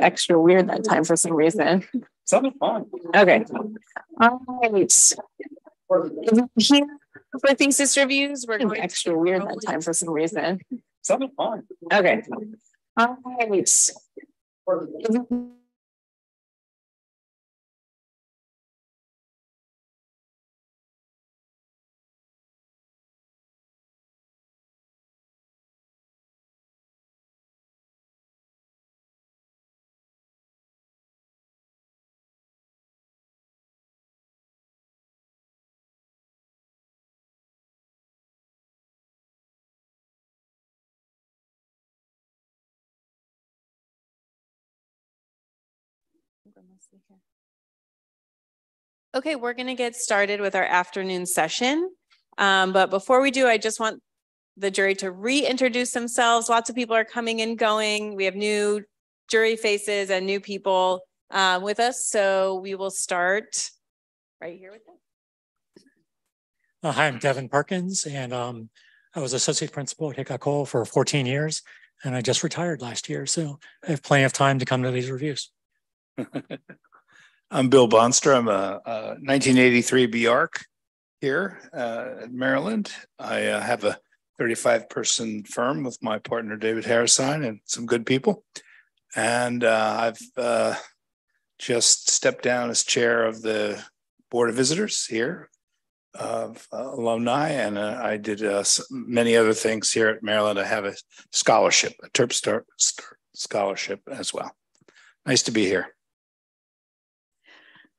extra weird that time for some reason. Something fun. Okay. All right. Here for thesis reviews, we're going extra weird that time for some reason. Something fun. Okay. All right. Okay, we're going to get started with our afternoon session. Um, but before we do, I just want the jury to reintroduce themselves. Lots of people are coming and going. We have new jury faces and new people uh, with us. So we will start right here with them. Uh, hi, I'm Devin Perkins, and um, I was associate principal at Hickok Cole for 14 years, and I just retired last year. So I have plenty of time to come to these reviews. I'm Bill Bonstra. I'm a, a 1983 BARC here uh, at Maryland. I uh, have a 35 person firm with my partner David Haresign and some good people. And uh, I've uh, just stepped down as chair of the Board of Visitors here of uh, alumni, and uh, I did many other things here at Maryland. I have a scholarship, a terp Terpstar scholarship as well. Nice to be here.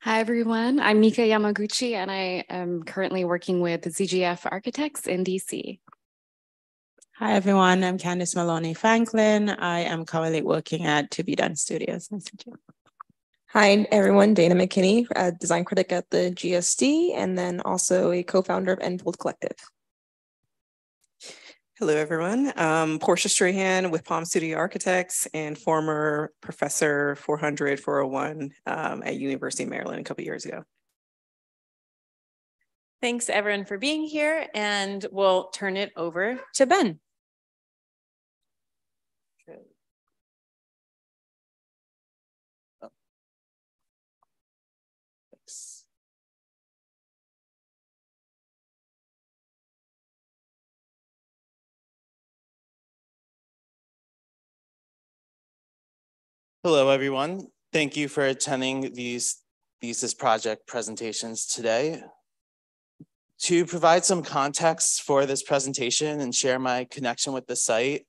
Hi, everyone. I'm Mika Yamaguchi, and I am currently working with ZGF Architects in DC. Hi, everyone. I'm Candice Maloney Franklin. I am currently working at To Be Done Studios. Nice to meet you. Hi, everyone. Dana McKinney, a design critic at the GSD, and then also a co-founder of Enfold Collective. Hello, everyone. Um, Portia Strahan with Palm Studio Architects and former professor 400 401 um, at University of Maryland a couple years ago. Thanks everyone for being here and we'll turn it over to Ben. Hello, everyone. Thank you for attending these thesis project presentations today. To provide some context for this presentation and share my connection with the site,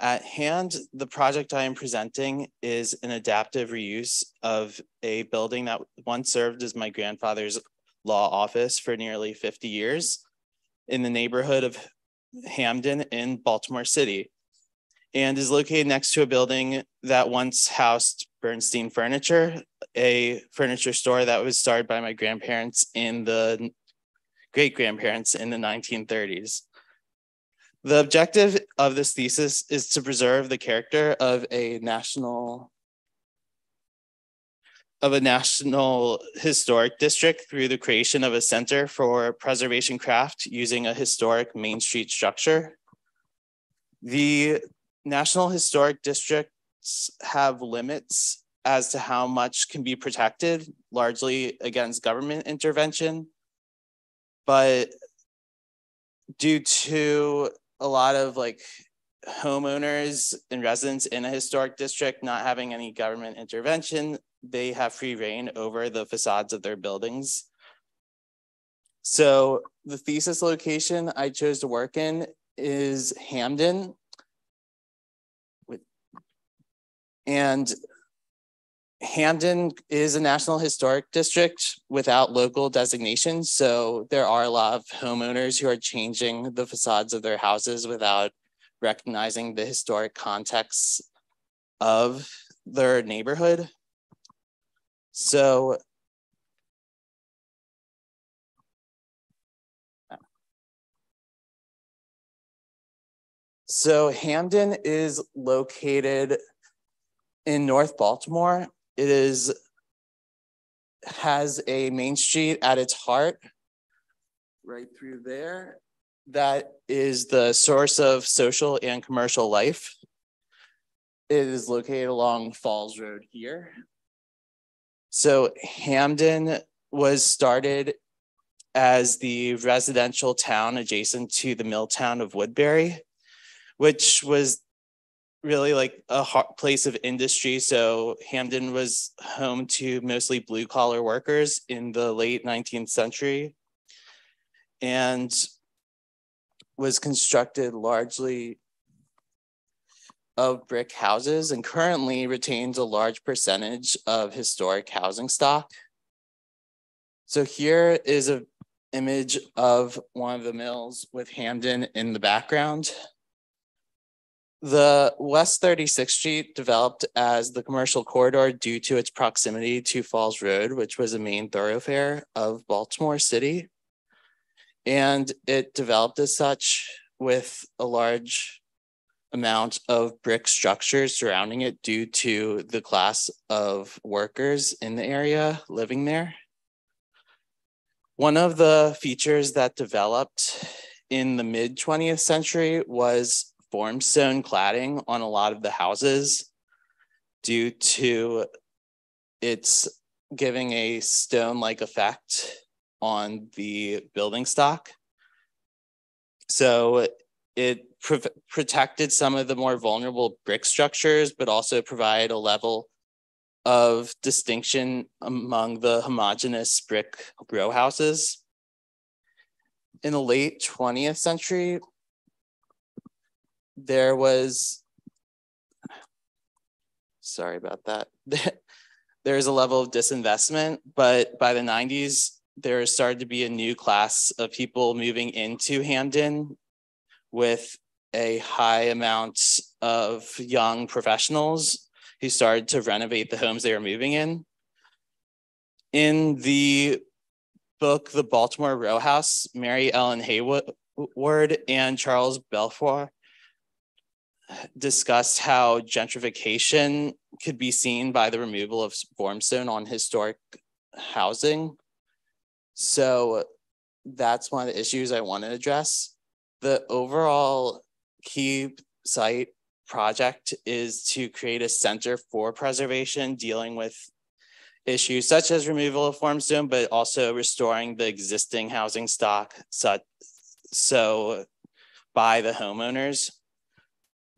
at hand, the project I am presenting is an adaptive reuse of a building that once served as my grandfather's law office for nearly 50 years in the neighborhood of Hampden in Baltimore City and is located next to a building that once housed Bernstein Furniture, a furniture store that was started by my grandparents in the great grandparents in the 1930s. The objective of this thesis is to preserve the character of a national of a national historic district through the creation of a center for preservation craft using a historic main street structure. The National Historic Districts have limits as to how much can be protected, largely against government intervention. But due to a lot of like homeowners and residents in a historic district not having any government intervention, they have free reign over the facades of their buildings. So the thesis location I chose to work in is Hampden, And Hampden is a National Historic District without local designations. So there are a lot of homeowners who are changing the facades of their houses without recognizing the historic context of their neighborhood. So So Hampden is located in North Baltimore. It is has a main street at its heart, right through there. That is the source of social and commercial life. it is located along Falls Road here. So Hampden was started as the residential town adjacent to the mill town of Woodberry, which was really like a hot place of industry. So Hampden was home to mostly blue collar workers in the late 19th century and was constructed largely of brick houses and currently retains a large percentage of historic housing stock. So here is an image of one of the mills with Hampden in the background. The West 36th Street developed as the commercial corridor due to its proximity to Falls Road, which was a main thoroughfare of Baltimore City. And it developed as such with a large amount of brick structures surrounding it due to the class of workers in the area living there. One of the features that developed in the mid 20th century was formstone cladding on a lot of the houses due to its giving a stone-like effect on the building stock. So it protected some of the more vulnerable brick structures, but also provide a level of distinction among the homogeneous brick row houses. In the late 20th century, there was, sorry about that. There's a level of disinvestment, but by the 90s, there started to be a new class of people moving into Hampden with a high amount of young professionals who started to renovate the homes they were moving in. In the book, The Baltimore Row House, Mary Ellen Hayward and Charles Belfoure discussed how gentrification could be seen by the removal of formstone on historic housing. So that's one of the issues I want to address. The overall key site project is to create a center for preservation dealing with issues such as removal of formstone, but also restoring the existing housing stock so, so by the homeowners.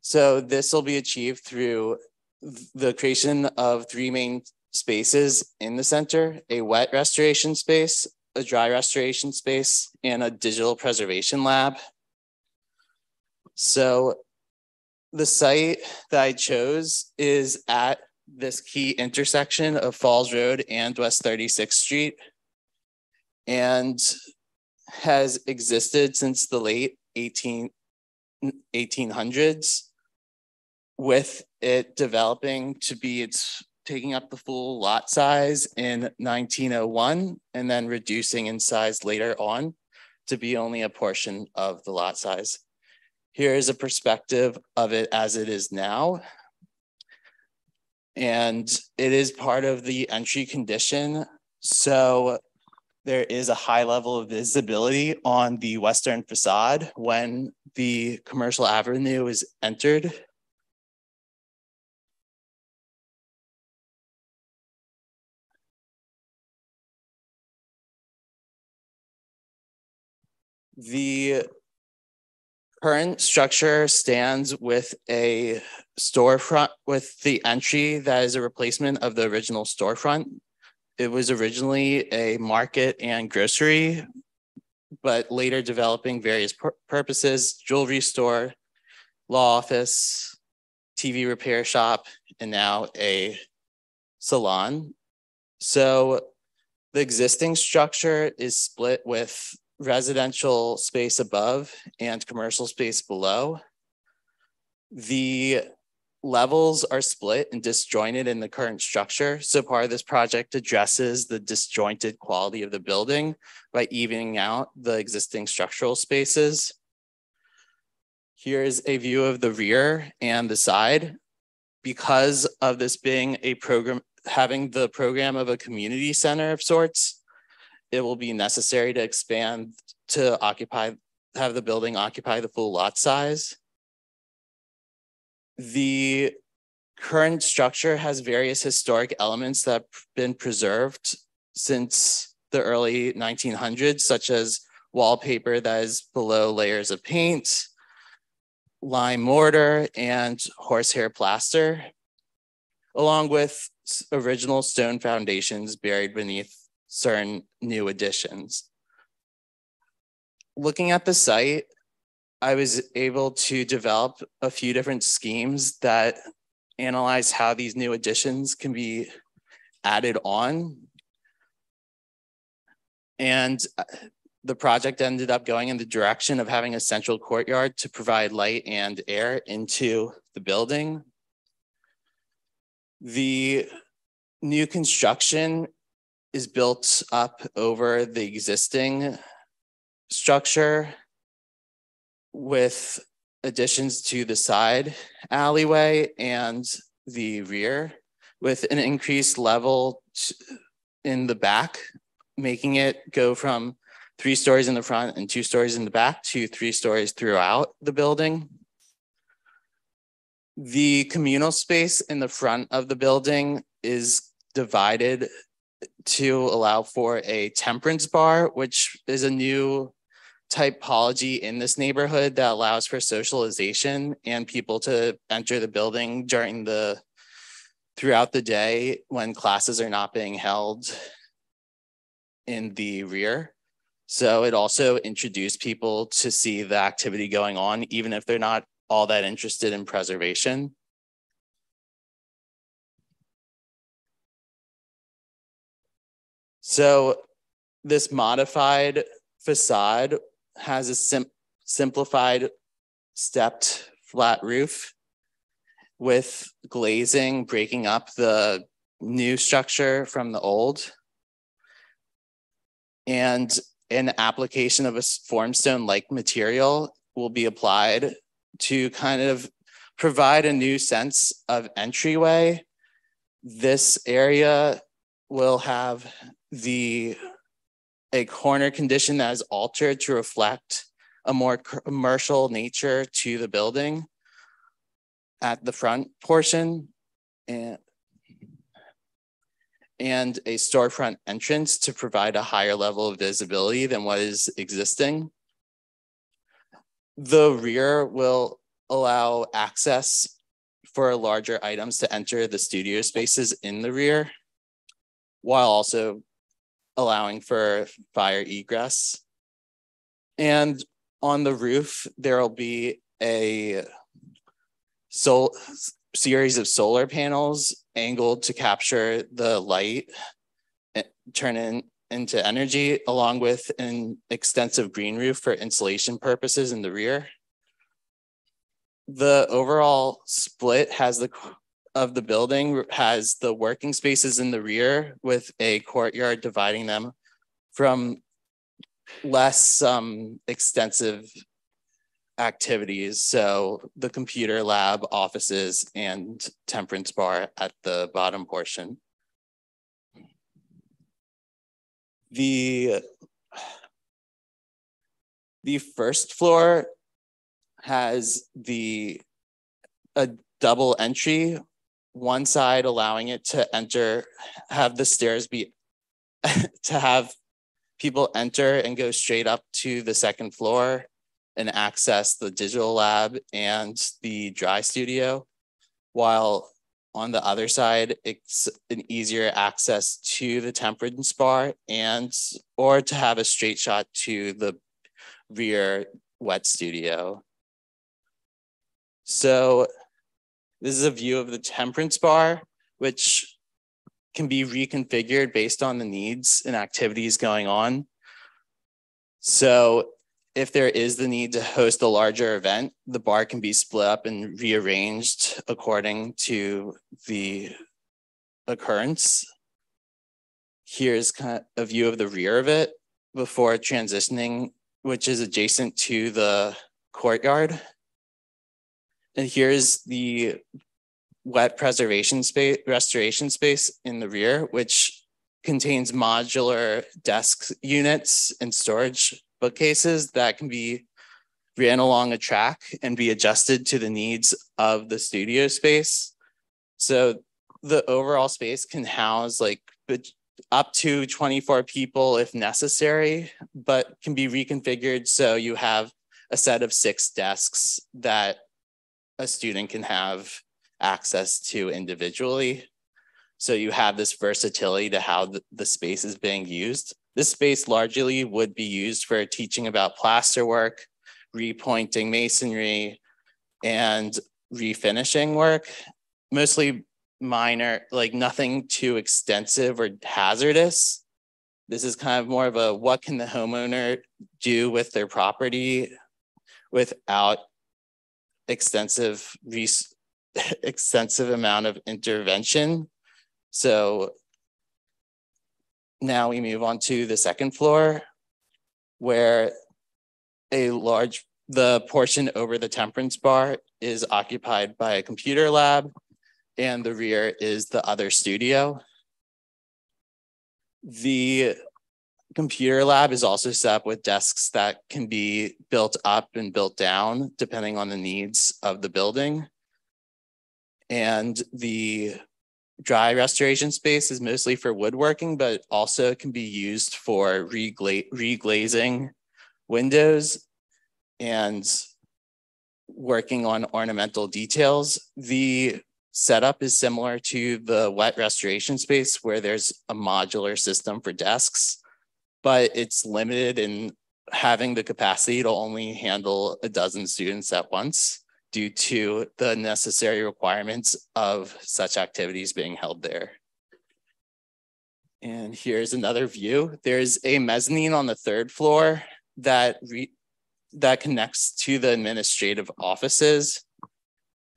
So this will be achieved through the creation of three main spaces in the center, a wet restoration space, a dry restoration space, and a digital preservation lab. So the site that I chose is at this key intersection of Falls Road and West 36th Street and has existed since the late 18, 1800s with it developing to be its taking up the full lot size in 1901 and then reducing in size later on to be only a portion of the lot size. Here is a perspective of it as it is now. And it is part of the entry condition. So there is a high level of visibility on the western facade when the commercial avenue is entered. The current structure stands with a storefront with the entry that is a replacement of the original storefront. It was originally a market and grocery, but later developing various pur purposes, jewelry store, law office, TV repair shop, and now a salon. So the existing structure is split with residential space above and commercial space below. The levels are split and disjointed in the current structure. So part of this project addresses the disjointed quality of the building by evening out the existing structural spaces. Here is a view of the rear and the side. Because of this being a program, having the program of a community center of sorts, it will be necessary to expand to occupy, have the building occupy the full lot size. The current structure has various historic elements that have been preserved since the early 1900s, such as wallpaper that is below layers of paint, lime mortar, and horsehair plaster, along with original stone foundations buried beneath certain new additions. Looking at the site, I was able to develop a few different schemes that analyze how these new additions can be added on. And uh, the project ended up going in the direction of having a central courtyard to provide light and air into the building. The new construction is built up over the existing structure with additions to the side alleyway and the rear with an increased level in the back, making it go from three stories in the front and two stories in the back to three stories throughout the building. The communal space in the front of the building is divided to allow for a temperance bar, which is a new typology in this neighborhood that allows for socialization and people to enter the building during the throughout the day when classes are not being held in the rear. So it also introduced people to see the activity going on, even if they're not all that interested in preservation. So this modified facade has a sim simplified stepped flat roof with glazing breaking up the new structure from the old. And an application of a formstone like material will be applied to kind of provide a new sense of entryway. This area will have the a corner condition that is altered to reflect a more commercial nature to the building at the front portion and and a storefront entrance to provide a higher level of visibility than what is existing. The rear will allow access for larger items to enter the studio spaces in the rear, while also allowing for fire egress. And on the roof, there will be a sol series of solar panels angled to capture the light, eh, turn it into energy, along with an extensive green roof for insulation purposes in the rear. The overall split has the of the building has the working spaces in the rear with a courtyard dividing them from less um, extensive activities. So the computer lab, offices, and temperance bar at the bottom portion. The, the first floor has the a double entry one side allowing it to enter, have the stairs be, to have people enter and go straight up to the second floor and access the digital lab and the dry studio, while on the other side, it's an easier access to the temperance bar and or to have a straight shot to the rear wet studio. So this is a view of the temperance bar, which can be reconfigured based on the needs and activities going on. So if there is the need to host a larger event, the bar can be split up and rearranged according to the occurrence. Here's kind of a view of the rear of it before transitioning, which is adjacent to the courtyard. And here's the wet preservation space, restoration space in the rear, which contains modular desk units and storage bookcases that can be ran along a track and be adjusted to the needs of the studio space. So the overall space can house like up to 24 people if necessary, but can be reconfigured so you have a set of six desks that a student can have access to individually. So you have this versatility to how the, space is being used. This space largely would be used for teaching about plaster work, repointing masonry, and refinishing work, mostly minor, like nothing too extensive or hazardous. This is kind of more of a what can the homeowner do with their property without extensive res- extensive amount of intervention. So now we move on to the second floor where a large the portion over the temperance bar is occupied by a computer lab and the rear is the other studio. The computer lab is also set up with desks that can be built up and built down depending on the needs of the building. And the dry restoration space is mostly for woodworking, but also can be used for regla- reglazing windows and working on ornamental details. The setup is similar to the wet restoration space where there's a modular system for desks, but it's limited in having the capacity to only handle a dozen students at once due to the necessary requirements of such activities being held there. And here's another view. There's a mezzanine on the third floor that that connects to the administrative offices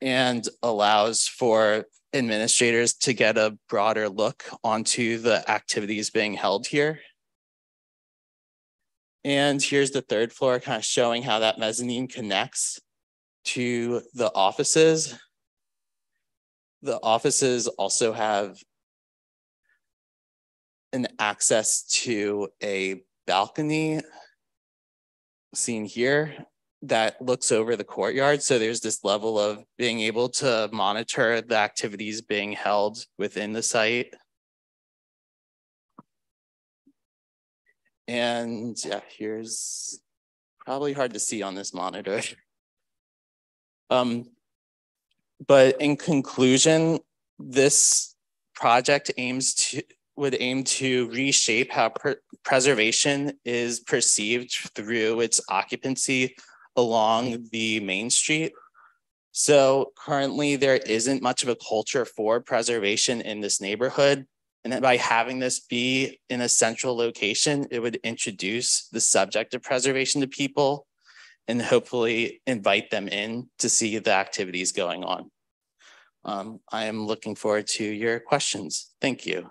and allows for administrators to get a broader look onto the activities being held here. And here's the third floor kind of showing how that mezzanine connects to the offices. The offices also have an access to a balcony seen here that looks over the courtyard. So there's this level of being able to monitor the activities being held within the site. And yeah, here's probably hard to see on this monitor. Um, but in conclusion, this project aims to would aim to reshape how preservation is perceived through its occupancy along the main street. So currently there isn't much of a culture for preservation in this neighborhood. And by having this be in a central location, it would introduce the subject of preservation to people and hopefully invite them in to see the activities going on. Um, I am looking forward to your questions. Thank you.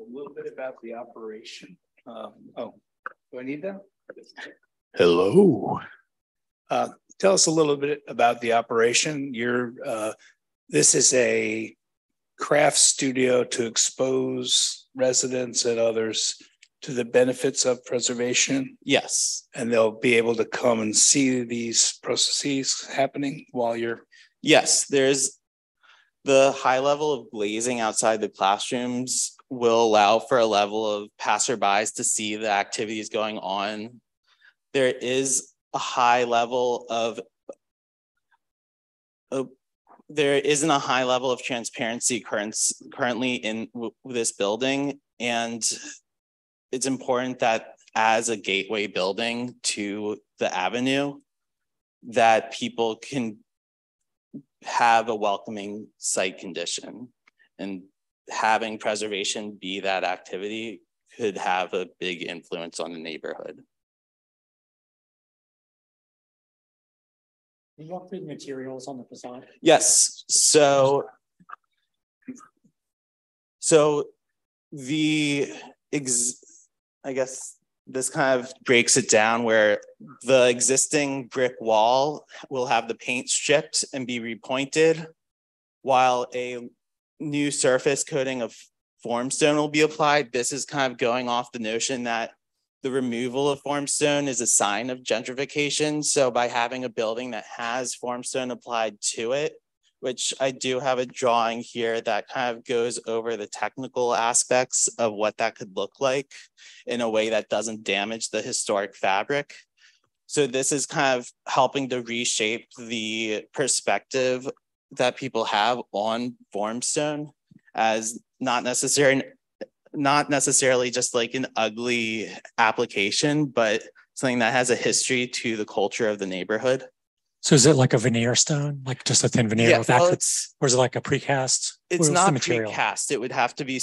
a little bit about the operation. Um, oh, do I need that? Hello. Uh, tell us a little bit about the operation. You're, uh, this is a craft studio to expose residents and others to the benefits of preservation. Yes. And they'll be able to come and see these processes happening while you're. Yes, there's the high level of glazing outside the classrooms will allow for a level of passerbys to see the activities going on. There is a high level of, uh, there isn't a high level of transparency current, currently in this building. And it's important that as a gateway building to the avenue, that people can have a welcoming site condition. And having preservation be that activity could have a big influence on the neighborhood. You walk through the materials on the facade? Yes. So, so the ex, I guess this kind of breaks it down where the existing brick wall will have the paint stripped and be repointed, while a new surface coating of formstone will be applied. This is kind of going off the notion that the removal of formstone is a sign of gentrification. So by having a building that has formstone applied to it, which I do have a drawing here that kind of goes over the technical aspects of what that could look like in a way that doesn't damage the historic fabric. So this is kind of helping to reshape the perspective that people have on formstone as not necessarily not necessarily just like an ugly application, but something that has a history to the culture of the neighborhood. So is it like a veneer stone, like just a thin veneer Yeah, with well, or is it like a precast? it's not precast. It would have to be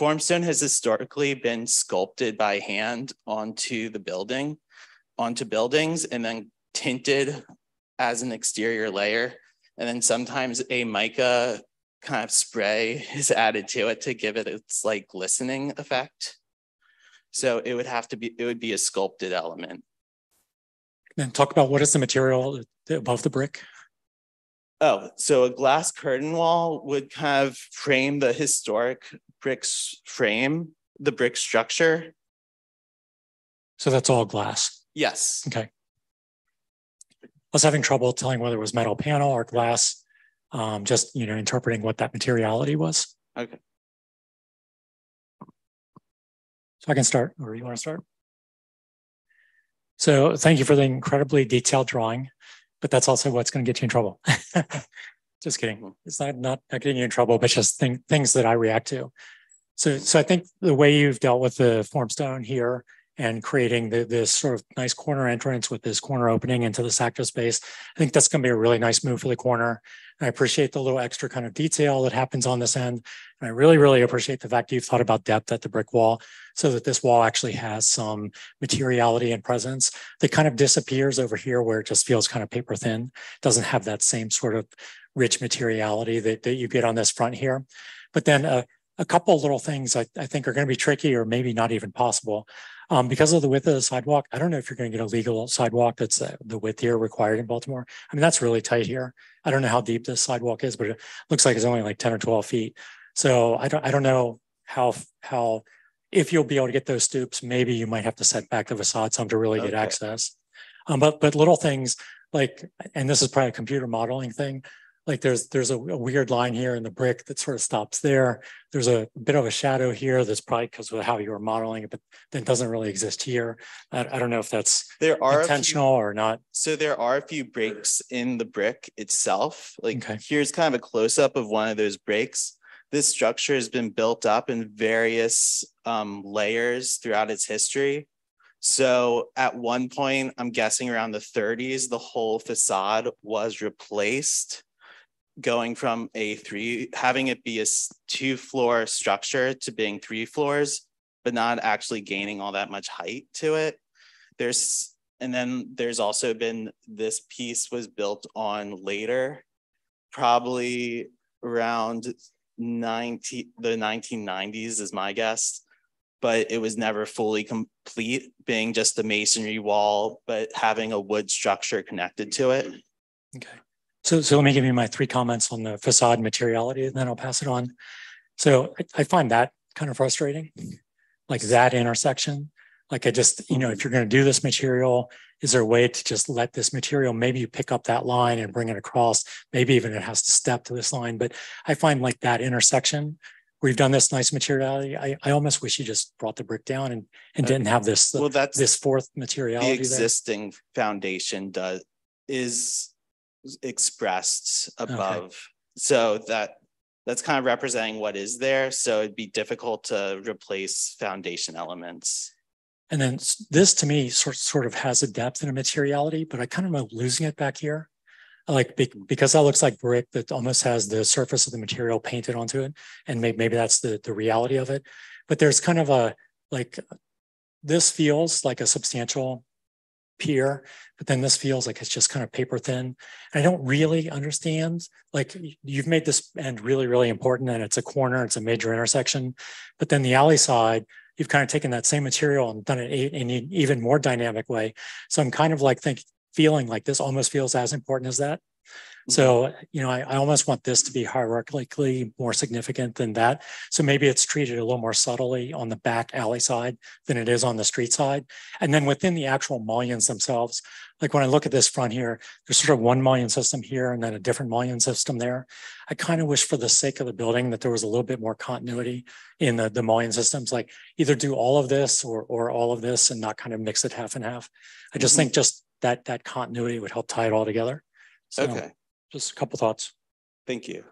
formstone has historically been sculpted by hand onto the building, onto buildings, and then tinted as an exterior layer. And then sometimes a mica kind of spray is added to it to give it its like glistening effect. So it would have to be, it would be a sculpted element. Then talk about what is the material above the brick? Oh, so a glass curtain wall would kind of frame the historic bricks frame, the brick structure. So that's all glass. Yes. Okay. I was having trouble telling whether it was metal panel or glass. Um, just, you know, interpreting what that materiality was. Okay. So I can start, or you want to start? So thank you for the incredibly detailed drawing, but that's also what's going to get you in trouble. just kidding. It's not, not, not getting you in trouble, but just thing, things that I react to. So, so I think the way you've dealt with the form stone here and creating the, this sort of nice corner entrance with this corner opening into this active space, I think that's going to be a really nice move for the corner. I appreciate the little extra kind of detail that happens on this end. And I really, really appreciate the fact that you've thought about depth at the brick wall so that this wall actually has some materiality and presence that kind of disappears over here where it just feels kind of paper thin, doesn't have that same sort of rich materiality that, that you get on this front here. But then uh, a couple little things I, I think are going to be tricky or maybe not even possible. Um, because of the width of the sidewalk, I don't know if you're going to get a legal sidewalk that's uh, the width here required in Baltimore. I mean, that's really tight here. I don't know how deep this sidewalk is, but it looks like it's only like 10 or 12 feet. So I don't, I don't know how, how, if you'll be able to get those stoops, maybe you might have to set back the facade some to really get access. Um, but, but little things like, and this is probably a computer modeling thing, like there's, there's a, a weird line here in the brick that sort of stops there. There's a bit of a shadow here that's probably because of how you were modeling it, but that doesn't really exist here. I, I don't know if that's There are a few- intentional or not. So there are a few breaks in the brick itself. Like Okay. here's kind of a close up of one of those breaks. This structure has been built up in various um, layers throughout its history. So at one point, I'm guessing around the 30s, the whole facade was replaced, going from a three, having it be a two floor structure to being three floors, but not actually gaining all that much height to it. There's and then there's also been this piece was built on later, probably around 90 the 1990s is my guess. But it was never fully complete, being just a masonry wall, but having a wood structure connected to it. Okay. So, so let me give you my three comments on the facade materiality and then I'll pass it on. So I, I find that kind of frustrating, like that intersection. Like I just, you know, if you're going to do this material, is there a way to just let this material, maybe you pick up that line and bring it across, maybe even it has to step to this line. But I find like that intersection where you've done this nice materiality, I, I almost wish you just brought the brick down and, and didn't have this, Well, that's this fourth the materiality there. existing foundation does is expressed above. So that that's kind of representing what is there. So it'd be difficult to replace foundation elements. And then this to me sort, sort of has a depth and a materiality, but I kind of am losing it back here. I Like, mm-hmm. because that looks like brick that almost has the surface of the material painted onto it. And maybe, maybe that's the, the reality of it. But there's kind of a, like, this feels like a substantial pier, but then this feels like it's just kind of paper thin. I don't really understand, like, you've made this end really, really important and it's a corner, it's a major intersection. But then the alley side, you've kind of taken that same material and done it in an even more dynamic way. So I'm kind of like think, feeling like this almost feels as important as that. So, you know, I, I almost want this to be hierarchically more significant than that. So maybe it's treated a little more subtly on the back alley side than it is on the street side. And then within the actual mullions themselves, like when I look at this front here, there's sort of one mullion system here and then a different mullion system there. I kind of wish for the sake of the building that there was a little bit more continuity in the, the mullion systems, like either do all of this or, or all of this and not kind of mix it half and half. I just Mhm. think just that, that continuity would help tie it all together. So Okay, just a couple thoughts. thank you.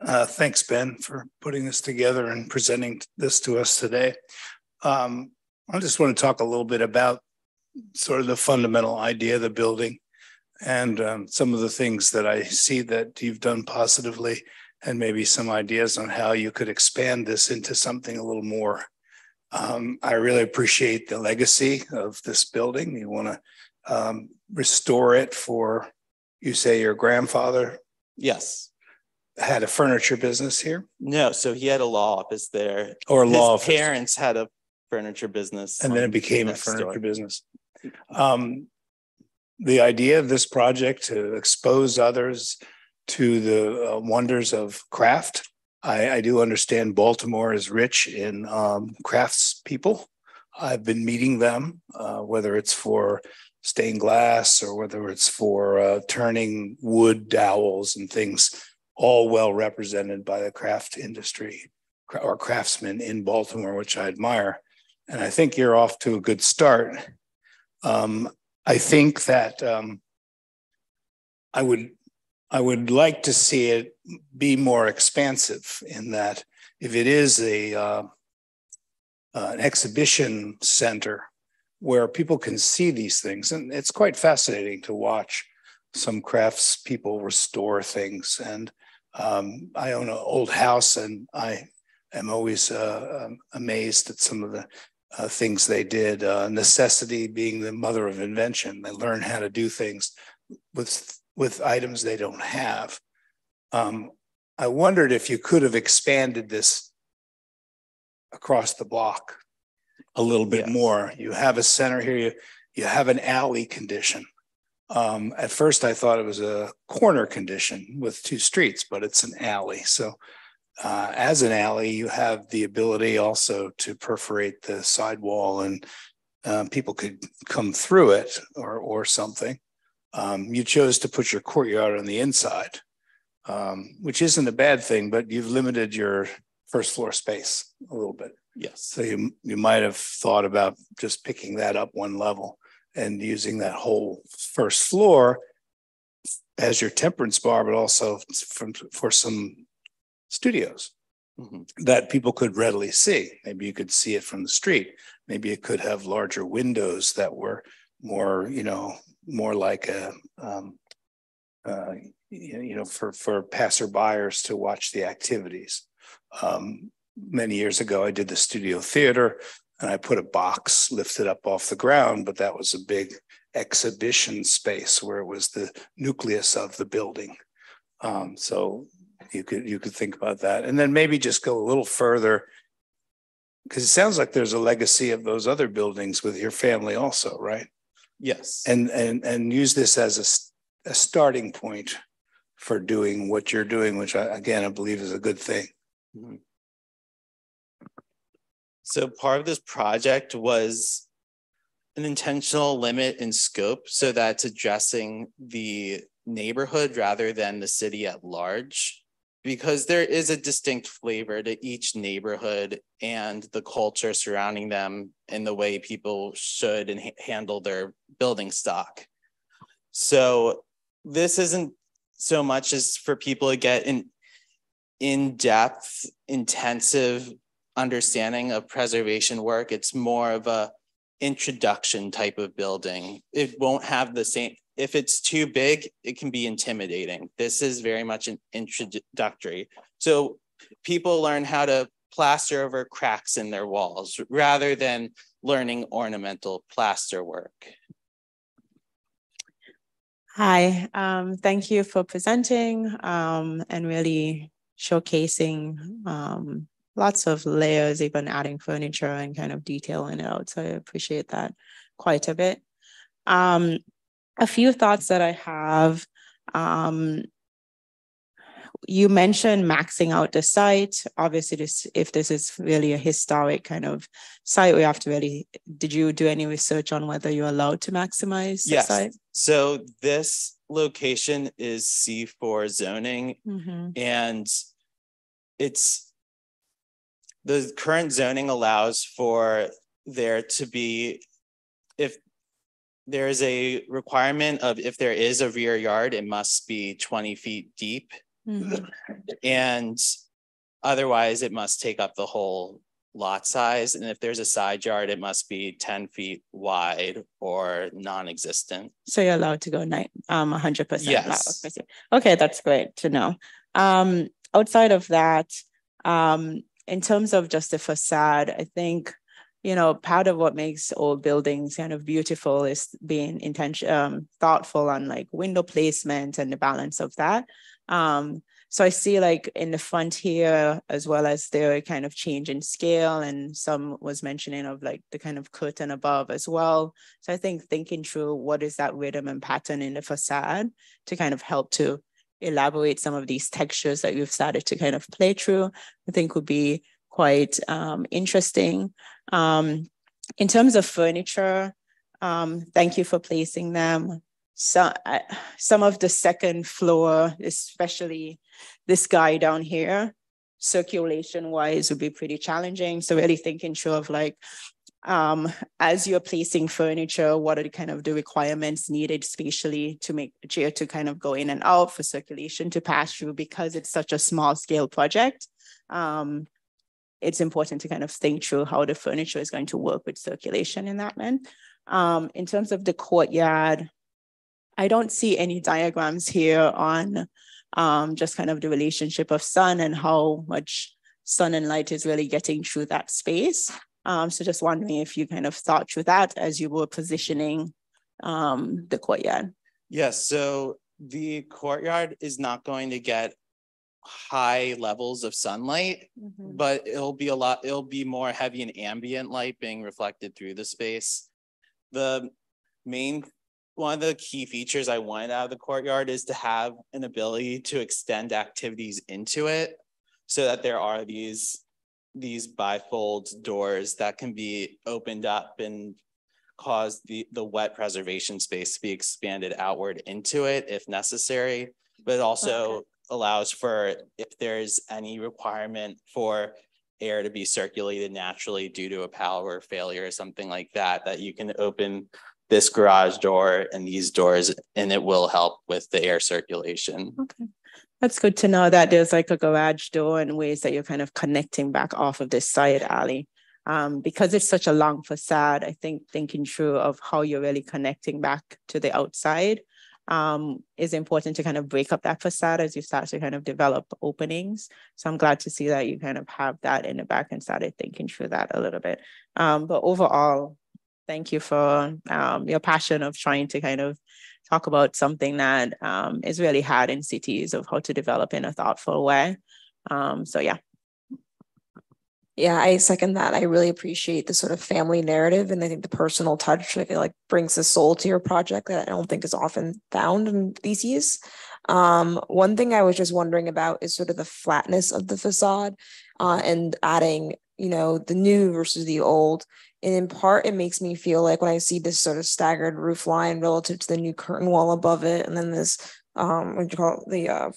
Uh, thanks, Ben, for putting this together and presenting this to us today. Um, I just want to talk a little bit about sort of the fundamental idea of the building and um, some of the things that I see that you've done positively and maybe some ideas on how you could expand this into something a little more. Um, I really appreciate the legacy of this building. You want to um, restore it for, you say your grandfather Yes. had a furniture business here No, so he had a law office there. or His law office, parents had a furniture business. and then it became a door. furniture business. Um, the idea of this project to expose others to the uh, wonders of craft. I, I do understand Baltimore is rich in um, crafts people. I've been meeting them, uh, whether it's for stained glass or whether it's for uh, turning wood dowels and things, all well represented by the craft industry or craftsmen in Baltimore, which I admire. And I think you're off to a good start. Um, I think that um, I would I would like to see it be more expansive in that if it is a uh, uh, an exhibition center where people can see these things, and it's quite fascinating to watch some crafts people restore things. And um, I own an old house, and I am always uh, um, amazed at some of the uh, things they did. Uh, necessity being the mother of invention. They learn how to do things with with items they don't have. Um, I wondered if you could have expanded this across the block a little bit Yes. more. You have a center here. You you have an alley condition. Um, at first, I thought it was a corner condition with two streets, but it's an alley. So uh, as an alley, you have the ability also to perforate the sidewall and um, people could come through it or, or something. Um, you chose to put your courtyard on the inside, um, which isn't a bad thing, but you've limited your first floor space a little bit. Yes. So you, you might have thought about just picking that up one level and using that whole first floor as your temperance bar, but also from, for some studios Mhm. that people could readily see. Maybe you could see it from the street. Maybe it could have larger windows that were more, you know, more like a, um, uh, you you know, for, for passerbyers to watch the activities. Um, many years ago, I did the studio theater and I put a box lifted up off the ground, but that was a big exhibition space where it was the nucleus of the building. Um, so you could you could think about that and then maybe just go a little further because it sounds like there's a legacy of those other buildings with your family also right Yes. and and and use this as a starting point for doing what you're doing which I, again i believe is a good thing So part of this project was an intentional limit in scope so that it's addressing the neighborhood rather than the city at large. Because there is a distinct flavor to each neighborhood and the culture surrounding them and the way people should and ha- handle their building stock. So this isn't so much as for people to get an in-depth, intensive understanding of preservation work. It's more of a introduction type of building. It won't have the same, if it's too big, it can be intimidating. This is very much an introductory. So people learn how to plaster over cracks in their walls rather than learning ornamental plaster work. Hi, um, thank you for presenting um, and really showcasing um, lots of layers, even adding furniture and kind of detailing it out. So I appreciate that quite a bit. Um, a few thoughts that I have. Um, you mentioned maxing out the site. Obviously, this if this is really a historic kind of site, we have to really. Did you do any research on whether you're allowed to maximize the Yes. site? So this location is C4 zoning Mhm. and it's the current zoning allows for there to be if there is a requirement of if there is a rear yard, it must be 20 feet deep Mhm. and otherwise it must take up the whole lot size. And if there's a side yard, it must be 10 feet wide or non-existent. So you're allowed to go nine, um, hundred percent. Yes. Okay, that's great to know. Um, outside of that, um, in terms of just the facade, I think, you know, part of what makes old buildings kind of beautiful is being intention, um, thoughtful on like window placement and the balance of that. Um, so I see like in the front here, as well as the kind of change in scale and some was mentioning of like the kind of curtain above as well. So I think thinking through what is that rhythm and pattern in the facade to kind of help to elaborate some of these textures that you've started to kind of play through, I think would be quite um, interesting. Um, in terms of furniture, um, thank you for placing them. So, uh, some of the second floor, especially this guy down here, circulation wise would be pretty challenging. So really thinking through of like, um, as you're placing furniture, what are the kind of the requirements needed spatially to make a chair to kind of go in and out for circulation to pass through because it's such a small scale project. Um, it's important to kind of think through how the furniture is going to work with circulation in that man. Um, in terms of the courtyard, I don't see any diagrams here on um, just kind of the relationship of sun and how much sun and light is really getting through that space. Um, so just wondering if you kind of thought through that as you were positioning um, the courtyard. Yes, so the courtyard is not going to get high levels of sunlight, but it'll be a lot, it'll be more heavy and ambient light being reflected through the space. The main, one of the key features I wanted out of the courtyard is to have an ability to extend activities into it so that there are these these bifold doors that can be opened up and cause the the wet preservation space to be expanded outward into it if necessary but also Okay. allows for if there's any requirement for air to be circulated naturally due to a power failure or something like that that you can open this garage door and these doors and it will help with the air circulation Okay. That's good to know that there's like a garage door and ways that you're kind of connecting back off of this side alley. Um, because it's such a long facade, I think thinking through of how you're really connecting back to the outside um, is important to kind of break up that facade as you start to kind of develop openings. So I'm glad to see that you kind of have that in the back and started thinking through that a little bit. Um, but overall, thank you for um, your passion of trying to kind of talk about something that um, is really hard in cities of how to develop in a thoughtful way. Um, so yeah, Yeah, I second that. I really appreciate the sort of family narrative and I think the personal touch, I feel like brings the soul to your project that I don't think is often found in theses. Um, one thing I was just wondering about is sort of the flatness of the facade uh, and adding, you know, the new versus the old. And in part, it makes me feel like when I see this sort of staggered roof line relative to the new curtain wall above it, and then this, um, what do you call it, the uh,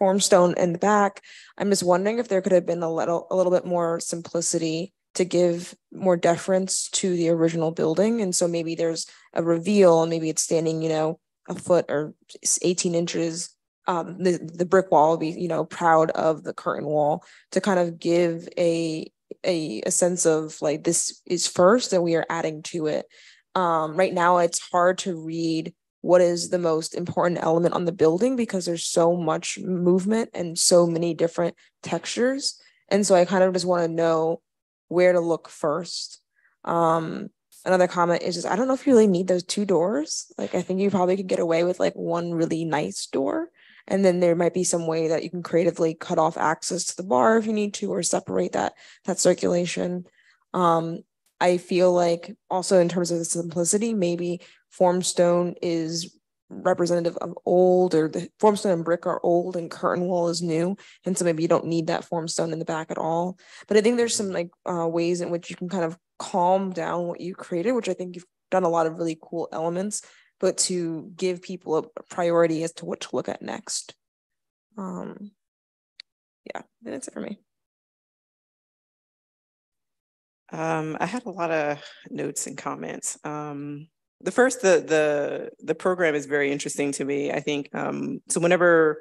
formstone in the back, I'm just wondering if there could have been a little, a little bit more simplicity to give more deference to the original building. And so maybe there's a reveal, and maybe it's standing, you know, a foot or 18 inches. Um, the, the brick wall will be, you know, proud of the curtain wall to kind of give a, a, a sense of like, this is first and we are adding to it. Um, right now, it's hard to read what is the most important element on the building because there's so much movement and so many different textures. And so I kind of just want to know where to look first. Um, another comment is just I don't know if you really need those two doors. Like I think you probably could get away with like one really nice door. And then there might be some way that you can creatively cut off access to the bar if you need to, or separate that that circulation. Um, I feel like also in terms of the simplicity, maybe Formstone is representative of old or the formstone and brick are old and curtain wall is new. And so maybe you don't need that formstone in the back at all. But I think there's some like uh, ways in which you can kind of calm down what you created, which I think you've done a lot of really cool elements, but to give people a priority as to what to look at next. Um, yeah, that's it for me. Um, I had a lot of notes and comments. Um, the first, the the the program is very interesting to me. I think um, so. Whenever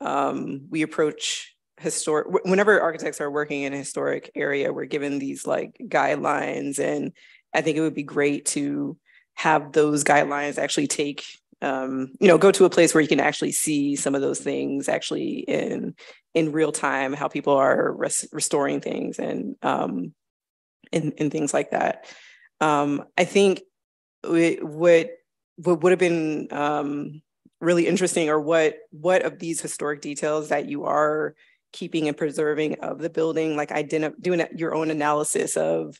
um, we approach historic, whenever architects are working in a historic area, we're given these like guidelines, and I think it would be great to have those guidelines actually take um, you know, go to a place where you can actually see some of those things actually in in real time, how people are res- restoring things and um, and, and things like that. Um, I think what what would have been um, really interesting, or what what of these historic details that you are keeping and preserving of the building, like identify doing your own analysis of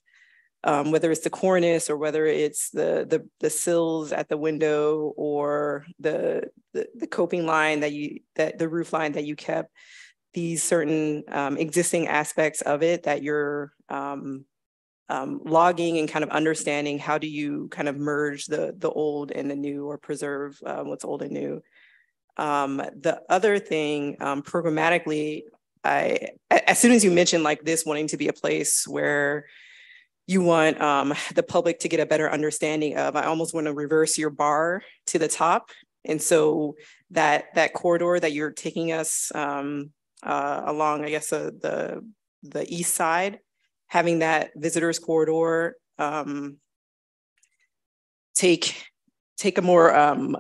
um, whether it's the cornice or whether it's the, the the sills at the window or the, the the coping line that you that the roof line that you kept these certain um, existing aspects of it that you're um, um, logging and kind of understanding how do you kind of merge the the old and the new or preserve um, what's old and new. Um, the other thing um, programmatically, I as soon as you mentioned like this wanting to be a place where you want um, the public to get a better understanding of, I almost want to reverse your bar to the top. And so that that corridor that you're taking us um, uh, along, I guess, uh, the the east side, having that visitors corridor um, take take a more um,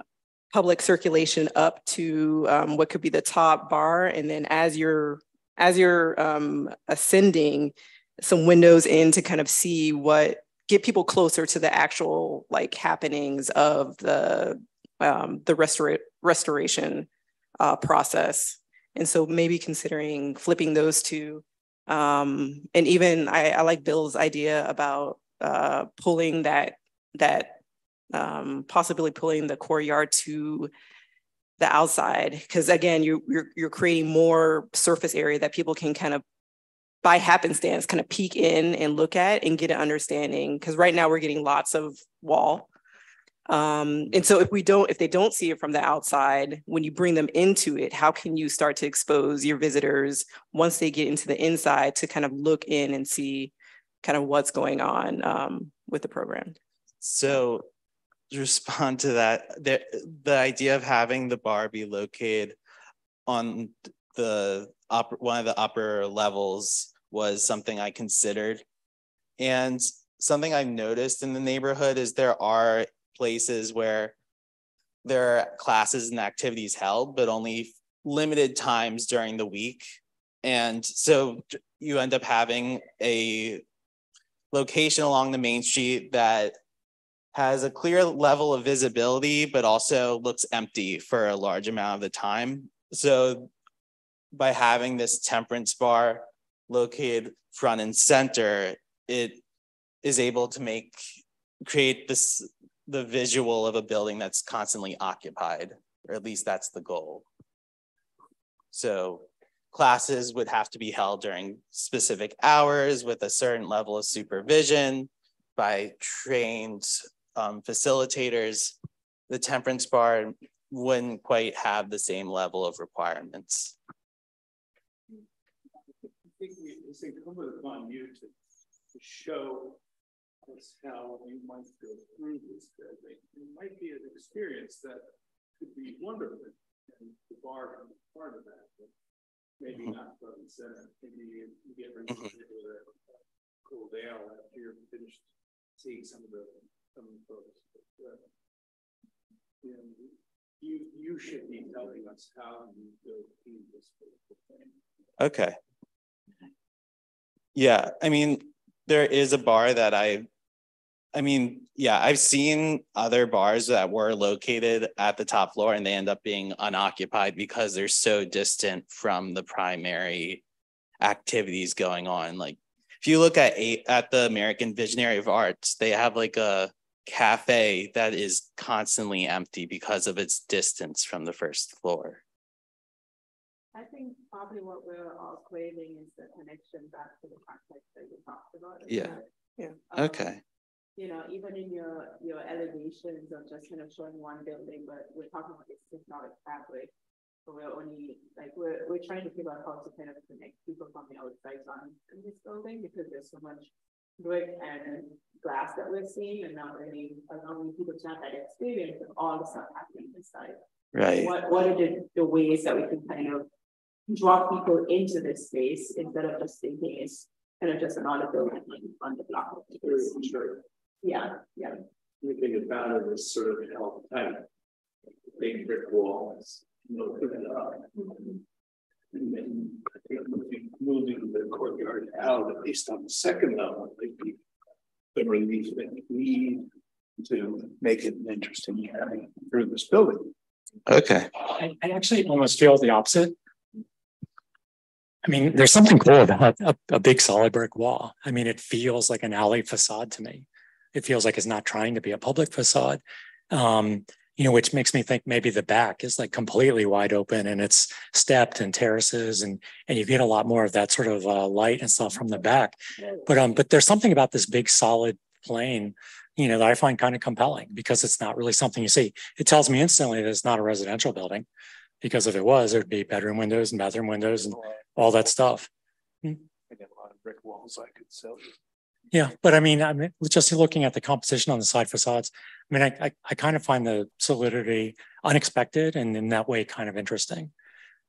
public circulation up to um, what could be the top bar, and then as you're as you're um, ascending, some windows in to kind of see what get people closer to the actual like happenings of the um, the restora- restoration uh, process. And so maybe considering flipping those two um, and even I, I, like Bill's idea about uh, pulling that that um, possibly pulling the courtyard to the outside because again you you're, you're creating more surface area that people can kind of by happenstance kind of peek in and look at and get an understanding because right now we're getting lots of wall um, and so if we don't, if they don't see it from the outside, when you bring them into it, how can you start to expose your visitors once they get into the inside to kind of look in and see kind of what's going on um, with the program? So respond to that, the, the idea of having the bar be located on the upper, one of the upper levels was something I considered. And something I've noticed in the neighborhood is there are places where there are classes and activities held, but only limited times during the week. And so you end up having a location along the main street that has a clear level of visibility, but also looks empty for a large amount of the time. So by having this temperance bar located front and center, it is able to make create this the visual of a building that's constantly occupied, or at least that's the goal. So classes would have to be held during specific hours with a certain level of supervision by trained um, facilitators. The temperance bar wouldn't quite have the same level of requirements. I think we, it's incumbent upon you to, to show us how you might go through this. It might be an experience that could be wonderful, and the bar can be part of that, but maybe mm-hmm. not front and center. Maybe you, you get ready mm-hmm. to uh, cool down after you're finished seeing some of the some of the photos. But, uh, you, know, you you should be telling us how you go through this thing. Okay. Yeah, I mean, there is a bar that I I mean, yeah, I've seen other bars that were located at the top floor and they end up being unoccupied because they're so distant from the primary activities going on. Like if you look at eight, at the American Visionary of Arts, they have like a cafe that is constantly empty because of its distance from the first floor. I think probably what we're all craving is the connection back to the context that you talked about. Yeah. Yeah. Um, Okay. You know, even in your, your elevations of just kind of showing one building, but we're talking about this symbolic fabric. So we're only, like, we're, we're trying to figure out how to kind of connect people from the outside on in this building because there's so much brick and glass that we're seeing and not really allowing people to have that experience of all the stuff happening inside. Right. What, what are the, the ways that we can kind of draw people into this space instead of just thinking it's kind of just another building on the block. Sure. Yeah, yeah. Anything about it is sort of held tight. Big brick walls, you know, put it up. And then I think moving, moving the courtyard out, at least on the second level, might be the relief that you need to make it an interesting area through this building. Okay. I, I actually almost feel the opposite. I mean, there's something cool about a, a big solid brick wall. I mean, it feels like an alley facade to me. It feels like it's not trying to be a public facade. Um, you know, which makes me think maybe the back is like completely wide open and it's stepped and terraces and and you get a lot more of that sort of uh, light and stuff from the back. But um, but there's something about this big solid plane, you know, that I find kind of compelling because it's not really something you see. It tells me instantly that it's not a residential building, because if it was, there'd be bedroom windows and bathroom windows and all that stuff. I got a lot of brick walls I could sell you. Yeah, but I mean, I mean, just looking at the composition on the side facades, I mean, I, I, I kind of find the solidity unexpected and in that way kind of interesting.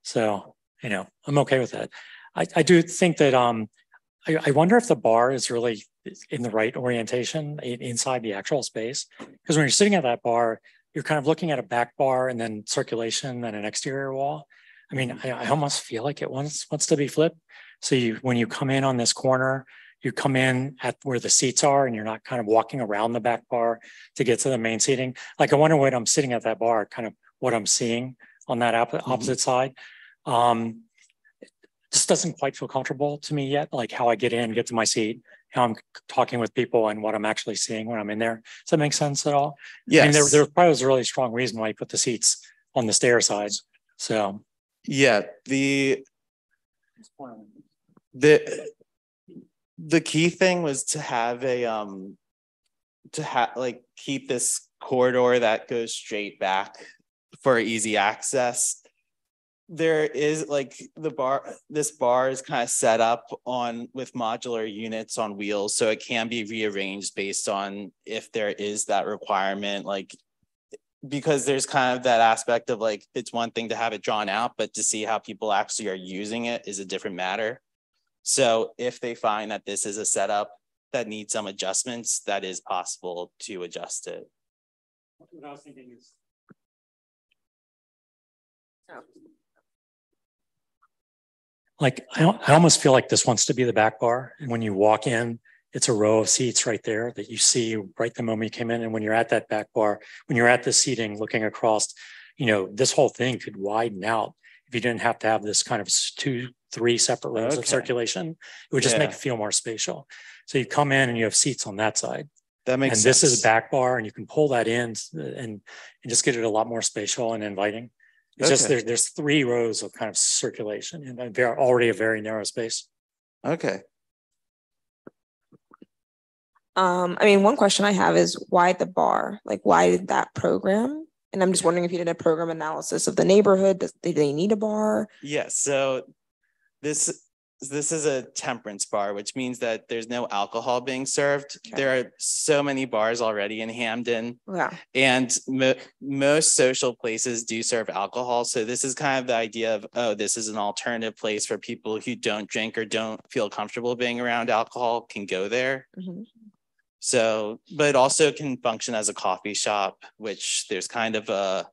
So, you know, I'm okay with that. I, I do think that, um, I, I wonder if the bar is really in the right orientation inside the actual space. Because when you're sitting at that bar, you're kind of looking at a back bar and then circulation and an exterior wall. I mean, I, I almost feel like it wants, wants to be flipped. So you, when you come in on this corner, you come in at where the seats are and you're not kind of walking around the back bar to get to the main seating. Like I wonder when I'm sitting at that bar, kind of what I'm seeing on that oppo- opposite side. Um, it just doesn't quite feel comfortable to me yet, like how I get in, get to my seat, how I'm talking with people and what I'm actually seeing when I'm in there. Does that make sense at all? I mean, there, there probably was a really strong reason why you put the seats on the stair sides. So. Yeah, the the the key thing was to have a um to have like keep this corridor that goes straight back for easy access there is like the bar this bar is kind of set up on with modular units on wheels so it can be rearranged based on if there is that requirement like because there's kind of that aspect of like it's one thing to have it drawn out but to see how people actually are using it is a different matter so if they find that this is a setup that needs some adjustments that is possible to adjust it What I was thinking is. Oh. Like, I, I almost feel like this wants to be the back bar. And when you walk in, it's a row of seats right there that you see right the moment you came in. And when you're at that back bar, when you're at the seating looking across, you know, this whole thing could widen out if you didn't have to have this kind of two, three separate rows of circulation. It would just make it feel more spatial. So you come in and you have seats on that side. that makes And sense this is a back bar and you can pull that in uh, and, and just get it a lot more spatial and inviting. It's just there, there's three rows of kind of circulation and they're already a very narrow space. okay Um, I mean, one question I have is why the bar? Like, why did that program? And I'm just wondering if you did a program analysis of the neighborhood. Does, did they need a bar? Yes, so this this is a temperance bar, which means that there's no alcohol being served. Okay. There are so many bars already in Hampden, Yeah. and mo- most social places do serve alcohol. So this is kind of the idea of oh, this is an alternative place for people who don't drink or don't feel comfortable being around alcohol can go there. Mhm. So, but it also can function as a coffee shop, which there's kind of a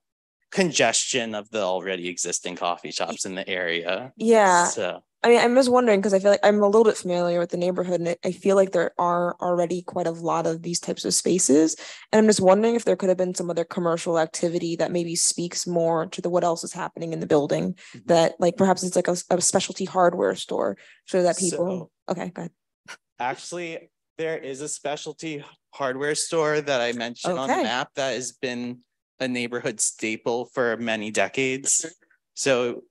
congestion of the already existing coffee shops in the area. Yeah. So, I mean, I'm just wondering because I feel like I'm a little bit familiar with the neighborhood and I- feel like there are already quite a lot of these types of spaces. And I'm just wondering if there could have been some other commercial activity that maybe speaks more to the what else is happening in the building. Mhm. That like perhaps it's like a, a specialty hardware store so that people, So- okay, go ahead. actually, there is a specialty hardware store that I mentioned on the map that has been a neighborhood staple for many decades. So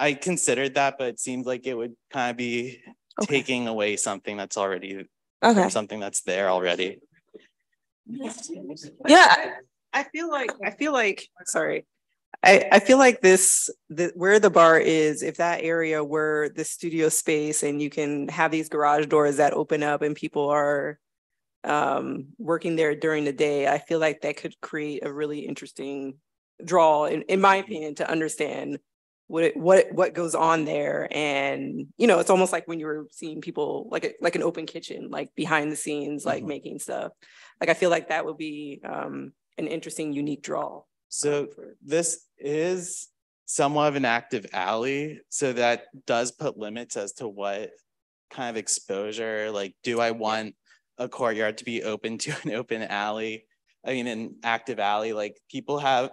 I considered that, but it seems like it would kind of be Okay. taking away something that's already, Okay. something that's there already. Yeah. I feel like, I feel like, sorry. I, I feel like this, the, where the bar is, if that area were the studio space and you can have these garage doors that open up and people are um, working there during the day, I feel like that could create a really interesting draw, in, in my opinion, to understand what, it- what, what goes on there. And, you know, it's almost like when you were seeing people, like, a- like an open kitchen, like behind the scenes, like Mhm. making stuff. Like, I feel like that would be um, an interesting, unique draw. So for- this is somewhat of an active alley, so that does put limits as to what kind of exposure, like, do I want a courtyard to be open to an open alley? I mean, an active alley, like, people have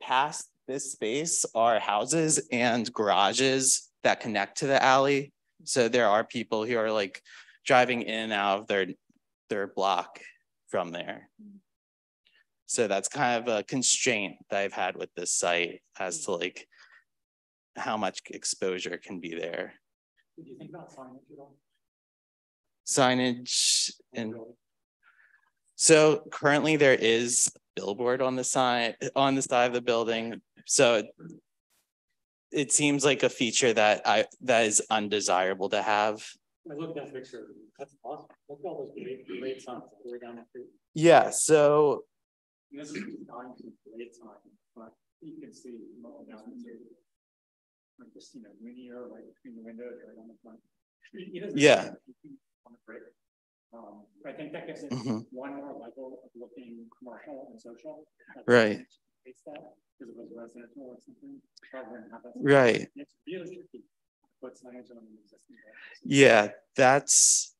past this space are houses and garages that connect to the alley. So there are people who are like driving in and out of their, their block from there. So that's kind of a constraint that I've had with this site as to like how much exposure can be there. Did you think about signage at all? Signage and so currently there is billboard on the side, on the side of the building. So it- it seems like a feature that I, that is undesirable to have. I looked at that picture, that's awesome. Look at all those great, great signs way down the street. Yeah, so And This is to great sign, but you can see down the street. Like just, you know, linear, right between the windows, right on the front. It- it doesn't- Yeah. Um, I think that gives it Mhm. one more level of looking commercial and social. Right. That, because it was residential or something. rather than have that- Right. It's really tricky. Put signage on an existing. Yeah, that's,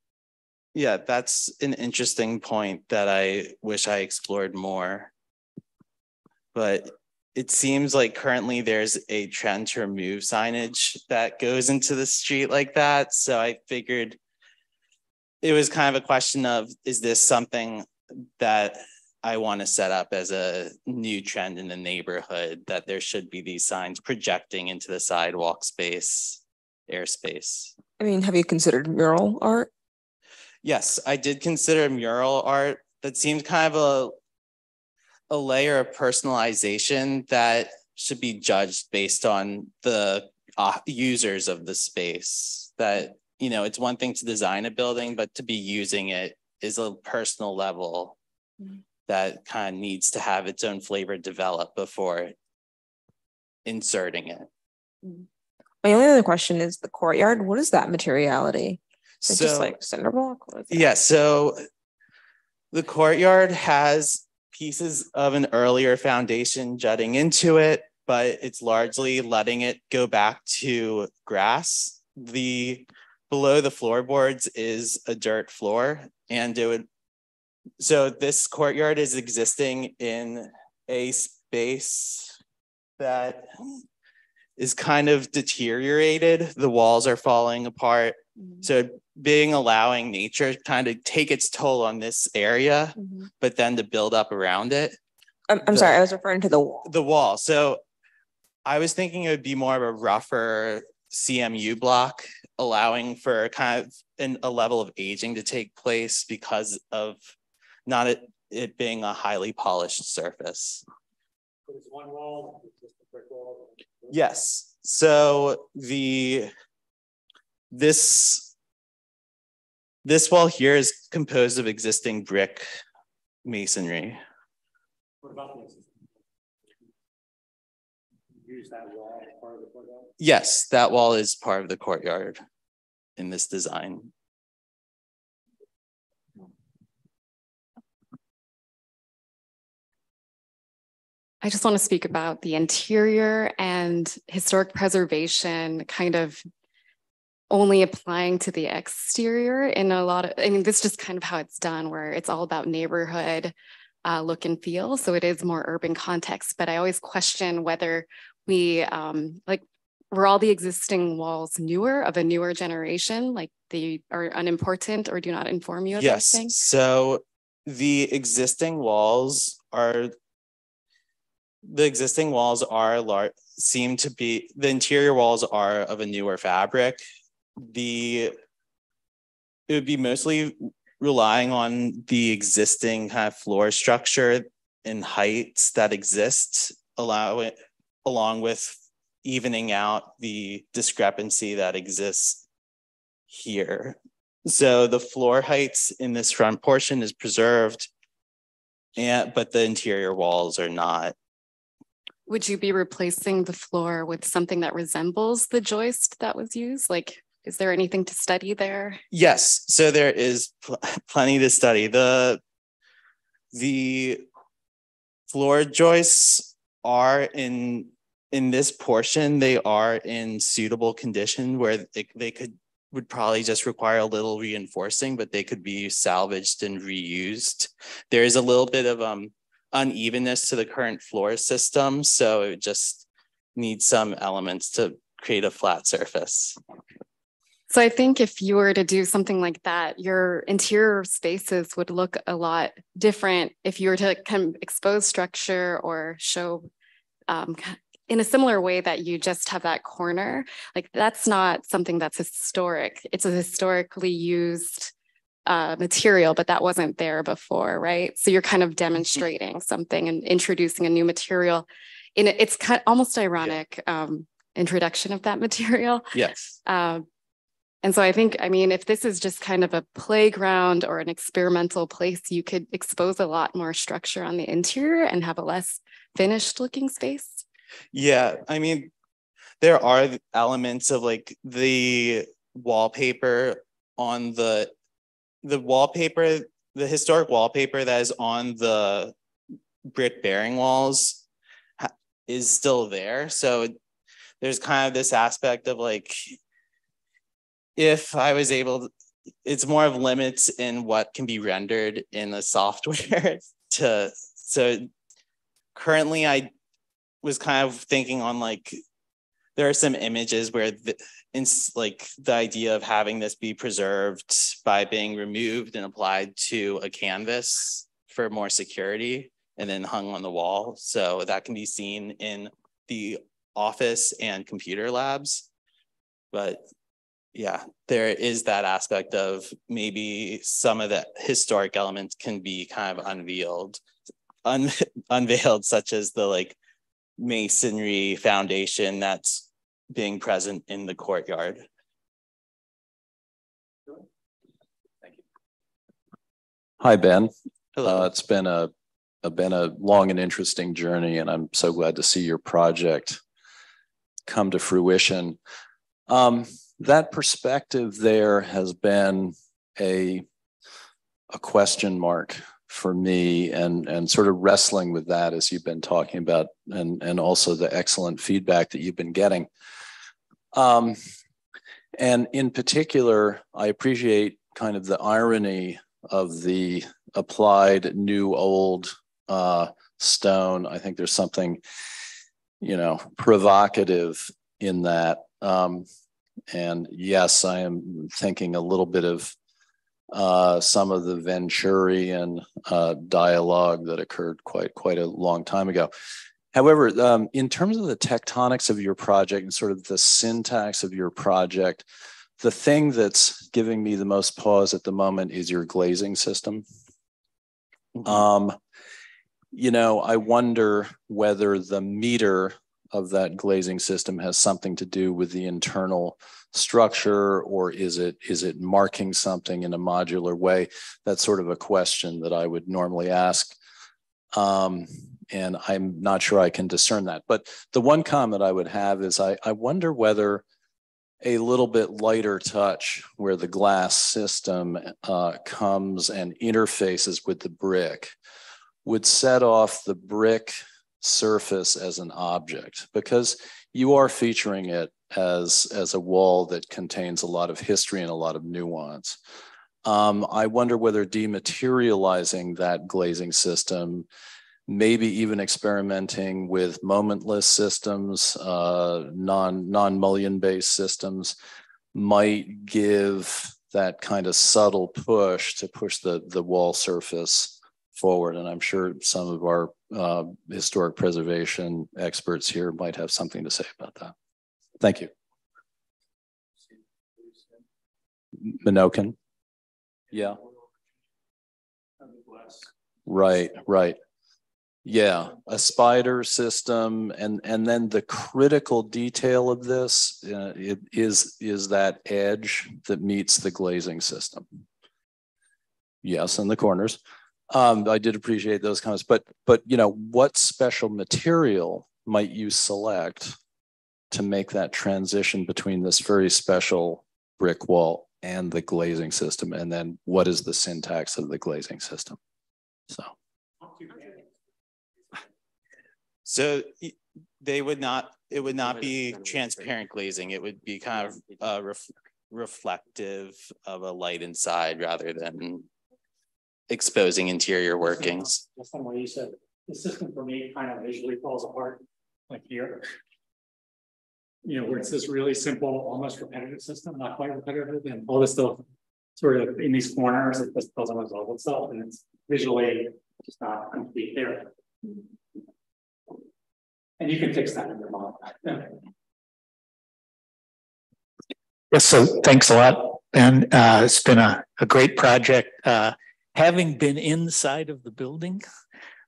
yeah, that's an interesting point that I wish I explored more. But it seems like currently there's a trend to remove signage that goes into the street like that, so I figured it was kind of a question of, is this something that I want to set up as a new trend in the neighborhood, that there should be these signs projecting into the sidewalk space, airspace? I mean, have you considered mural art? Yes, I did consider mural art. That seemed kind of a a layer of personalization that should be judged based on the uh, users of the space. That, you know, it's one thing to design a building, but to be using it is a personal level Mhm. that kind of needs to have its own flavor developed before inserting it. My only other question is the courtyard. What is that materiality? Is it just So- like cinder block? What is that? Yeah, so the courtyard has pieces of an earlier foundation jutting into it, but it's largely letting it go back to grass. The below the floorboards is a dirt floor and it would so this courtyard is existing in a space that is kind of deteriorated. The walls are falling apart. So being allowing nature kind of take its toll on this area, Mhm. but then to build up around it, I'm, I'm the- sorry, I was referring to the wall. the wall. So I was thinking it would be more of a rougher CMU block, allowing for kind of an, a level of aging to take place because of not it, it being a highly polished surface. But It's one wall, it's just a brick wall. Yes, so the, this, this wall here is composed of existing brick masonry. What about this? Use that wall courtyard? Yes, that wall is part of the courtyard in this design. I just want to speak about the interior and historic preservation kind of only applying to the exterior in a lot of, I mean, this is just kind of how it's done, where it's all about neighborhood uh, look and feel. So it is more urban context, but I always question whether we, um, like were all the existing walls newer of a newer generation? Like they are unimportant or do not inform you of Yes, anything? so the existing walls are the existing walls are large seem to be the interior walls are of a newer fabric. The it would be mostly relying on the existing kind of floor structure and heights that exist, allow it along with evening out the discrepancy that exists here. So the floor heights in this front portion is preserved, and but the interior walls are not. Would you be replacing the floor with something that resembles the joist that was used? Like, is there anything to study there? Yes, so there is pl- plenty to study. The the floor joists are in in this portion, they are in suitable condition where they, they could would probably just require a little reinforcing, but they could be salvaged and reused. There is a little bit of um unevenness to the current floor system, so it just needs some elements to create a flat surface. So I think if you were to do something like that, your interior spaces would look a lot different if you were to kind of expose structure or show um, in a similar way that you just have that corner. Like that's not something that's historic. It's a historically used uh, material, but that wasn't there before, right? So you're kind of demonstrating something and introducing a new material. In it, it's kind of almost ironic um, introduction of that material. Yes. Uh, and so I think, I mean, if this is just kind of a playground or an experimental place, you could expose a lot more structure on the interior and have a less finished looking space. Yeah, I mean, there are elements of like the wallpaper on the the wallpaper, the historic wallpaper that is on the brick bearing walls is still there. So there's kind of this aspect of like if I was able it's more of limits in what can be rendered in the software to so currently I was kind of thinking on like there are some images where the, like the idea of having this be preserved by being removed and applied to a canvas for more security and then hung on the wall. So that can be seen in the office and computer labs. But yeah there is that aspect of maybe some of the historic elements can be kind of unveiled un- unveiled such as the like masonry foundation that's being present in the courtyard. Hi, Ben. Hello. Uh, it's been a, a been a long and interesting journey, and I'm so glad to see your project come to fruition. Um, that perspective there has been a a question mark for me and and sort of wrestling with that as you've been talking about and and also the excellent feedback that you've been getting. Um and in particular i appreciate kind of the irony of the applied new old uh stone. I think there's something you know provocative in that. Um and yes i am thinking a little bit of uh, some of the Venturian uh, dialogue that occurred quite quite a long time ago. However, um, in terms of the tectonics of your project and sort of the syntax of your project, the thing that's giving me the most pause at the moment is your glazing system. Mhm. Um, you know, I wonder whether the meter of that glazing system has something to do with the internal structure or is it is it marking something in a modular way? That's sort of a question that i would normally ask. Um, and i'm not sure i can discern that. But the one comment i would have is i, I wonder whether a little bit lighter touch where the glass system uh, comes and interfaces with the brick would set off the brick surface as an object because you are featuring it as as a wall that contains a lot of history and a lot of nuance. Um, I wonder whether dematerializing that glazing system maybe even experimenting with mullionless systems, uh, non non mullion based systems might give that kind of subtle push to push the the wall surface forward. And I'm sure some of our uh, historic preservation experts here might have something to say about that. Thank you. Minokin. Yeah. Right, right. Yeah, a spider system, and and then the critical detail of this uh, it is is that edge that meets the glazing system. Yes, in the corners. Um, I did appreciate those comments, but but you know what special material might you select to make that transition between this very special brick wall and the glazing system, and then what is the syntax of the glazing system? So. So they would not, it would not be transparent glazing. It would be kind of uh, ref reflective of a light inside rather than exposing interior workings. That's not what you said. The system for me kind of visually falls apart like here. You know, where it's this really simple, almost repetitive system, not quite repetitive, and all this stuff sort of in these corners, it just doesn't resolve itself, and it's visually just not complete there. And you can fix that in your model. Yes, so thanks a lot. And uh, it's been a, a great project. Uh, having been inside of the building,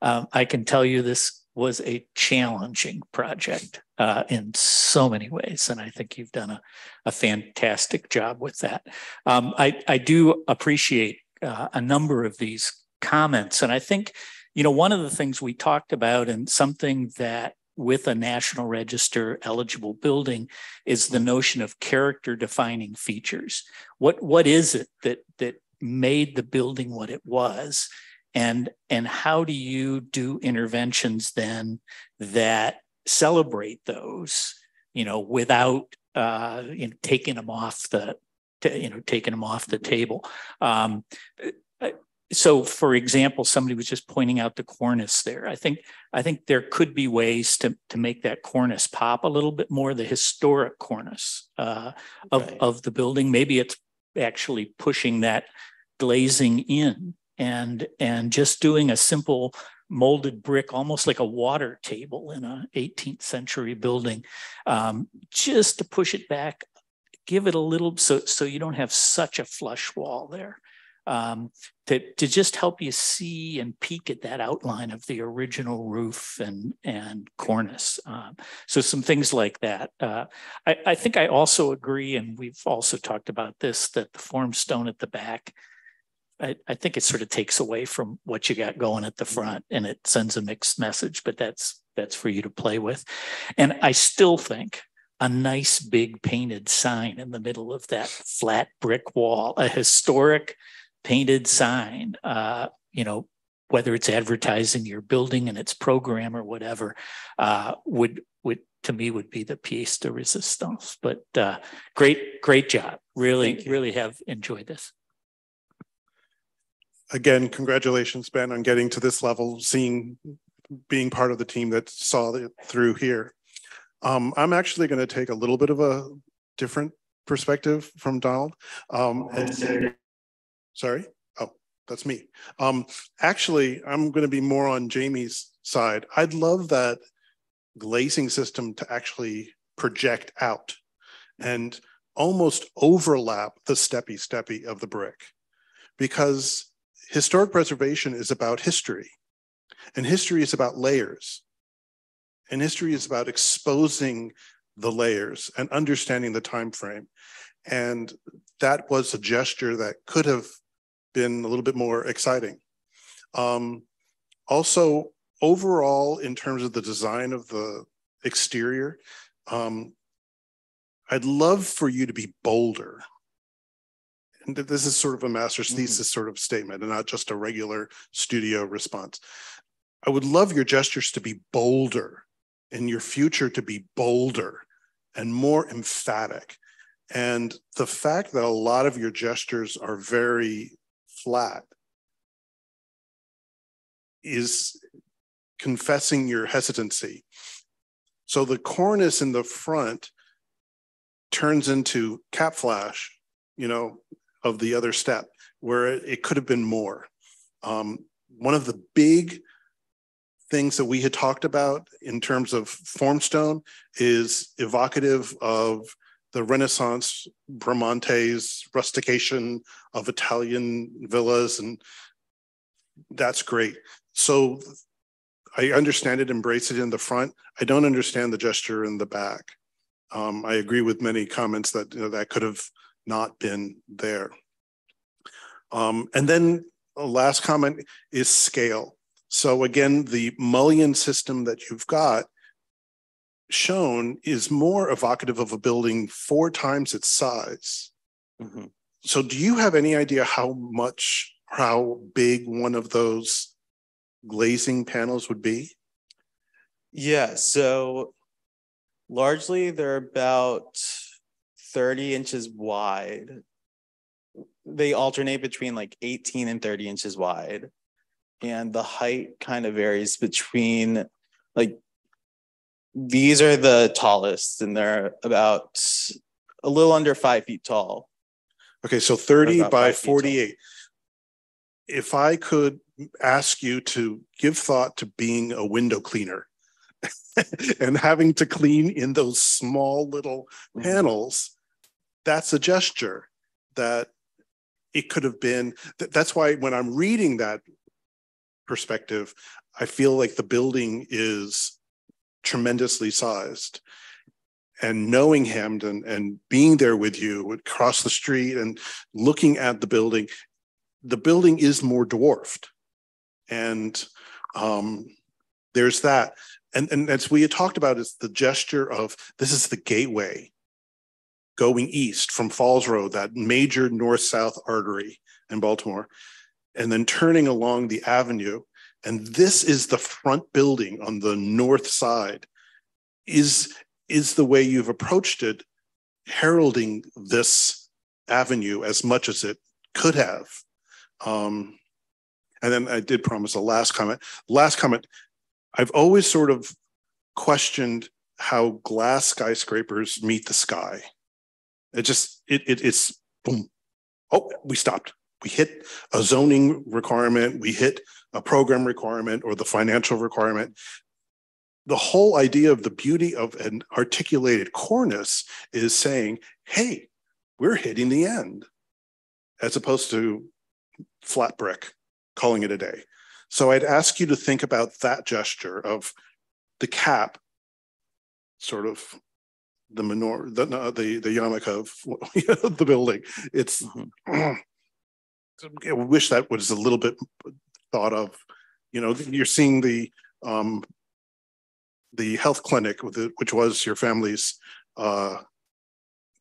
um, I can tell you this was a challenging project uh, in so many ways. And I think you've done a, a fantastic job with that. Um, I, I do appreciate uh, a number of these comments. And I think, you know, one of the things we talked about and something that with a National Register eligible building is the notion of character defining features. What, what is it that, that made the building what it was? And, and how do you do interventions then that celebrate those, you know, without uh, you know, taking them off the, you know, taking them off the table. Um, so for example somebody was just pointing out the cornice there i think i think there could be ways to to make that cornice pop a little bit more the historic cornice uh, of right. of the building maybe it's actually pushing that glazing in and and just doing a simple molded brick almost like a water table in a 18th century building um, just to push it back give it a little so so you don't have such a flush wall there um, to, to just help you see and peek at that outline of the original roof and, and cornice. Um, so some things like that. Uh, I, I think I also agree, and we've also talked about this, that the formstone at the back, I, I think it sort of takes away from what you got going at the mm-hmm. front and it sends a mixed message, but that's that's for you to play with. And I still think a nice big painted sign in the middle of that flat brick wall, a historic painted sign, uh, you know, whether it's advertising your building and its program or whatever, uh, would would to me would be the piece de resistance. But uh, great, great job. Really, really have enjoyed this. Again, congratulations, Ben, on getting to this level, seeing being part of the team that saw it through here. Um, I'm actually going to take a little bit of a different perspective from Donald um, and Sorry? Oh, that's me. Um, actually, I'm going to be more on Jamie's side. I'd love that glazing system to actually project out and almost overlap the steppy steppy of the brick because historic preservation is about history and history is about layers and history is about exposing the layers and understanding the time frame and that was a gesture that could have been a little bit more exciting. Um, also, overall, in terms of the design of the exterior, um, I'd love for you to be bolder. This is sort of a master's mm -hmm. thesis sort of statement and not just a regular studio response. I would love your gestures to be bolder and your future to be bolder and more emphatic. And the fact that a lot of your gestures are very flat is confessing your hesitancy. So the cornice in the front turns into cap flash, you know, of the other step where it, could have been more. Um, one of the big things that we had talked about in terms of formstone is evocative of the Renaissance Bramante's rustication of Italian villas, and that's great. So I understand it, embrace it in the front. I don't understand the gesture in the back. Um, I agree with many comments that you know, that could have not been there. Um, and then the last comment is scale. So again, the mullion system that you've got shown is more evocative of a building four times its size. Mm-hmm. So do you have any idea how much, how big one of those glazing panels would be? Yeah, so largely they're about 30 inches wide. They alternate between like 18 and 30 inches wide. And the height kind of varies between like these are the tallest and they're about a little under five feet tall. Okay, so 30 by 48. If I could ask you to give thought to being a window cleaner and having to clean in those small little mm-hmm. panels, that's a gesture that it could have been. That's why when I'm reading that perspective, I feel like the building is tremendously sized. And knowing Hampden and being there with you across the street and looking at the building, the building is more dwarfed. And um, there's that. And, and as we had talked about, it's the gesture of this is the gateway going east from Falls Road, that major north south artery in Baltimore, and then turning along the avenue. And this is the front building on the north side. Is is the way you've approached it heralding this avenue as much as it could have. Um, and then i did promise a last comment. Last comment i've always sort of questioned how glass skyscrapers meet the sky it just it, it it's boom oh we stopped we hit a zoning requirement we hit a program requirement or the financial requirement. The whole idea of the beauty of an articulated cornice is saying, hey, we're hitting the end, as opposed to flat brick, calling it a day. So I'd ask you to think about that gesture of the cap, sort of the minor, the the, the yarmulke of the building. It's. Mm-hmm. I wish that was a little bit thought of. You know, you're seeing the um, the health clinic, which was your family's uh,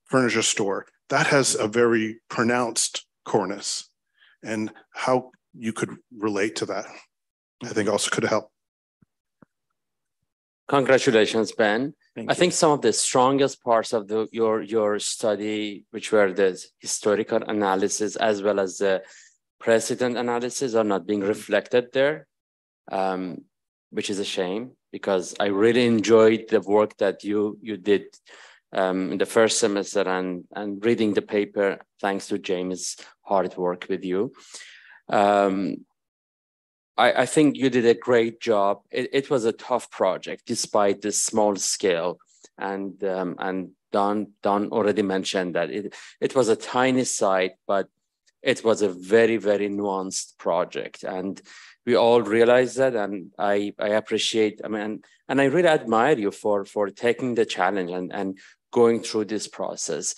furniture store. That has a very pronounced cornice, and how you could relate to that, I think also could help. Congratulations, Ben. Thank I you. think some of the strongest parts of the, your your study, which were the historical analysis as well as the precedent analysis are not being reflected there, um, which is a shame because I really enjoyed the work that you you did um, in the first semester and and reading the paper thanks to James' hard work with you. Um, I, I, think you did a great job. It, it, was a tough project despite the small scale and um, and Don Don already mentioned that it it was a tiny site, but it was a very, very nuanced project. And we all realize that. And I, I appreciate, I mean, and I really admire you for, for taking the challenge and, and going through this process.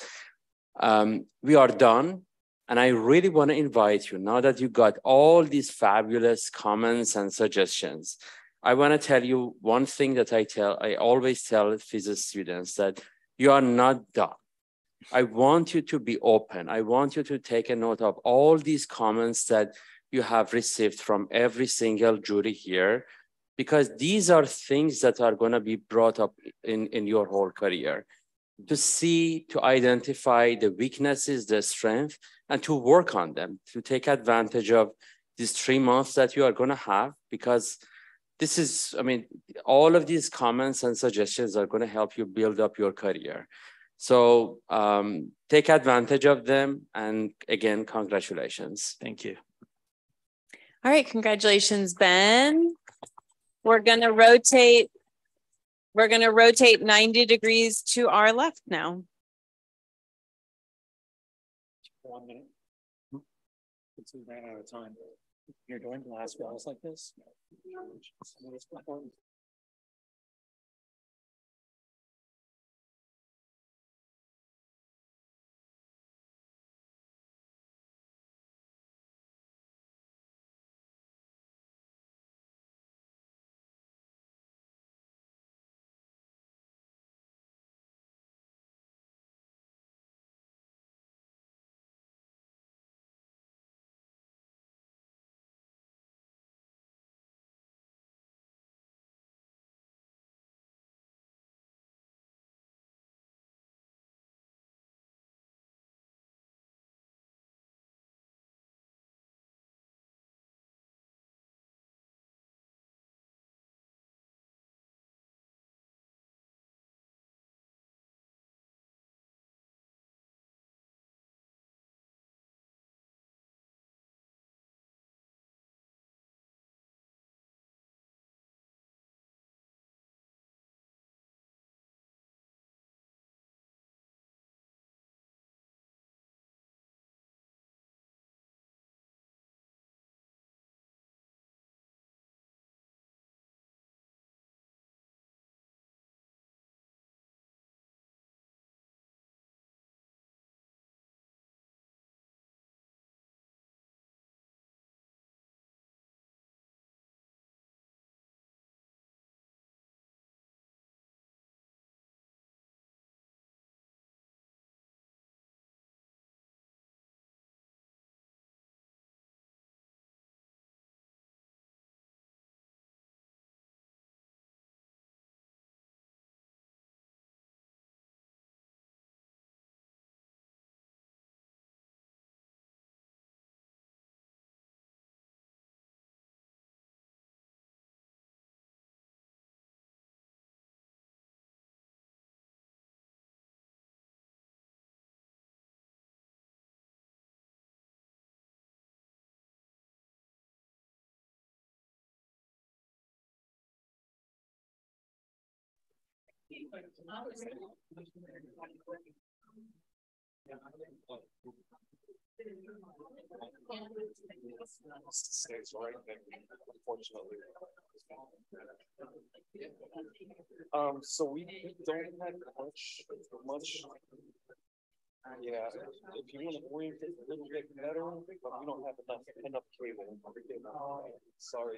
Um, we are done. And I really want to invite you now that you got all these fabulous comments and suggestions. I want to tell you one thing that I tell, I always tell physics students that you are not done. I want you to be open. I want you to take a note of all these comments that you have received from every single jury here, because these are things that are going to be brought up in, in your whole career to see, to identify the weaknesses, the strength, and to work on them, to take advantage of these three months that you are going to have, because this is, I mean, all of these comments and suggestions are going to help you build up your career. So um, take advantage of them. And again, congratulations. Thank you. All right, congratulations, Ben. We're gonna rotate, we're gonna rotate 90 degrees to our left now. One minute. Since we ran out of time. You're doing glass walls like this? Um, so we don't have much, much. Yeah, if you want to orient it a little bit better, but we don't have enough, enough cable. Sorry.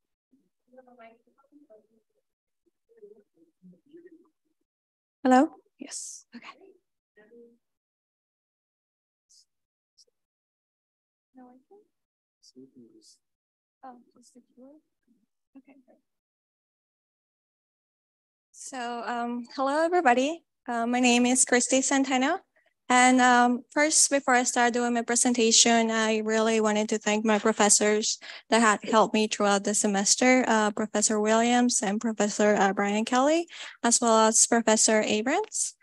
Hello? Yes, okay. No, I think. Oh, just the keyboard? Okay. So, um, hello, everybody. Uh, my name is Christy Santana. And um, first, before I start doing my presentation, I really wanted to thank my professors that had helped me throughout the semester, uh, Professor Williams and Professor uh, Brian Kelly, as well as Professor Abrams.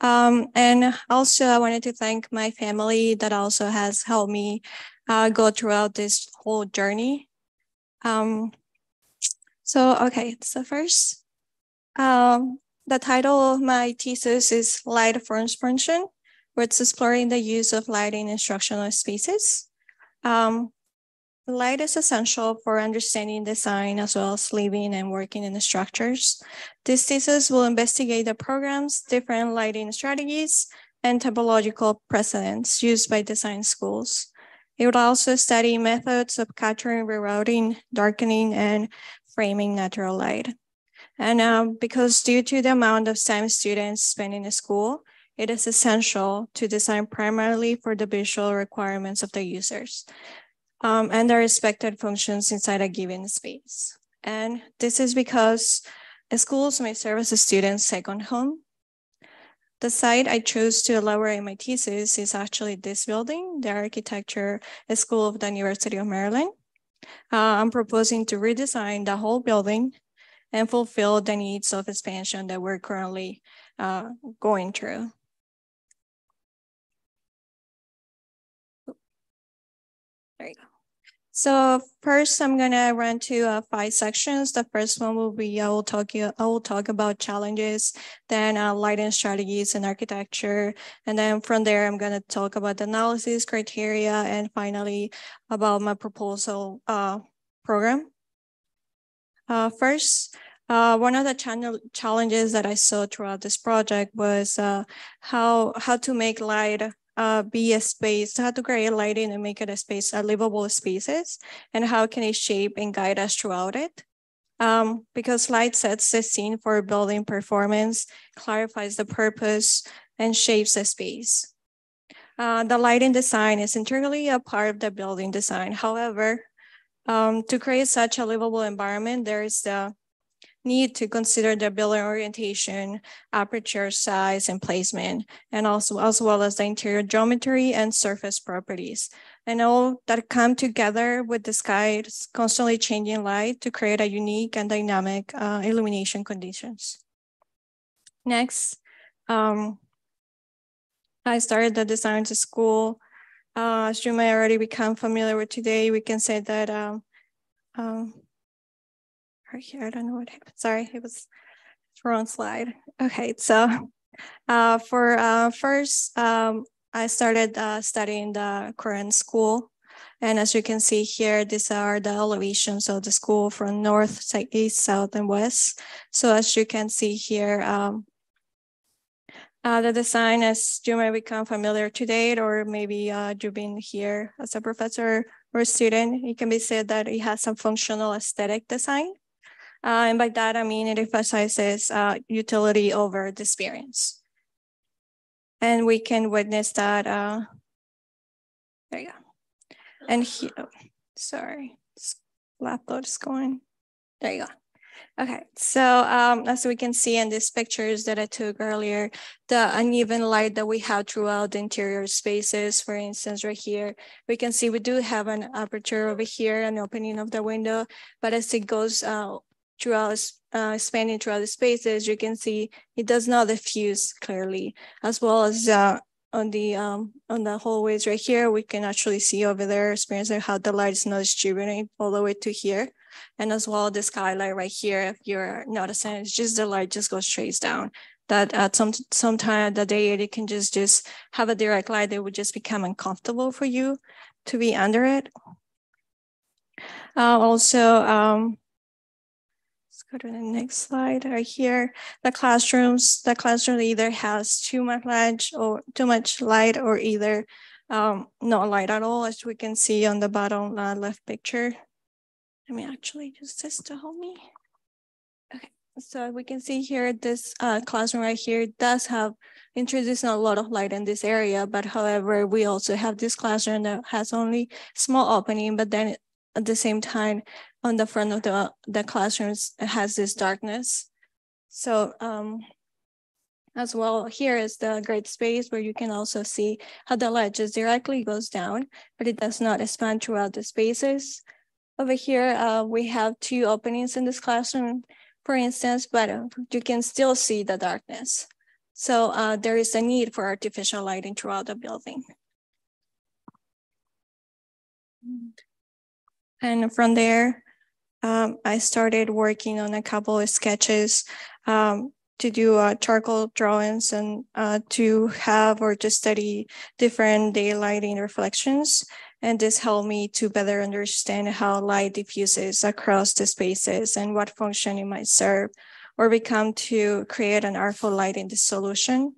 Um, and also, I wanted to thank my family that also has helped me uh, go throughout this whole journey. Um, so, okay, so first, um, the title of my thesis is Light Function where it's exploring the use of light in instructional spaces. Um, light is essential for understanding design as well as living and working in the structures. This thesis will investigate the programs, different lighting strategies, and typological precedents used by design schools. It would also study methods of capturing, rerouting, darkening, and framing natural light. And um, because due to the amount of time students spend in the school, it is essential to design primarily for the visual requirements of the users um, and their expected functions inside a given space. And this is because schools may serve as a student's second home. The site I chose to elaborate my thesis is actually this building, the Architecture School of the University of Maryland. Uh, I'm proposing to redesign the whole building and fulfill the needs of expansion that we're currently uh, going through. Go. So first, I'm gonna run to uh, five sections. The first one will be I will talk you I will talk about challenges, then uh, lighting strategies and architecture, and then from there I'm gonna talk about the analysis criteria, and finally about my proposal uh, program. Uh, first, uh, one of the channel challenges that I saw throughout this project was uh, how how to make light uh, be a space, how to create lighting and make it a space, a livable spaces, and how can it shape and guide us throughout it. Um, because light sets the scene for building performance, clarifies the purpose, and shapes the space. Uh, the lighting design is integrally a part of the building design. However, um, to create such a livable environment, there is the need to consider the building orientation, aperture size and placement, and also as well as the interior geometry and surface properties. And all that come together with the sky's constantly changing light to create a unique and dynamic uh, illumination conditions. Next, um, I started the design to school. Uh, as you may already become familiar with today, we can say that um, um, right here. I don't know what happened. Sorry, it was wrong slide. Okay, so uh, for uh, first, um, I started uh, studying the Korean school. And as you can see here, these are the elevations of the school from north, east, south, and west. So as you can see here, um, uh, the design, as you may become familiar to date, or maybe uh, you've been here as a professor or student, it can be said that it has some functional aesthetic design. Uh, and by that, I mean it emphasizes uh, utility over the experience. And we can witness that. Uh, there you go. And here, oh, sorry, laptop is going. There you go. Okay, so um, as we can see in these pictures that I took earlier, the uneven light that we have throughout the interior spaces, for instance, right here, we can see we do have an aperture over here, an opening of the window, but as it goes uh, throughout uh, expanding throughout the spaces, you can see it does not diffuse clearly, as well as uh, on the um, on the hallways right here, we can actually see over there, experiencing how the light is not distributing all the way to here. And as well, the skylight right here, if you're noticing, it's just the light just goes straight down. That at some some time the day, it can just just have a direct light that would just become uncomfortable for you to be under it. Uh, also, um, go to the next slide right here. The classrooms, the classroom either has too much light or too much light or either um, no light at all, as we can see on the bottom uh, left picture. Let me actually use this to help me. Okay, so we can see here, this uh, classroom right here does have introducing a lot of light in this area, but however, we also have this classroom that has only small opening, but then at the same time, on the front of the, the classrooms has this darkness. So um, as well, here is the great space where you can also see how the light just directly goes down, but it does not expand throughout the spaces. Over here, uh, we have two openings in this classroom, for instance, but uh, you can still see the darkness. So uh, there is a need for artificial lighting throughout the building. And from there, um, I started working on a couple of sketches um, to do uh, charcoal drawings and uh, to have or to study different daylighting reflections. And this helped me to better understand how light diffuses across the spaces and what function it might serve or become to create an artful light in the solution.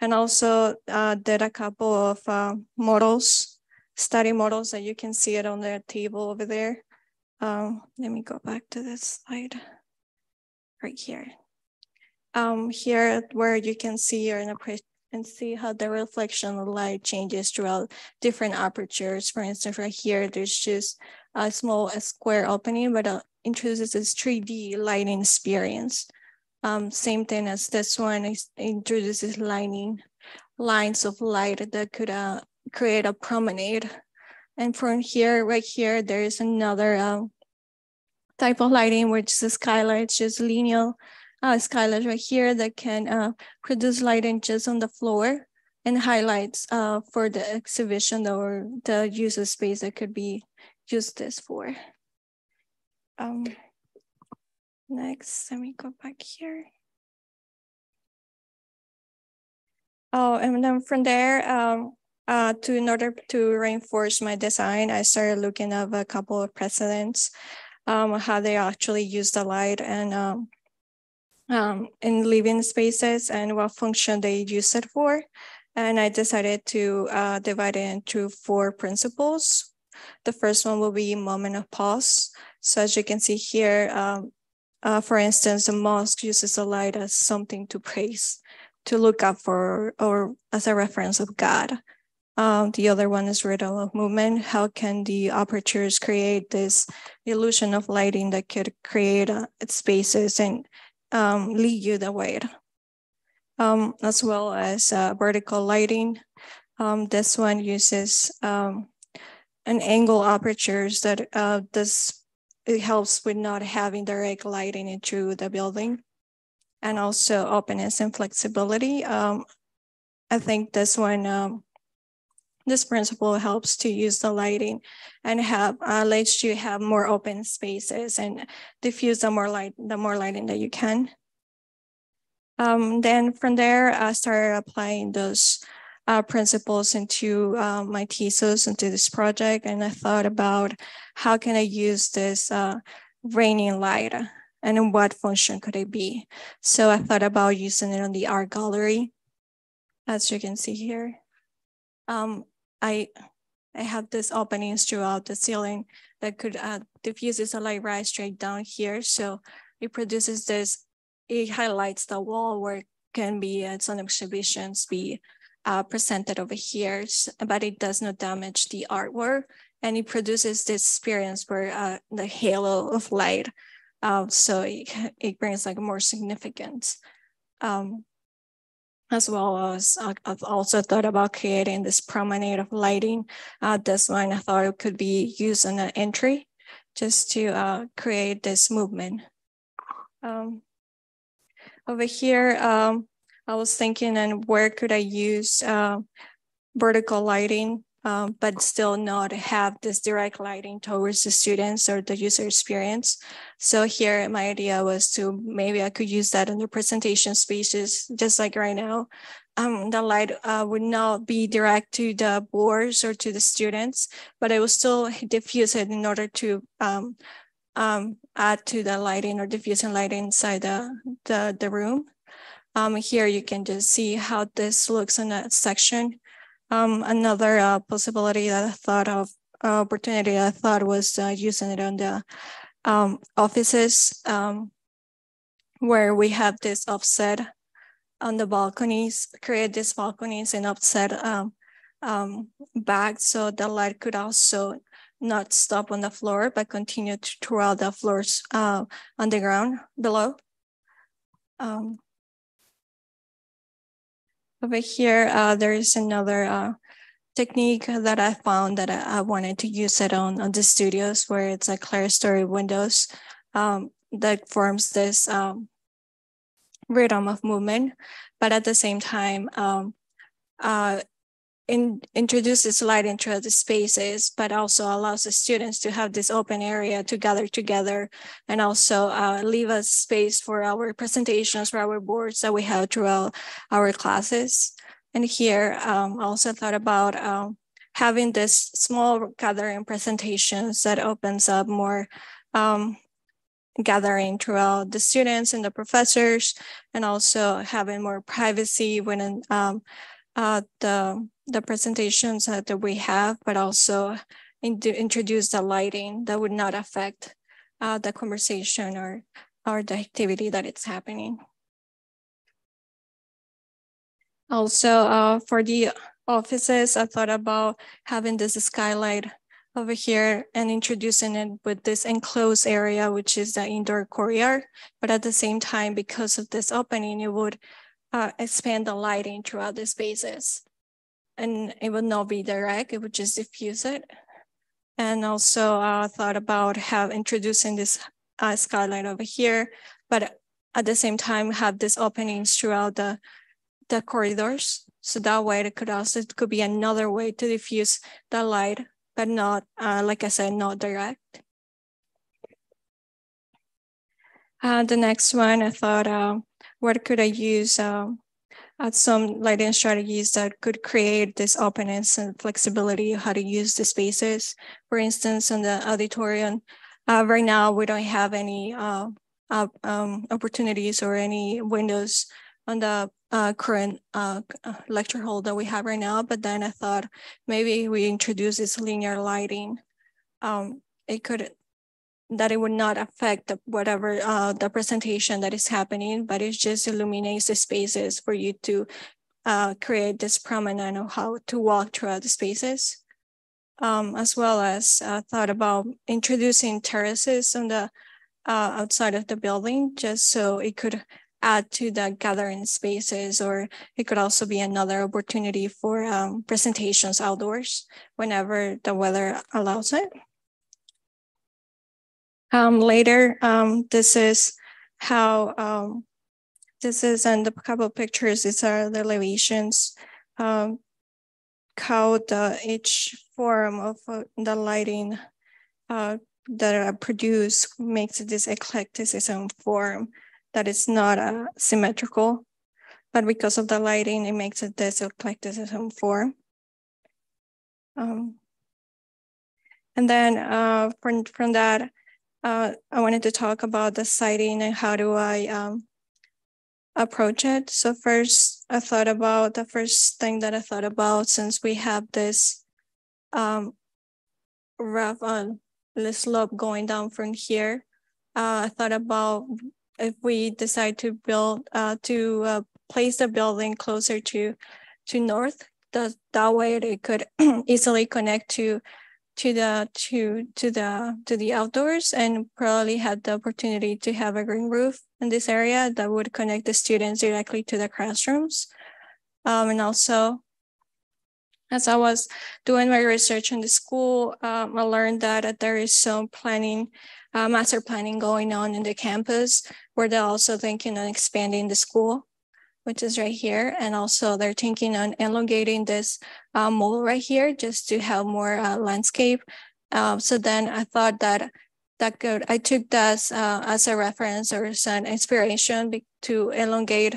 And also uh, did a couple of uh, models study models that you can see it on the table over there. Um, let me go back to this slide right here. Um, here where you can see or and see how the reflection of light changes throughout different apertures. For instance, right here, there's just a small a square opening, but uh, introduces this 3D lighting experience. Um, same thing as this one introduces lighting, lines of light that could uh, create a promenade. And from here, right here, there is another uh, type of lighting, which is a skylight, just linear uh, skylight right here that can uh, produce lighting just on the floor and highlights uh, for the exhibition or the user space that could be used this for. Um, next, let me go back here. Oh, and then from there, um, uh, to in order to reinforce my design, I started looking at a couple of precedents, um, how they actually use the light and um, um, in living spaces and what function they use it for. And I decided to uh, divide it into four principles. The first one will be moment of pause. So as you can see here, um, uh, for instance, the mosque uses the light as something to praise, to look up for, or as a reference of God. Um, the other one is rhythm of movement. How can the apertures create this illusion of lighting that could create uh, spaces and um, lead you the way, um, as well as uh, vertical lighting. Um, this one uses um, an angle apertures that uh, does, it helps with not having direct lighting into the building and also openness and flexibility. Um, I think this one, this principle helps to use the lighting and have uh, lets you have more open spaces and diffuse the more light, the more lighting that you can. Um, then from there, I started applying those uh, principles into uh, my thesis, into this project. And I thought about how can I use this uh, raining light and what function could it be? So I thought about using it on the art gallery, as you can see here. Um, I I have these openings throughout the ceiling that could uh, diffuses the light right straight down here. So it produces this, it highlights the wall where can be uh, some exhibitions be uh, presented over here, but it does not damage the artwork. And it produces this experience where uh, the halo of light. Uh, so it, it brings like more significance. Um, as well as uh, I've also thought about creating this promenade of lighting. Uh, this one I thought it could be used in an entry just to uh, create this movement. Um, over here, um, I was thinking and where could I use uh, vertical lighting um, but still not have this direct lighting towards the students or the user experience. So here my idea was to maybe I could use that in the presentation spaces, just like right now. Um, the light uh, would not be direct to the boards or to the students, but it will still diffuse it in order to um, um, add to the lighting or diffusing light inside the, the, the room. Um, here you can just see how this looks in that section. Um, another uh, possibility that I thought of, uh, opportunity I thought was uh, using it on the um, offices um, where we have this offset on the balconies, create these balconies and offset um, um, back so the light could also not stop on the floor, but continue to throughout the floors uh, on the ground below. Um, over here, uh, there is another uh, technique that I found that I, I, wanted to use it on, on the studios where it's a clerestory windows um, that forms this um, rhythm of movement. But at the same time, um, uh, in, introduces light into the spaces, but also allows the students to have this open area to gather together and also uh, leave a space for our presentations, for our boards that we have throughout our classes. And here, um, I also thought about um, having this small gathering presentations that opens up more um, gathering throughout the students and the professors, and also having more privacy when um, uh, the, the presentations that we have, but also in, introduce the lighting that would not affect uh, the conversation or, or the activity that it's happening. Also, uh, for the offices, I thought about having this skylight over here and introducing it with this enclosed area, which is the indoor courtyard. But at the same time, because of this opening, it would uh, expand the lighting throughout the spaces. And it would not be direct, it would just diffuse it. And also uh, thought about have introducing this uh, skylight over here, but at the same time have these openings throughout the, the corridors. So that way it could also, it could be another way to diffuse the light, but not, uh, like I said, not direct. Uh, the next one, I thought, uh, what could I use uh, some lighting strategies that could create this openness and flexibility, how to use the spaces. For instance, in the auditorium, uh, right now we don't have any uh, um, opportunities or any windows on the uh, current uh, uh, lecture hall that we have right now. But then I thought maybe we introduce this linear lighting. Um, it could that it would not affect whatever uh, the presentation that is happening, but it just illuminates the spaces for you to uh, create this promenade of how to walk throughout the spaces. Um, as well as uh, thought about introducing terraces on the uh, outside of the building, just so it could add to the gathering spaces, or it could also be another opportunity for um, presentations outdoors whenever the weather allows it. Um, later, um, this is how, um, this is and a couple of pictures, these are the elevations, um, how the each form of uh, the lighting uh, that are produced makes this eclecticism form that is not uh, symmetrical, but because of the lighting, it makes it this eclecticism form. Um, and then uh, from, from that, uh, I wanted to talk about the siting and how do I um, approach it. So first, I thought about the first thing that I thought about since we have this um, rough on the slope going down from here. Uh, I thought about if we decide to build uh, to uh, place the building closer to to north, that that way it could easily connect to to the to to the to the outdoors and probably had the opportunity to have a green roof in this area that would connect the students directly to the classrooms. Um, and also as I was doing my research in the school, um, I learned that there is some planning, uh, master planning going on in the campus where they're also thinking on expanding the school which is right here. And also they're thinking on elongating this uh, mole right here just to have more uh, landscape. Um, so then I thought that that could, I took that uh, as a reference or as an inspiration to elongate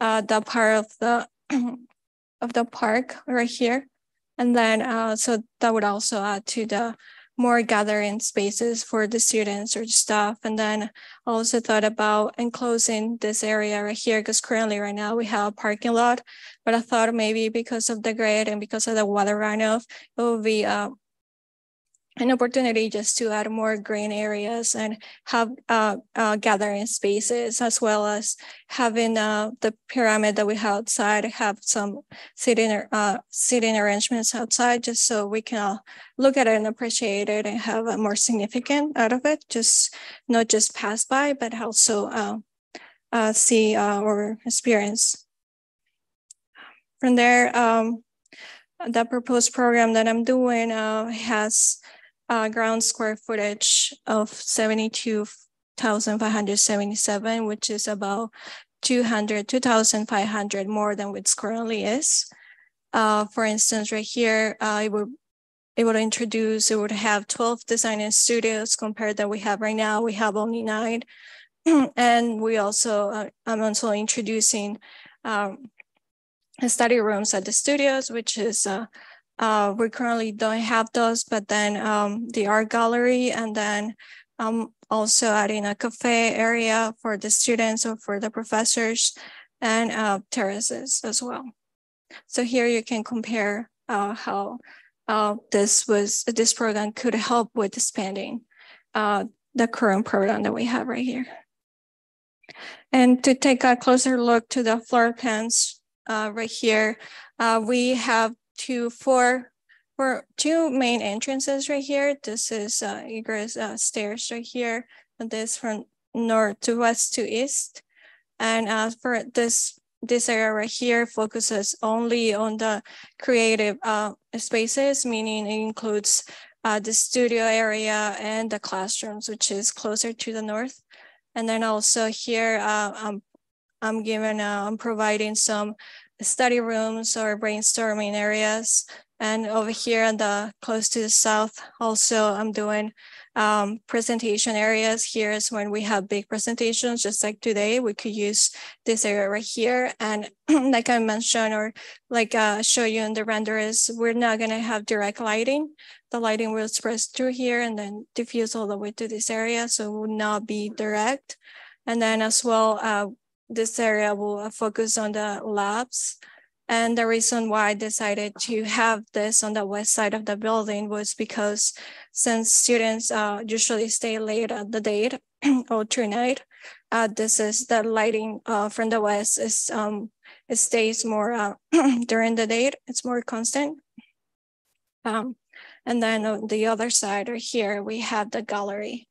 uh, the part of the of the park right here. And then uh, so that would also add to the more gathering spaces for the students or the staff. And then also thought about enclosing this area right here because currently right now we have a parking lot, but I thought maybe because of the grade and because of the water runoff, it would be uh, an opportunity just to add more green areas and have uh, uh, gathering spaces as well as having uh, the pyramid that we have outside have some seating uh, seating arrangements outside just so we can all look at it and appreciate it and have a more significant out of it just not just pass by but also uh, uh, see or experience. From there um, the proposed program that I'm doing has uh, ground square footage of 72,577, which is about 200, 2,500 more than what currently is. Uh, for instance, right here, uh, it would it would introduce, it would have 12 design studios compared that we have right now, we have only nine. and we also, uh, I'm also introducing um, study rooms at the studios, which is uh, we currently don't have those, but then um, the art gallery and then um, also adding a cafe area for the students or for the professors and uh, terraces as well. So here you can compare uh, how uh, this was this program could help with expanding uh, the current program that we have right here. And to take a closer look to the floor plans uh, right here, uh, we have four, four, two main entrances right here. This is uh, egress uh, stairs right here, and this from north to west to east. And uh, for this this area right here focuses only on the creative uh, spaces, meaning it includes uh, the studio area and the classrooms, which is closer to the north. And then also here, uh, I'm, I'm given, uh, I'm providing some study rooms or brainstorming areas. And over here on the close to the south, also I'm doing um, presentation areas. Here is when we have big presentations, just like today, we could use this area right here. And like I mentioned, or like uh, show you in the render is we're not gonna have direct lighting. The lighting will spread through here and then diffuse all the way to this area. So it will not be direct. And then as well, uh, this area will focus on the labs and the reason why I decided to have this on the west side of the building was because since students uh, usually stay late at the date or tonight, uh, this is the lighting uh, from the west is um, it stays more uh, during the date. It's more constant. Um, and then on the other side or here, we have the gallery,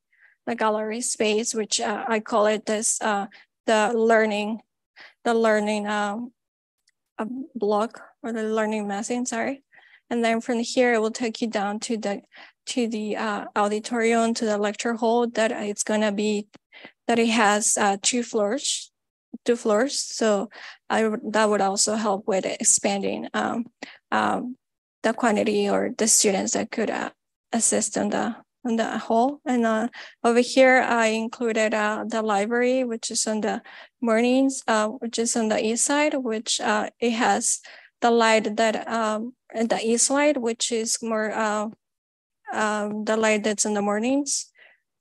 the gallery space, which uh, I call it this, uh, the learning, the learning um, block or the learning massing, sorry. And then from here, it will take you down to the to the uh, auditorium, to the lecture hall that it's gonna be, that it has uh, two floors, two floors. So I that would also help with expanding um, um, the quantity or the students that could uh, assist in the on the hall. And uh, over here, I included uh, the library, which is on the mornings, uh, which is on the east side, which uh, it has the light that um, the east light, which is more uh, um, the light that's in the mornings.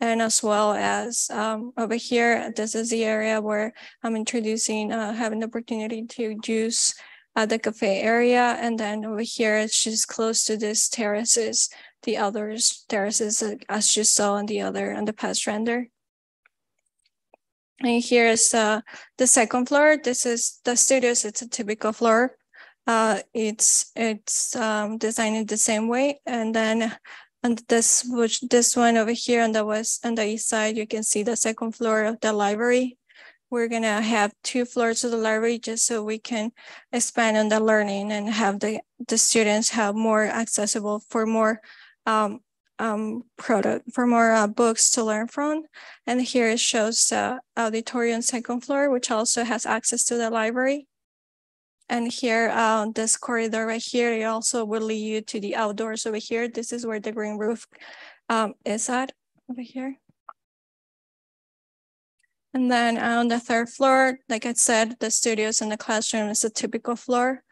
And as well as um, over here, this is the area where I'm introducing, uh, having the opportunity to use the cafe area. And then over here, it's just close to these terraces the others terraces as you saw on the other on the past render. And here is uh, the second floor. This is the studios. It's a typical floor. Uh, it's it's um, designed in the same way. And then on this which this one over here on the west on the east side, you can see the second floor of the library. We're gonna have two floors of the library just so we can expand on the learning and have the, the students have more accessible for more um, um, product for more uh, books to learn from. And here it shows the auditorium second floor, which also has access to the library. And here, uh, this corridor right here, it also will lead you to the outdoors over here. This is where the green roof um, is at over here. And then on the third floor, like I said, the studios and the classroom is a typical floor.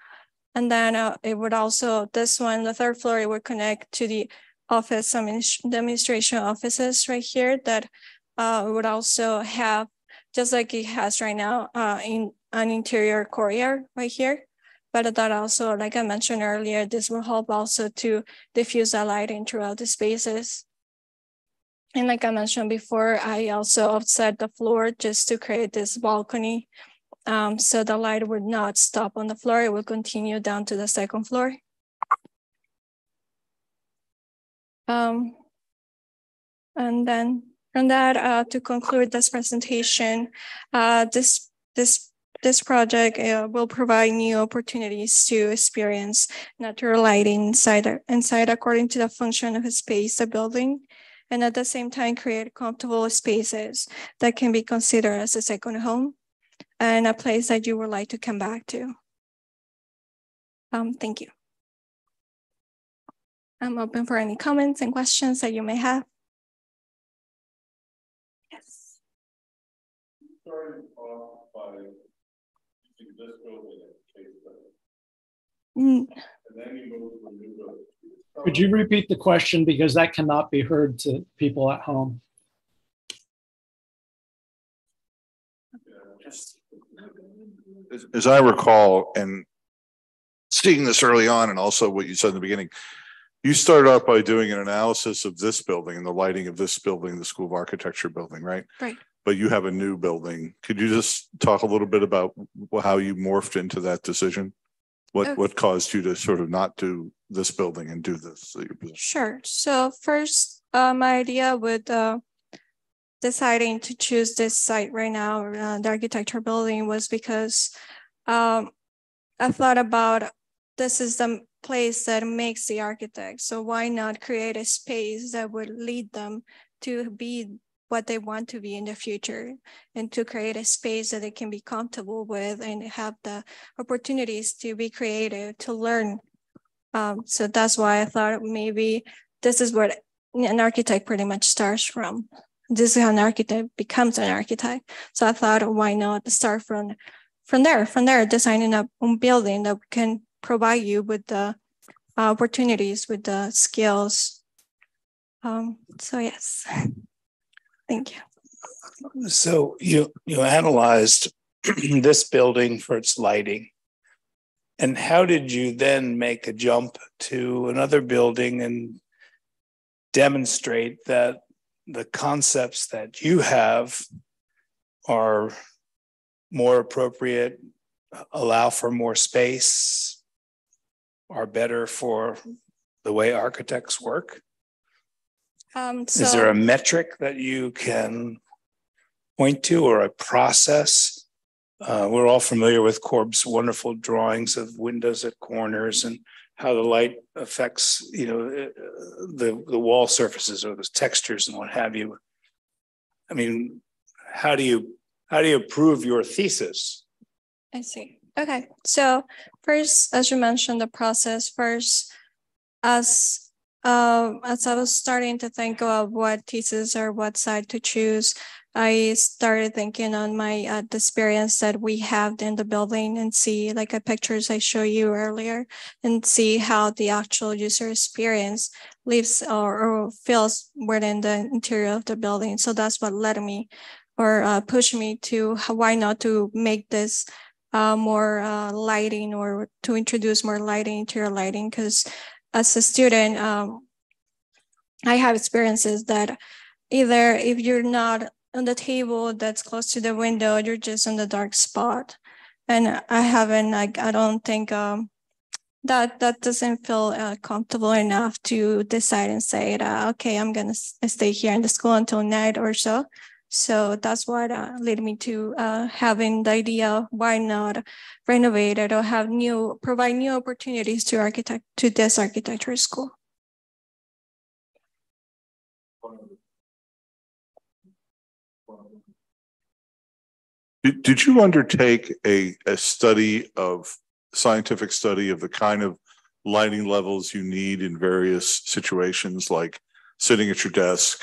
And then uh, it would also, this one, the third floor, it would connect to the office, the administration offices right here that uh, would also have, just like it has right now, uh, in an interior courtyard right here. But that also, like I mentioned earlier, this will help also to diffuse the lighting throughout the spaces. And like I mentioned before, I also offset the floor just to create this balcony um, so the light would not stop on the floor. It will continue down to the second floor. Um, and then from that, uh, to conclude this presentation, uh, this, this, this project uh, will provide new opportunities to experience natural lighting inside, inside according to the function of a space, a building, and at the same time create comfortable spaces that can be considered as a second home and a place that you would like to come back to. Um, thank you. I'm open for any comments and questions that you may have. Yes. Mm. Could you repeat the question because that cannot be heard to people at home? As, as I recall, and seeing this early on and also what you said in the beginning. You started off by doing an analysis of this building and the lighting of this building, the School of Architecture building, right? Right. But you have a new building. Could you just talk a little bit about how you morphed into that decision? What, Okay. what caused you to sort of not do this building and do this? Sure. So first, uh, my idea with uh, deciding to choose this site right now, uh, the architecture building, was because um, I thought about this is the place that makes the architect. So why not create a space that would lead them to be what they want to be in the future and to create a space that they can be comfortable with and have the opportunities to be creative, to learn um, so that's why I thought maybe this is what an architect pretty much starts from. This is an architect becomes an architect. So I thought, why not start from from there? From there, designing a a building that can provide you with the opportunities, with the skills. Um, so yes, thank you. So you, you analyzed this building for its lighting. And how did you then make a jump to another building and demonstrate that the concepts that you have are more appropriate, allow for more space, are better for the way architects work? Um, Is there a metric that you can point to or a process? Uh, we're all familiar with Corb's wonderful drawings of windows at corners and how the light affects, you know, uh, the, the wall surfaces or the textures and what have you. I mean, how do you, how do you prove your thesis? I see. Okay, so first, as you mentioned, the process first, as uh, as I was starting to think about what thesis or what side to choose, I started thinking on my uh, the experience that we have in the building and see like a pictures I show you earlier and see how the actual user experience lives or, or feels within the interior of the building. So that's what led me or uh, pushed me to why not to make this uh, more uh, lighting or to introduce more lighting, interior lighting, because as a student, um, I have experiences that either if you're not on the table that's close to the window, you're just on the dark spot. And I haven't, like, I don't think um, that that doesn't feel uh, comfortable enough to decide and say, that, okay, I'm gonna stay here in the school until night or so. So that's what uh, led me to uh, having the idea why not renovate it or have new, provide new opportunities to architect, to this architecture school. Did, did you undertake a, a study of, scientific study of the kind of lighting levels you need in various situations, like sitting at your desk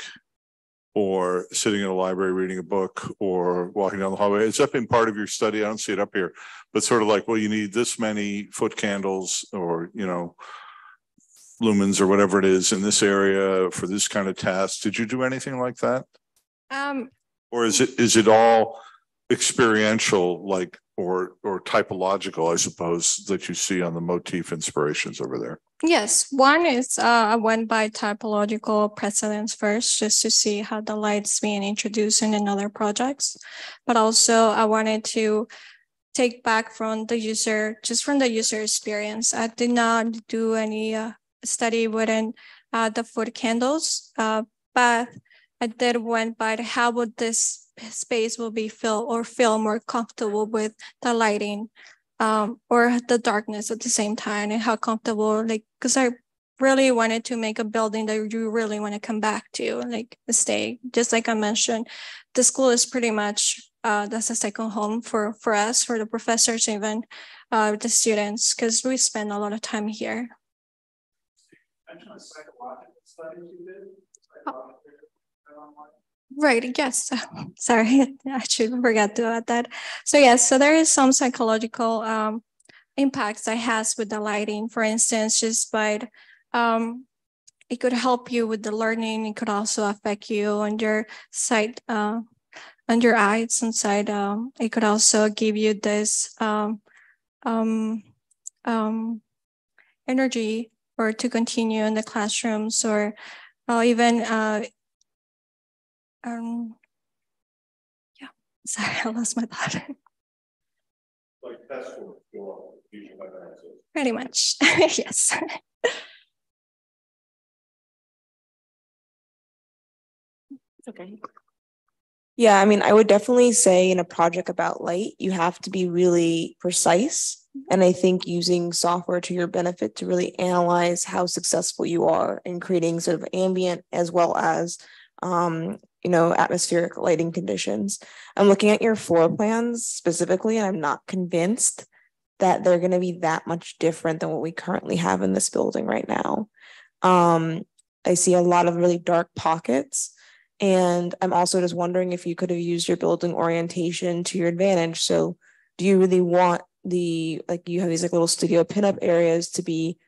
or sitting in a library reading a book or walking down the hallway? Has that been part of your study? I don't see it up here, but sort of like, well, you need this many foot candles or, you know, lumens or whatever it is in this area for this kind of task. Did you do anything like that? Um, Or is it, is it all experiential, like, or, or typological, I suppose, that you see on the motif inspirations over there? Yes, one is uh, I went by typological precedents first, just to see how the light's being introduced in other projects. But also I wanted to take back from the user, just from the user experience. I did not do any uh, study within uh, the foot candles, uh, but I did by the how would this space will be feel or feel more comfortable with the lighting um, or the darkness at the same time and how comfortable like because I really wanted to make a building that you really want to come back to like stay. Just like I mentioned the school is pretty much uh, that's a second home for for us for the professors even uh, the students because we spend a lot of time here Right, yes. Sorry, I should forget to add that. So yes, so there is some psychological um, impacts that has with the lighting. For instance, just by um, it could help you with the learning. It could also affect you on your sight, uh, on your eyes inside. Um, it could also give you this um, um, um, energy or to continue in the classrooms or uh, even uh, um, yeah, sorry, I lost my thought. Like test work, your future Pretty much, yes. Okay. Yeah, I mean, I would definitely say in a project about light, you have to be really precise. And I think using software to your benefit to really analyze how successful you are in creating sort of ambient as well as, um, you know, atmospheric lighting conditions. I'm looking at your floor plans specifically, and I'm not convinced that they're going to be that much different than what we currently have in this building right now. Um, I see a lot of really dark pockets and I'm also just wondering if you could have used your building orientation to your advantage. So do you really want the like you have these like little studio pinup areas to be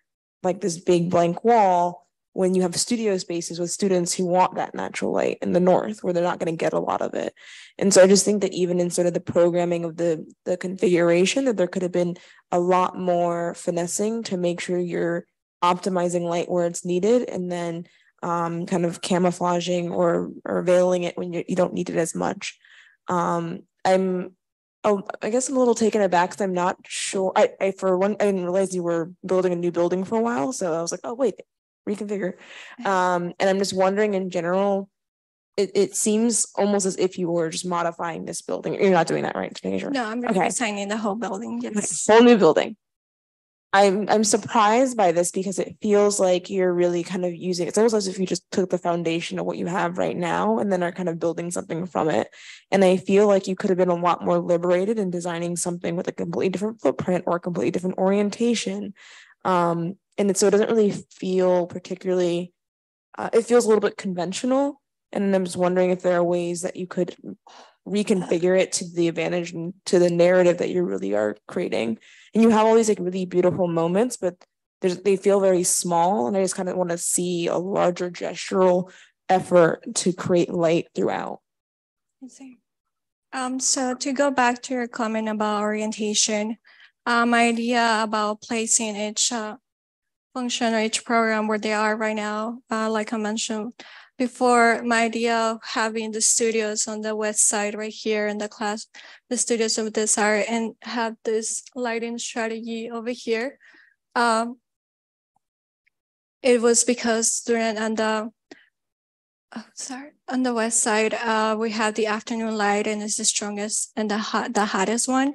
like this big blank wall when you have studio spaces with students who want that natural light in the north where they're not going to get a lot of it and so i just think that even in sort of the programming of the the configuration that there could have been a lot more finessing to make sure you're optimizing light where it's needed and then um, kind of camouflaging or or veiling it when you, you don't need it as much. Um, I'm oh, I guess I'm a little taken aback because I'm not sure. I, I for one I didn't realize you were building a new building for a while, so I was like, oh wait, reconfigure. Um, and I'm just wondering in general. It, it seems almost as if you were just modifying this building. You're not doing that, right? Just making sure. No, I'm okay. designing the whole building. Yes. Whole new building. I'm I'm surprised by this because it feels like you're really kind of using it's almost as if you just took the foundation of what you have right now and then are kind of building something from it. And I feel like you could have been a lot more liberated in designing something with a completely different footprint or a completely different orientation. Um, and so it doesn't really feel particularly uh, it feels a little bit conventional. And I'm just wondering if there are ways that you could reconfigure it to the advantage and to the narrative that you really are creating. And you have all these like really beautiful moments, but they feel very small. And I just kind of want to see a larger gestural effort to create light throughout. I see. Um, so to go back to your comment about orientation, uh, my idea about placing each uh, function or each program where they are right now, uh, like I mentioned, before my idea of having the studios on the west side right here in the class, the studios of this art and have this lighting strategy over here. Um, it was because during on the oh, sorry on the west side, uh, we have the afternoon light and it's the strongest and the hot the hottest one.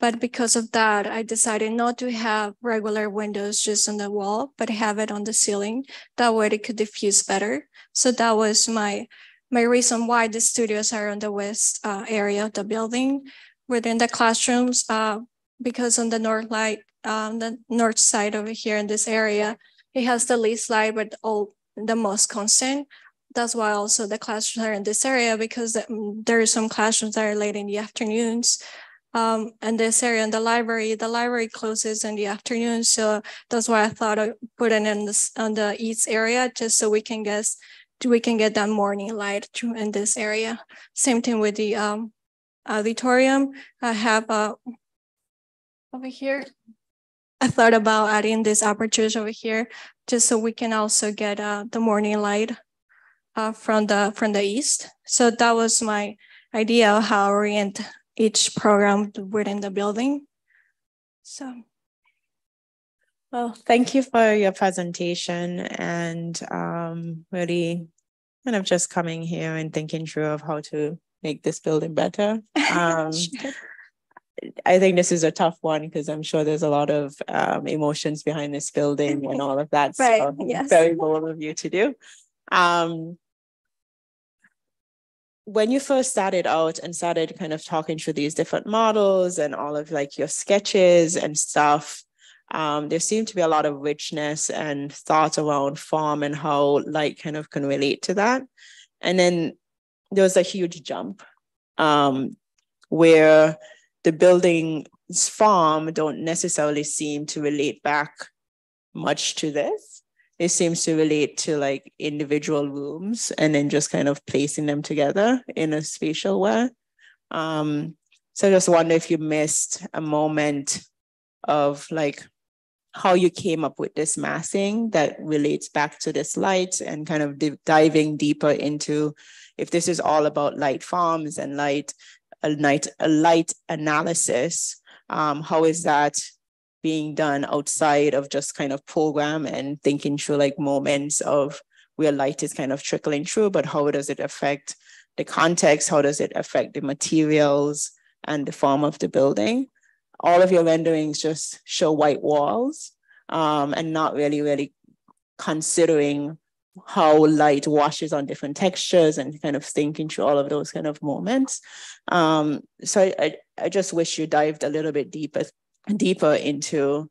But because of that, I decided not to have regular windows just on the wall, but have it on the ceiling. That way it could diffuse better. So that was my my reason why the studios are on the west uh, area of the building. Within the classrooms, uh, because on the north light, um, the north side over here in this area, it has the least light, but all the most constant. That's why also the classrooms are in this area because there are some classrooms that are late in the afternoons um, and this area in the library. The library closes in the afternoon, so that's why I thought I put it in this on the east area, just so we can get we can get that morning light through in this area. Same thing with the um, auditorium. I have uh, over here. I thought about adding this apertures over here, just so we can also get uh, the morning light uh, from the from the east. So that was my idea of how orient each program within the building. So. Well, thank you for your presentation and um, really kind of just coming here and thinking through of how to make this building better. Um, I think this is a tough one because I'm sure there's a lot of um, emotions behind this building and all of that. right, so yes. very bold of you to do. Um, when you first started out and started kind of talking through these different models and all of like your sketches and stuff, um, there seemed to be a lot of richness and thought around form and how light kind of can relate to that. And then there was a huge jump um, where the building's form don't necessarily seem to relate back much to this it seems to relate to like individual rooms and then just kind of placing them together in a spatial way. Um, so I just wonder if you missed a moment of like how you came up with this massing that relates back to this light and kind of diving deeper into if this is all about light forms and light a light a light analysis um, how is that being done outside of just kind of program and thinking through like moments of where light is kind of trickling through but how does it affect the context how does it affect the materials and the form of the building all of your renderings just show white walls um, and not really, really considering how light washes on different textures and kind of thinking through all of those kind of moments. Um, so I, I, I just wish you dived a little bit deeper, deeper into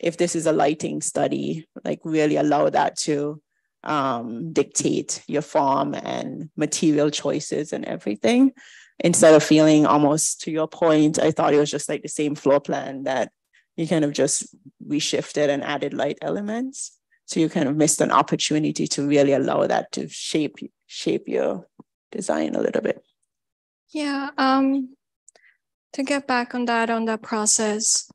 if this is a lighting study, like really allow that to um, dictate your form and material choices and everything instead of feeling almost to your point, I thought it was just like the same floor plan that you kind of just reshifted and added light elements. So you kind of missed an opportunity to really allow that to shape shape your design a little bit. Yeah. Um, to get back on that on that process,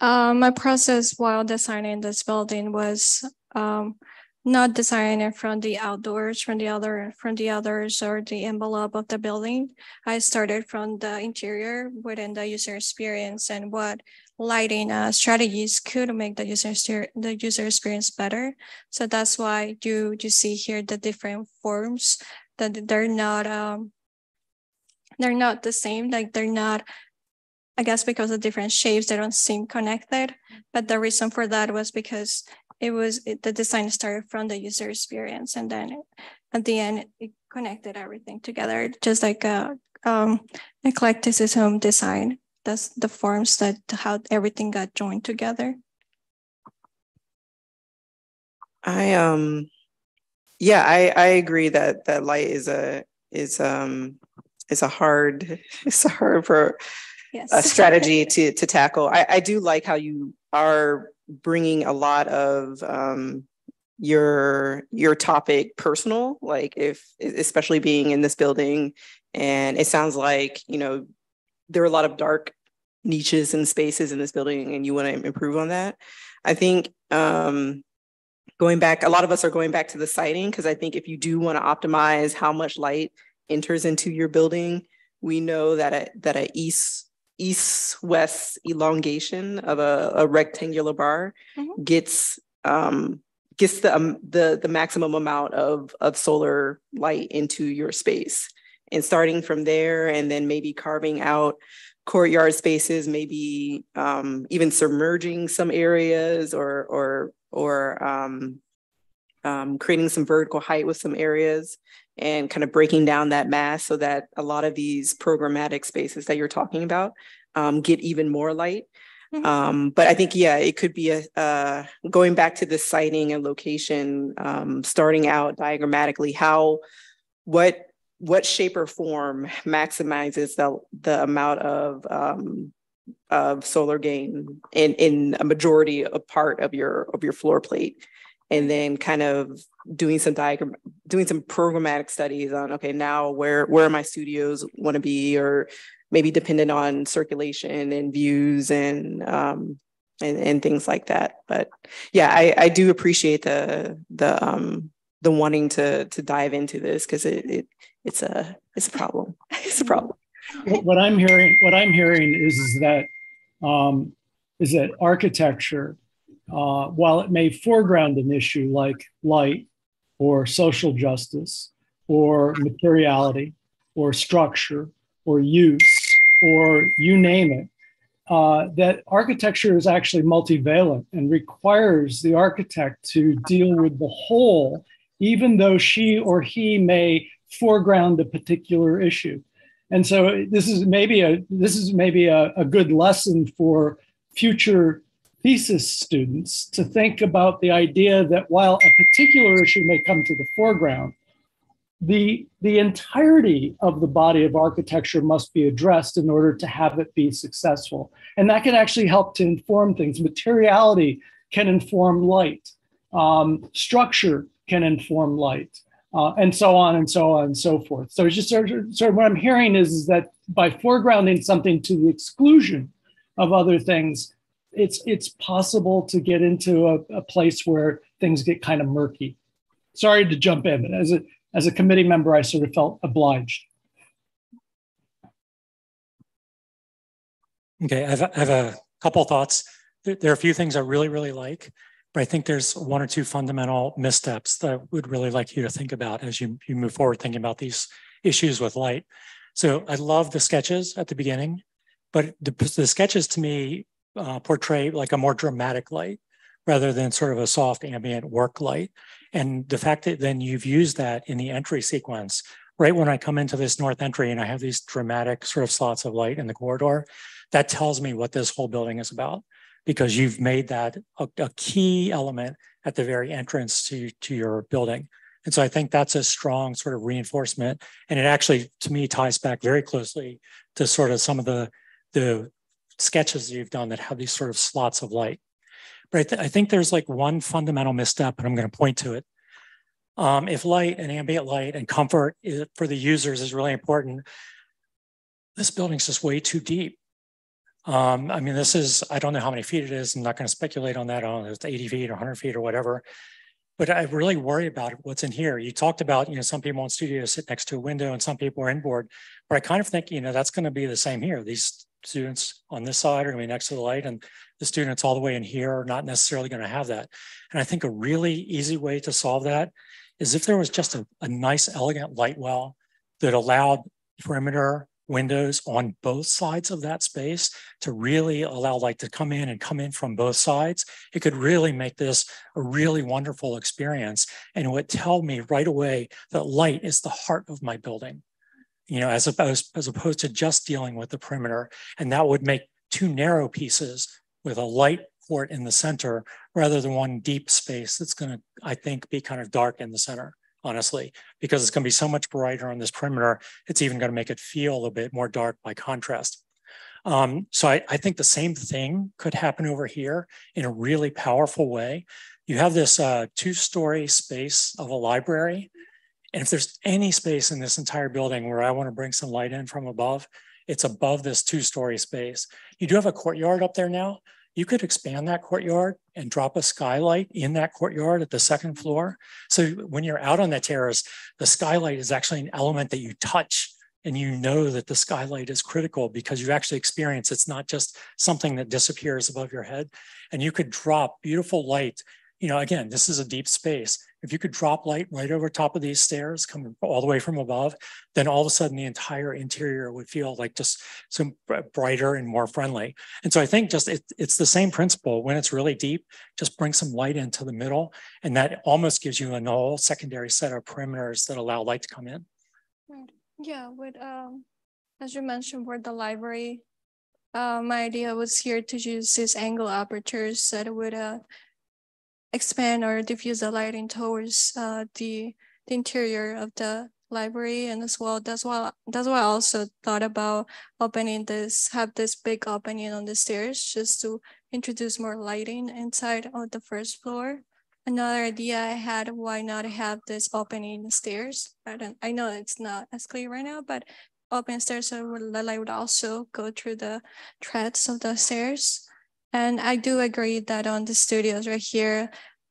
um, my process while designing this building was um, not designing from the outdoors, from the other, from the others or the envelope of the building. I started from the interior within the user experience and what lighting uh, strategies could make the user the user experience better. So that's why you you see here the different forms that they're not um they're not the same. Like they're not. I guess because of different shapes, they don't seem connected. But the reason for that was because it was it, the design started from the user experience and then at the end it connected everything together just like a um, eclecticism design that's the forms that how everything got joined together i um yeah i i agree that that light is a is um is a hard it's a hard for yes. a strategy to to tackle. I i do like how you are bringing a lot of um, your your topic personal like if especially being in this building. And it sounds like you know there are a lot of dark niches and spaces in this building and you want to improve on that. I think um, going back a lot of us are going back to the siting because i think if you do want to optimize how much light enters into your building we know that a, that a east east-west elongation of a, a rectangular bar mm-hmm. gets um, gets the, um, the the maximum amount of of solar light into your space. And starting from there, and then maybe carving out courtyard spaces, maybe um, even submerging some areas, or or or um, um, creating some vertical height with some areas and kind of breaking down that mass so that a lot of these programmatic spaces that you're talking about um, get even more light. Mm-hmm. Um, but I think, yeah, it could be a uh, going back to the siting and location, um, starting out diagrammatically, how, what, what shape or form maximizes the the amount of um, of solar gain in in a majority of part of your of your floor plate and then kind of doing some diagram doing some programmatic studies on okay now where where my studios want to be or maybe dependent on circulation and views and um and, and things like that. But yeah i i do appreciate the the um the wanting to to dive into this because it, it it's a it's a problem. It's a problem. What i'm hearing what i'm hearing is, is that um is that architecture uh, while it may foreground an issue like light or social justice or materiality or structure or use or you name it, uh, that architecture is actually multivalent and requires the architect to deal with the whole, even though she or he may foreground a particular issue. And so this is maybe a this is maybe a, a good lesson for future thesis students to think about the idea that while a particular issue may come to the foreground, the, the entirety of the body of architecture must be addressed in order to have it be successful. And that can actually help to inform things. Materiality can inform light, um, structure can inform light, uh, and so on and so on and so forth. So it's just sort of, sort of what I'm hearing is, is that by foregrounding something to the exclusion of other things, it's it's possible to get into a, a place where things get kind of murky. Sorry to jump in, but as a as a committee member, I sort of felt obliged. Okay, I have, I have a couple thoughts. There, are a few things I really, really like, but I think there's one or two fundamental missteps that I would really like you to think about as you, you move forward thinking about these issues with light. So I love the sketches at the beginning, but the, the sketches to me uh, portray like a more dramatic light rather than sort of a soft ambient work light. And the fact that then you've used that in the entry sequence, right when I come into this north entry and I have these dramatic sort of slots of light in the corridor, that tells me what this whole building is about because you've made that a, a key element at the very entrance to, to your building. And so I think that's a strong sort of reinforcement. And it actually, to me, ties back very closely to sort of some of the, the sketches that you've done that have these sort of slots of light. But I, th I think there's like one fundamental misstep, and I'm going to point to it. Um, if light and ambient light and comfort is, for the users is really important, this building's just way too deep. Um, I mean, this is, I don't know how many feet it is. I'm not going to speculate on that. I don't know, it's 80 feet or 100 feet or whatever. But I really worry about what's in here. You talked about, you know, some people in studio sit next to a window and some people are inboard. But I kind of think, you know, that's going to be the same here. These students on this side are going to be next to the light and the students all the way in here are not necessarily going to have that. And I think a really easy way to solve that is if there was just a, a nice, elegant light well that allowed perimeter windows on both sides of that space to really allow light to come in and come in from both sides, it could really make this a really wonderful experience. And it would tell me right away that light is the heart of my building, you know, as opposed, as opposed to just dealing with the perimeter. And that would make two narrow pieces with a light port in the center rather than one deep space that's going to, I think, be kind of dark in the center honestly, because it's going to be so much brighter on this perimeter. It's even going to make it feel a bit more dark by contrast. Um, so I, I, think the same thing could happen over here in a really powerful way. You have this uh, two-story space of a library. And if there's any space in this entire building where I want to bring some light in from above, it's above this two-story space. You do have a courtyard up there now, you could expand that courtyard and drop a skylight in that courtyard at the second floor. So when you're out on that terrace, the skylight is actually an element that you touch and you know that the skylight is critical because you actually experience it's not just something that disappears above your head. And you could drop beautiful light. You know, again, this is a deep space. If you could drop light right over top of these stairs coming all the way from above, then all of a sudden the entire interior would feel like just some brighter and more friendly. And so I think just it, it's the same principle when it's really deep, just bring some light into the middle and that almost gives you a null secondary set of perimeters that allow light to come in. Right. Yeah, with um, as you mentioned, with the library, uh, my idea was here to use these angle apertures that would uh, expand or diffuse the lighting towards uh, the, the interior of the library and as well that's why that's why I also thought about opening this have this big opening on the stairs just to introduce more lighting inside on the first floor. Another idea I had why not have this opening stairs. I don't I know it's not as clear right now, but open stairs so the light would also go through the treads of the stairs. And I do agree that on the studios right here,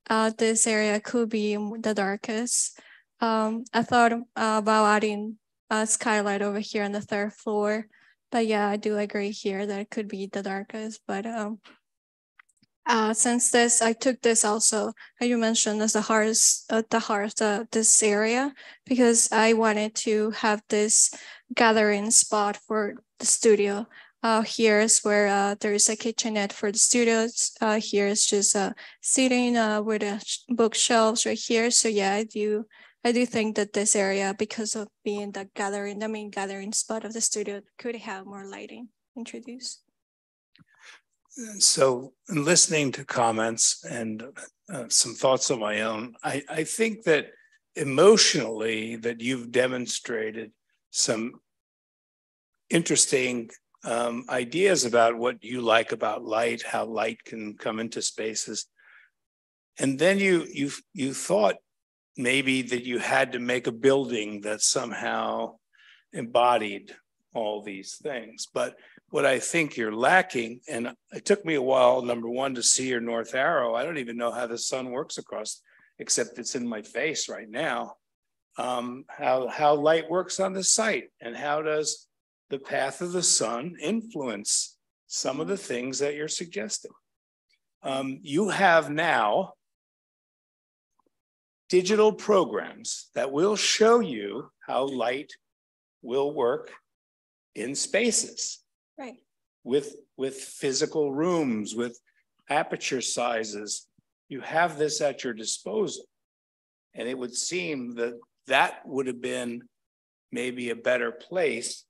uh, this area could be the darkest. Um, I thought uh, about adding a skylight over here on the third floor, but yeah, I do agree here that it could be the darkest. But um, uh, since this, I took this also, as you mentioned, as the heart, uh, the heart of this area, because I wanted to have this gathering spot for the studio. Uh, here is where uh, there is a kitchenette for the students. Uh, here is just uh, sitting uh, with a bookshelves right here. So yeah, I do I do think that this area, because of being the gathering, the main gathering spot of the studio, could have more lighting introduced. So, listening to comments and uh, some thoughts of my own, I, I think that emotionally that you've demonstrated some interesting um, ideas about what you like about light, how light can come into spaces. And then you you you thought maybe that you had to make a building that somehow embodied all these things. But what I think you're lacking, and it took me a while, number one, to see your north arrow. I don't even know how the sun works across, except it's in my face right now. Um, how, how light works on the site and how does the path of the sun influence some of the things that you're suggesting. Um, you have now digital programs that will show you how light will work in spaces. Right. With, with physical rooms, with aperture sizes. You have this at your disposal. And it would seem that that would have been maybe a better place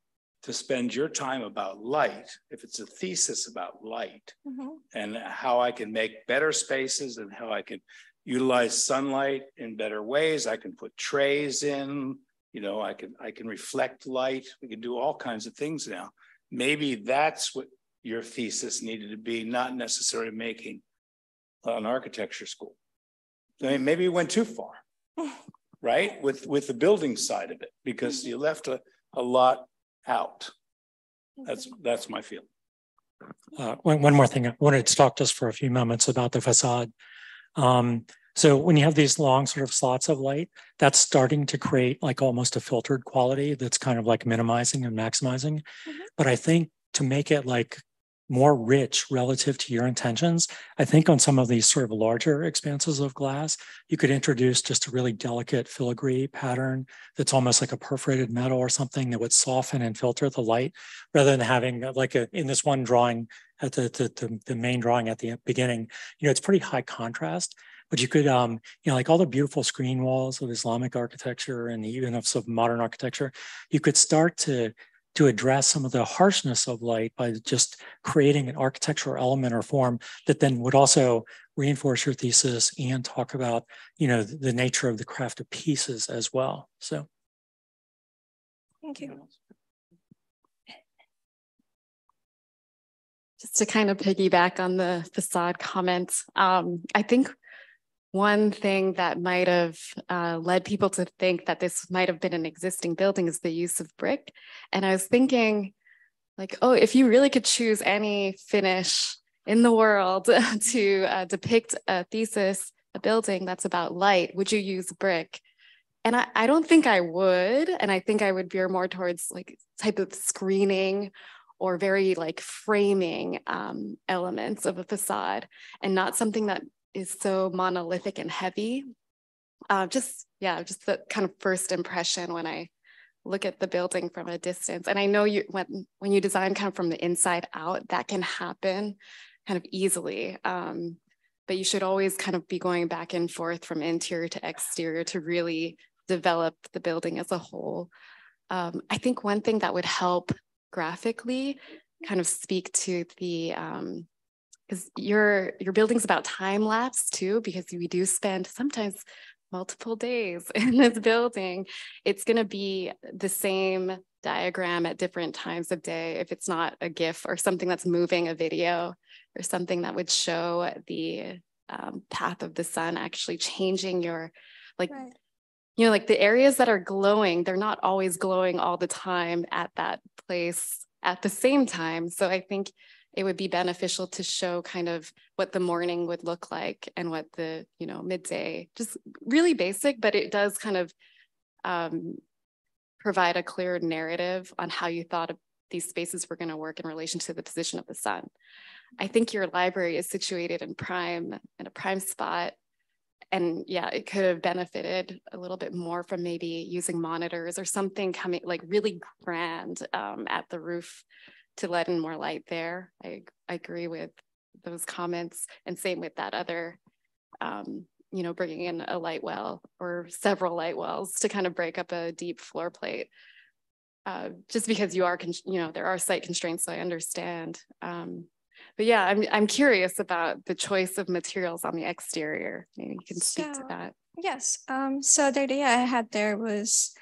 to spend your time about light, if it's a thesis about light, Mhm. and how I can make better spaces and how I can utilize sunlight in better ways. I can put trays in, you know, I can I can reflect light. We can do all kinds of things now. Maybe that's what your thesis needed to be, not necessarily making an architecture school. I mean, maybe you went too far, right? With with the building side of it, because you left a, a lot out. That's that's my feeling. Uh, one, one more thing, I wanted to talk just for a few moments about the facade. Um, so when you have these long sort of slots of light, that's starting to create like almost a filtered quality that's kind of like minimizing and maximizing. But I think to make it like more rich relative to your intentions, I think on some of these sort of larger expanses of glass, you could introduce just a really delicate filigree pattern that's almost like a perforated metal or something that would soften and filter the light rather than having uh, like a, in this one drawing at the, the, the, main drawing at the beginning, you know, it's pretty high contrast but you could um you know like all the beautiful screen walls of islamic architecture and even of some modern architecture you could start to to address some of the harshness of light by just creating an architectural element or form that then would also reinforce your thesis and talk about you know the, the nature of the craft of pieces as well so Thank you. just to kind of piggyback on the facade comments, um, I think one thing that might have uh, led people to think that this might have been an existing building is the use of brick. And I was thinking, like, oh, if you really could choose any finish in the world to uh, depict a thesis, a building that's about light, would you use brick? And I, I don't think I would. And I think I would veer more towards like type of screening or very like framing um, elements of a facade and not something that is so monolithic and heavy. Uh, just, yeah, just the kind of first impression when I look at the building from a distance. And I know you when when you design kind of from the inside out, that can happen kind of easily. Um, but you should always kind of be going back and forth from interior to exterior to really develop the building as a whole. Um, I think one thing that would help graphically kind of speak to the um, because your your building's about time lapse too because we do spend sometimes multiple days in this building it's going to be the same diagram at different times of day if it's not a gif or something that's moving a video or something that would show the um, path of the sun actually changing your like Right. you know like the areas that are glowing they're not always glowing all the time at that place at the same time so i think it would be beneficial to show kind of what the morning would look like and what the you know midday just really basic but it does kind of um, provide a clear narrative on how you thought of these spaces were going to work in relation to the position of the sun. I think your library is situated in prime in a prime spot and yeah it could have benefited a little bit more from maybe using monitors or something coming like really grand um, at the roof to let in more light there. I, I agree with those comments and same with that other, um, you know, bringing in a light well or several light wells to kind of break up a deep floor plate. Uh, just because you are, con- you know, there are site constraints, so I understand. Um, but yeah, I'm, I'm curious about the choice of materials on the exterior. Maybe you can speak to that. Yes. Um, so the idea I had there was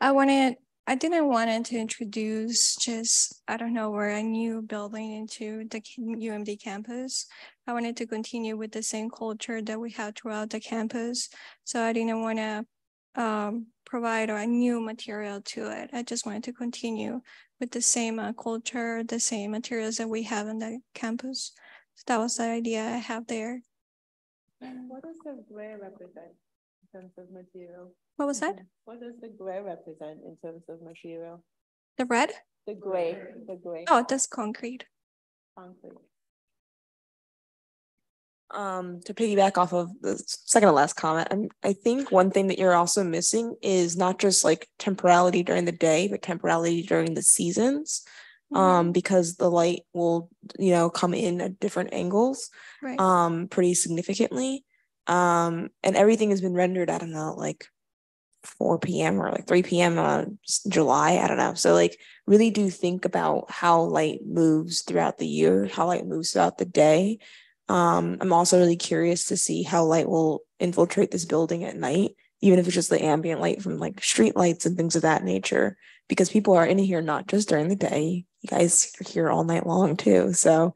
I wanted I didn't want to introduce just I don't know where a new building into the UMD campus. I wanted to continue with the same culture that we had throughout the campus. So I didn't want to um, provide a new material to it. I just wanted to continue with the same uh, culture, the same materials that we have in the campus. So that was the idea I have there. And what does the gray represent terms of material? What was that? What does the gray represent in terms of material? The red? The gray, the gray. Oh, that's concrete. Concrete. Um, to piggyback off of the second to last comment, I'm, I think one thing that you're also missing is not just like temporality during the day, but temporality during the seasons. Um, because the light will, you know, come in at different angles, Right. um, pretty significantly. Um, and everything has been rendered, I don't know, like 4 p.m. or like 3 p.m. s- July. I don't know. So like really do think about how light moves throughout the year, how light moves throughout the day. Um, I'm also really curious to see how light will infiltrate this building at night, even if it's just the ambient light from like street lights and things of that nature, because people are in here not just during the day. You guys are here all night long too. So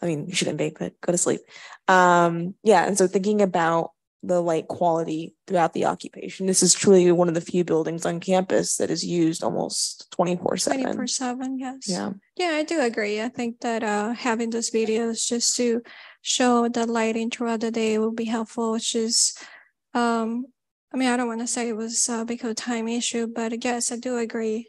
I mean, you shouldn't be, but go to sleep. Um, yeah, and so thinking about the light quality throughout the occupation, this is truly one of the few buildings on campus that is used almost 24 7. 24 7, yes. Yeah. Yeah, I do agree. I think that uh, having those videos just to show the lighting throughout the day will be helpful, which is, um, I mean, I don't want to say it was uh, because of time issue, but yes, I do agree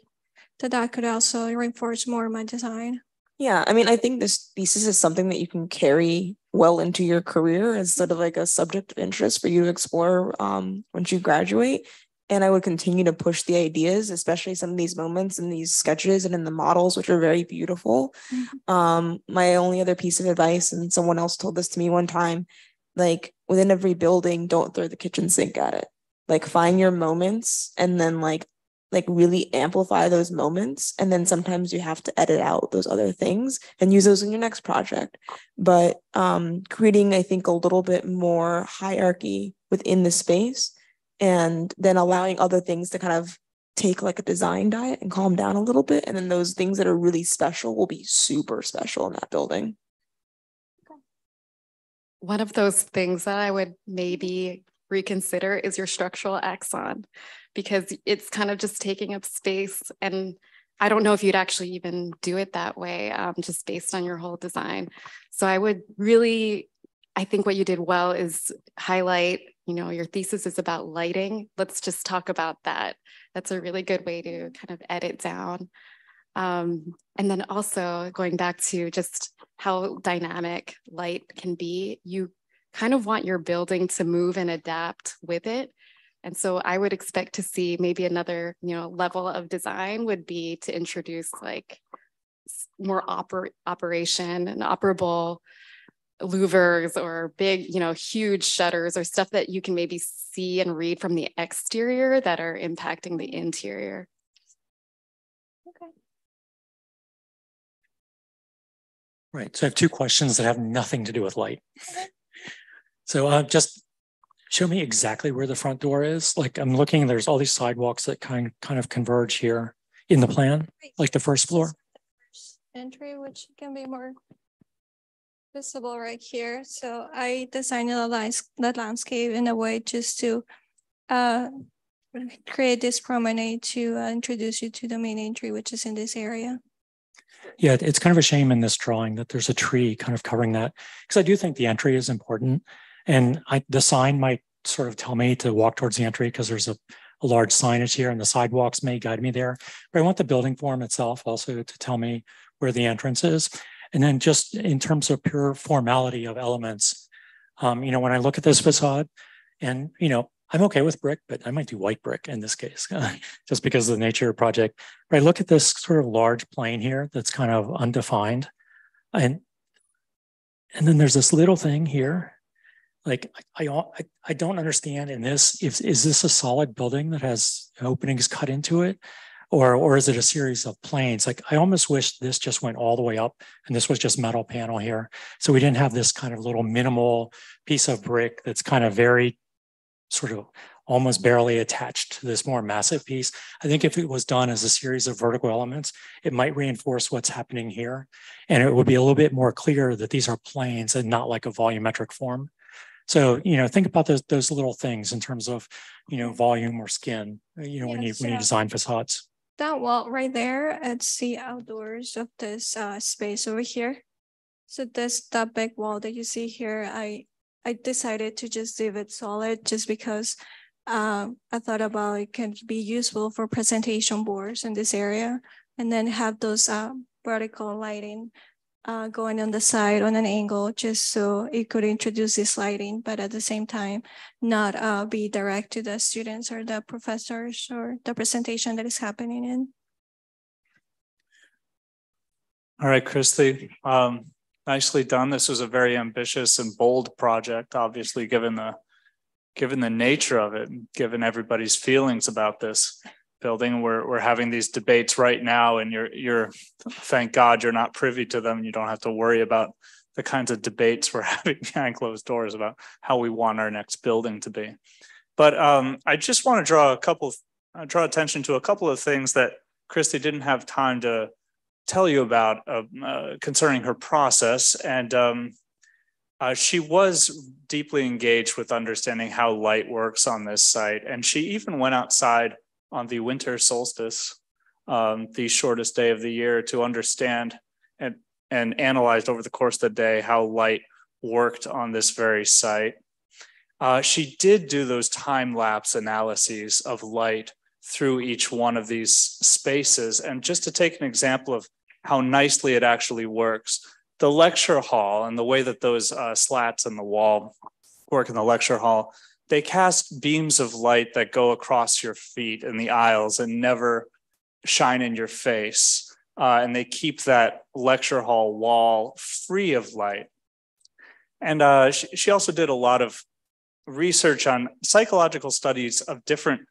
that that could also reinforce more my design. Yeah, I mean, I think this thesis is something that you can carry well into your career as sort of like a subject of interest for you to explore um, once you graduate. And I would continue to push the ideas, especially some of these moments in these sketches and in the models, which are very beautiful. Um, my only other piece of advice, and someone else told this to me one time, like within every building, don't throw the kitchen sink at it. Like find your moments and then like like really amplify those moments and then sometimes you have to edit out those other things and use those in your next project. But um creating i think a little bit more hierarchy within the space and then allowing other things to kind of take like a design diet and calm down a little bit and then those things that are really special will be super special in that building. One of those things that I would maybe reconsider is your structural axon because it's kind of just taking up space. And I don't know if you'd actually even do it that way, um, just based on your whole design. So I would really, I think what you did well is highlight, you know, your thesis is about lighting. Let's just talk about that. That's a really good way to kind of edit down. Um, and then also going back to just how dynamic light can be, you kind of want your building to move and adapt with it. And so I would expect to see maybe another, you know, level of design would be to introduce like more oper- operation and operable louvers or big, you know, huge shutters or stuff that you can maybe see and read from the exterior that are impacting the interior. Okay. Right. So I have two questions that have nothing to do with light. So uh, just show me exactly where the front door is. Like I'm looking, there's all these sidewalks that kind kind of converge here in the plan, like the first floor. Entry, which can be more visible right here. So I designed the landscape in a way just to uh, create this promenade to uh, introduce you to the main entry, which is in this area. Yeah, it's kind of a shame in this drawing that there's a tree kind of covering that because I do think the entry is important. And I, the sign might sort of tell me to walk towards the entry because there's a, a large signage here and the sidewalks may guide me there. But I want the building form itself also to tell me where the entrance is. And then just in terms of pure formality of elements, um, you know, when I look at this facade and, you know, I'm okay with brick, but I might do white brick in this case, just because of the nature of the project. But I look at this sort of large plane here that's kind of undefined. And and then there's this little thing here. Like I, I, I don't understand in this, if is this a solid building that has openings cut into it? Or, or is it a series of planes? Like I almost wish this just went all the way up and this was just metal panel here. So we didn't have this kind of little minimal piece of brick that's kind of very sort of almost barely attached to this more massive piece. I think if it was done as a series of vertical elements, it might reinforce what's happening here. And it would be a little bit more clear that these are planes and not like a volumetric form. So, you know, think about those those little things in terms of, you know, volume or skin, uh, you know, when you when you design facades. That wall right there, it's the outdoors of this uh, space over here. So this, that big wall that you see here, I, I decided to just leave it solid just because um, I thought about it can be useful for presentation boards in this area and then have those uh, vertical lighting uh, going on the side on an angle just so it could introduce this lighting, but at the same time, not uh, be direct to the students or the professors or the presentation that is happening in. All right, Christy, um, nicely done. This was a very ambitious and bold project, obviously, given the given the nature of it, and given everybody's feelings about this building. We're we're having these debates right now, and you're you're thank God you're not privy to them. You don't have to worry about the kinds of debates we're having behind closed doors about how we want our next building to be. But um, I just want to draw a couple, uh, draw attention to a couple of things that Christy didn't have time to tell you about uh, uh, concerning her process. And um, uh, she was deeply engaged with understanding how light works on this site. And she even went outside on the winter solstice, um, the shortest day of the year, to understand and, and analyzed over the course of the day how light worked on this very site. Uh, she did do those time lapse analyses of light through each one of these spaces. And just to take an example of how nicely it actually works, the lecture hall and the way that those uh, slats in the wall work in the lecture hall, they cast beams of light that go across your feet in the aisles and never shine in your face. Uh, and they keep that lecture hall wall free of light. And uh, she, she also did a lot of research on psychological studies of different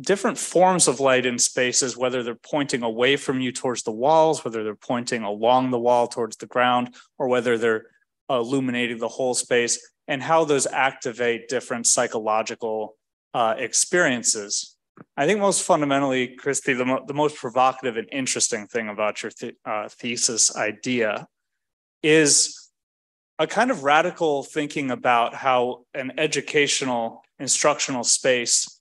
different forms of light in spaces, whether they're pointing away from you towards the walls, whether they're pointing along the wall towards the ground, or whether they're illuminating the whole space, and how those activate different psychological uh, experiences. I think most fundamentally, Christy, the, mo- the most provocative and interesting thing about your th- uh, thesis idea is a kind of radical thinking about how an educational instructional space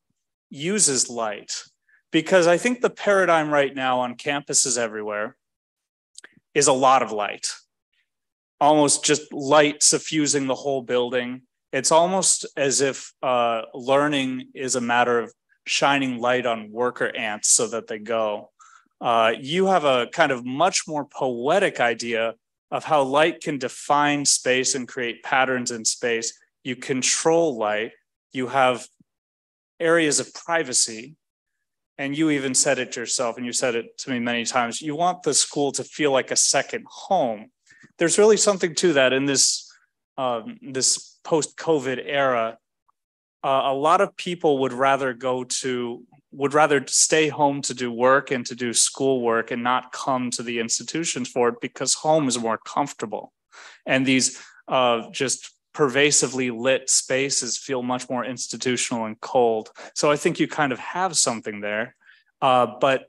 uses light. Because I think the paradigm right now on campuses everywhere is a lot of light, almost just light suffusing the whole building. It's almost as if uh, learning is a matter of shining light on worker ants so that they go. Uh, you have a kind of much more poetic idea of how light can define space and create patterns in space. You control light. You have areas of privacy. And you even said it yourself, and you said it to me many times. You want the school to feel like a second home. There's really something to that in this um, this post-COVID era. Uh, a lot of people would rather go to would rather stay home to do work and to do schoolwork and not come to the institutions for it because home is more comfortable, and these uh, just pervasively lit spaces feel much more institutional and cold. So I think you kind of have something there. Uh, but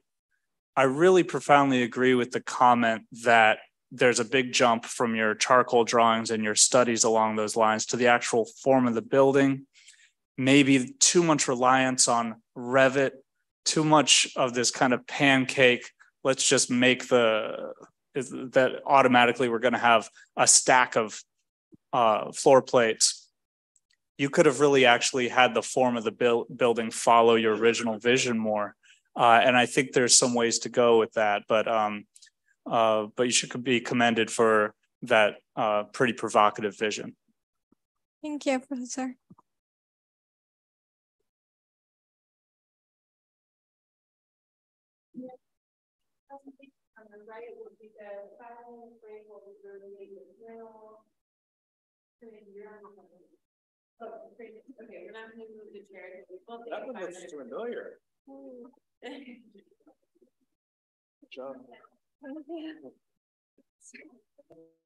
I really profoundly agree with the comment that there's a big jump from your charcoal drawings and your studies along those lines to the actual form of the building. Maybe too much reliance on Revit, too much of this kind of pancake. Let's just make the that automatically we're going to have a stack of uh, floor plates, you could have really actually had the form of the build, building follow your original vision more. Uh, and I think there's some ways to go with that, but um, uh, but you should be commended for that uh, pretty provocative vision. Thank you, Professor. Okay, we're not gonna move the chair. That one looks familiar. Good job. Yeah.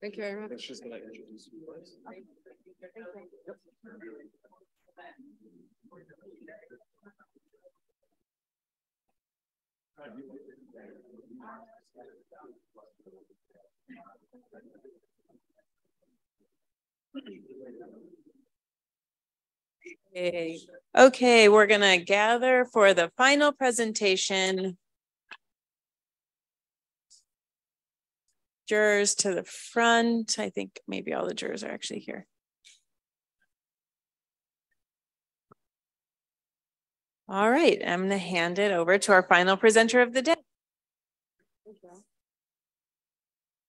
Thank you very much. She's gonna introduce you first. Okay. Okay, we're gonna gather for the final presentation. Jurors to the front. I think maybe all the jurors are actually here. All right, I'm gonna hand it over to our final presenter of the day.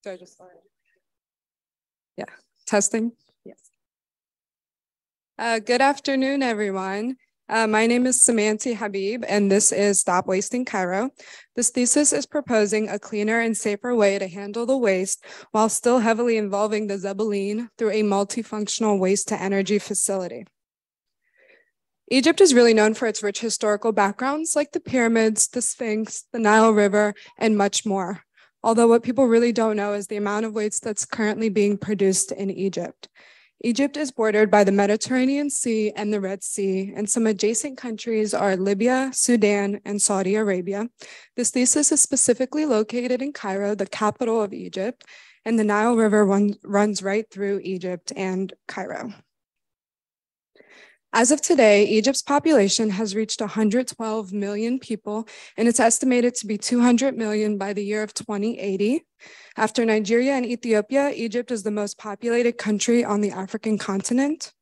So I just start. Yeah, testing. Yes. Uh, good afternoon, everyone. Uh, my name is Samanti Habib, and this is Stop Wasting Cairo. This thesis is proposing a cleaner and safer way to handle the waste while still heavily involving the Zebbaline through a multifunctional waste to energy facility. Egypt is really known for its rich historical backgrounds like the pyramids, the Sphinx, the Nile River, and much more. Although what people really don't know is the amount of waste that's currently being produced in Egypt. Egypt is bordered by the Mediterranean Sea and the Red Sea, and some adjacent countries are Libya, Sudan, and Saudi Arabia. This thesis is specifically located in Cairo, the capital of Egypt, and the Nile River run, runs right through Egypt and Cairo. As of today, Egypt's population has reached 112 million people, and it's estimated to be 200 million by the year of 2080. After Nigeria and Ethiopia, Egypt is the most populated country on the African continent.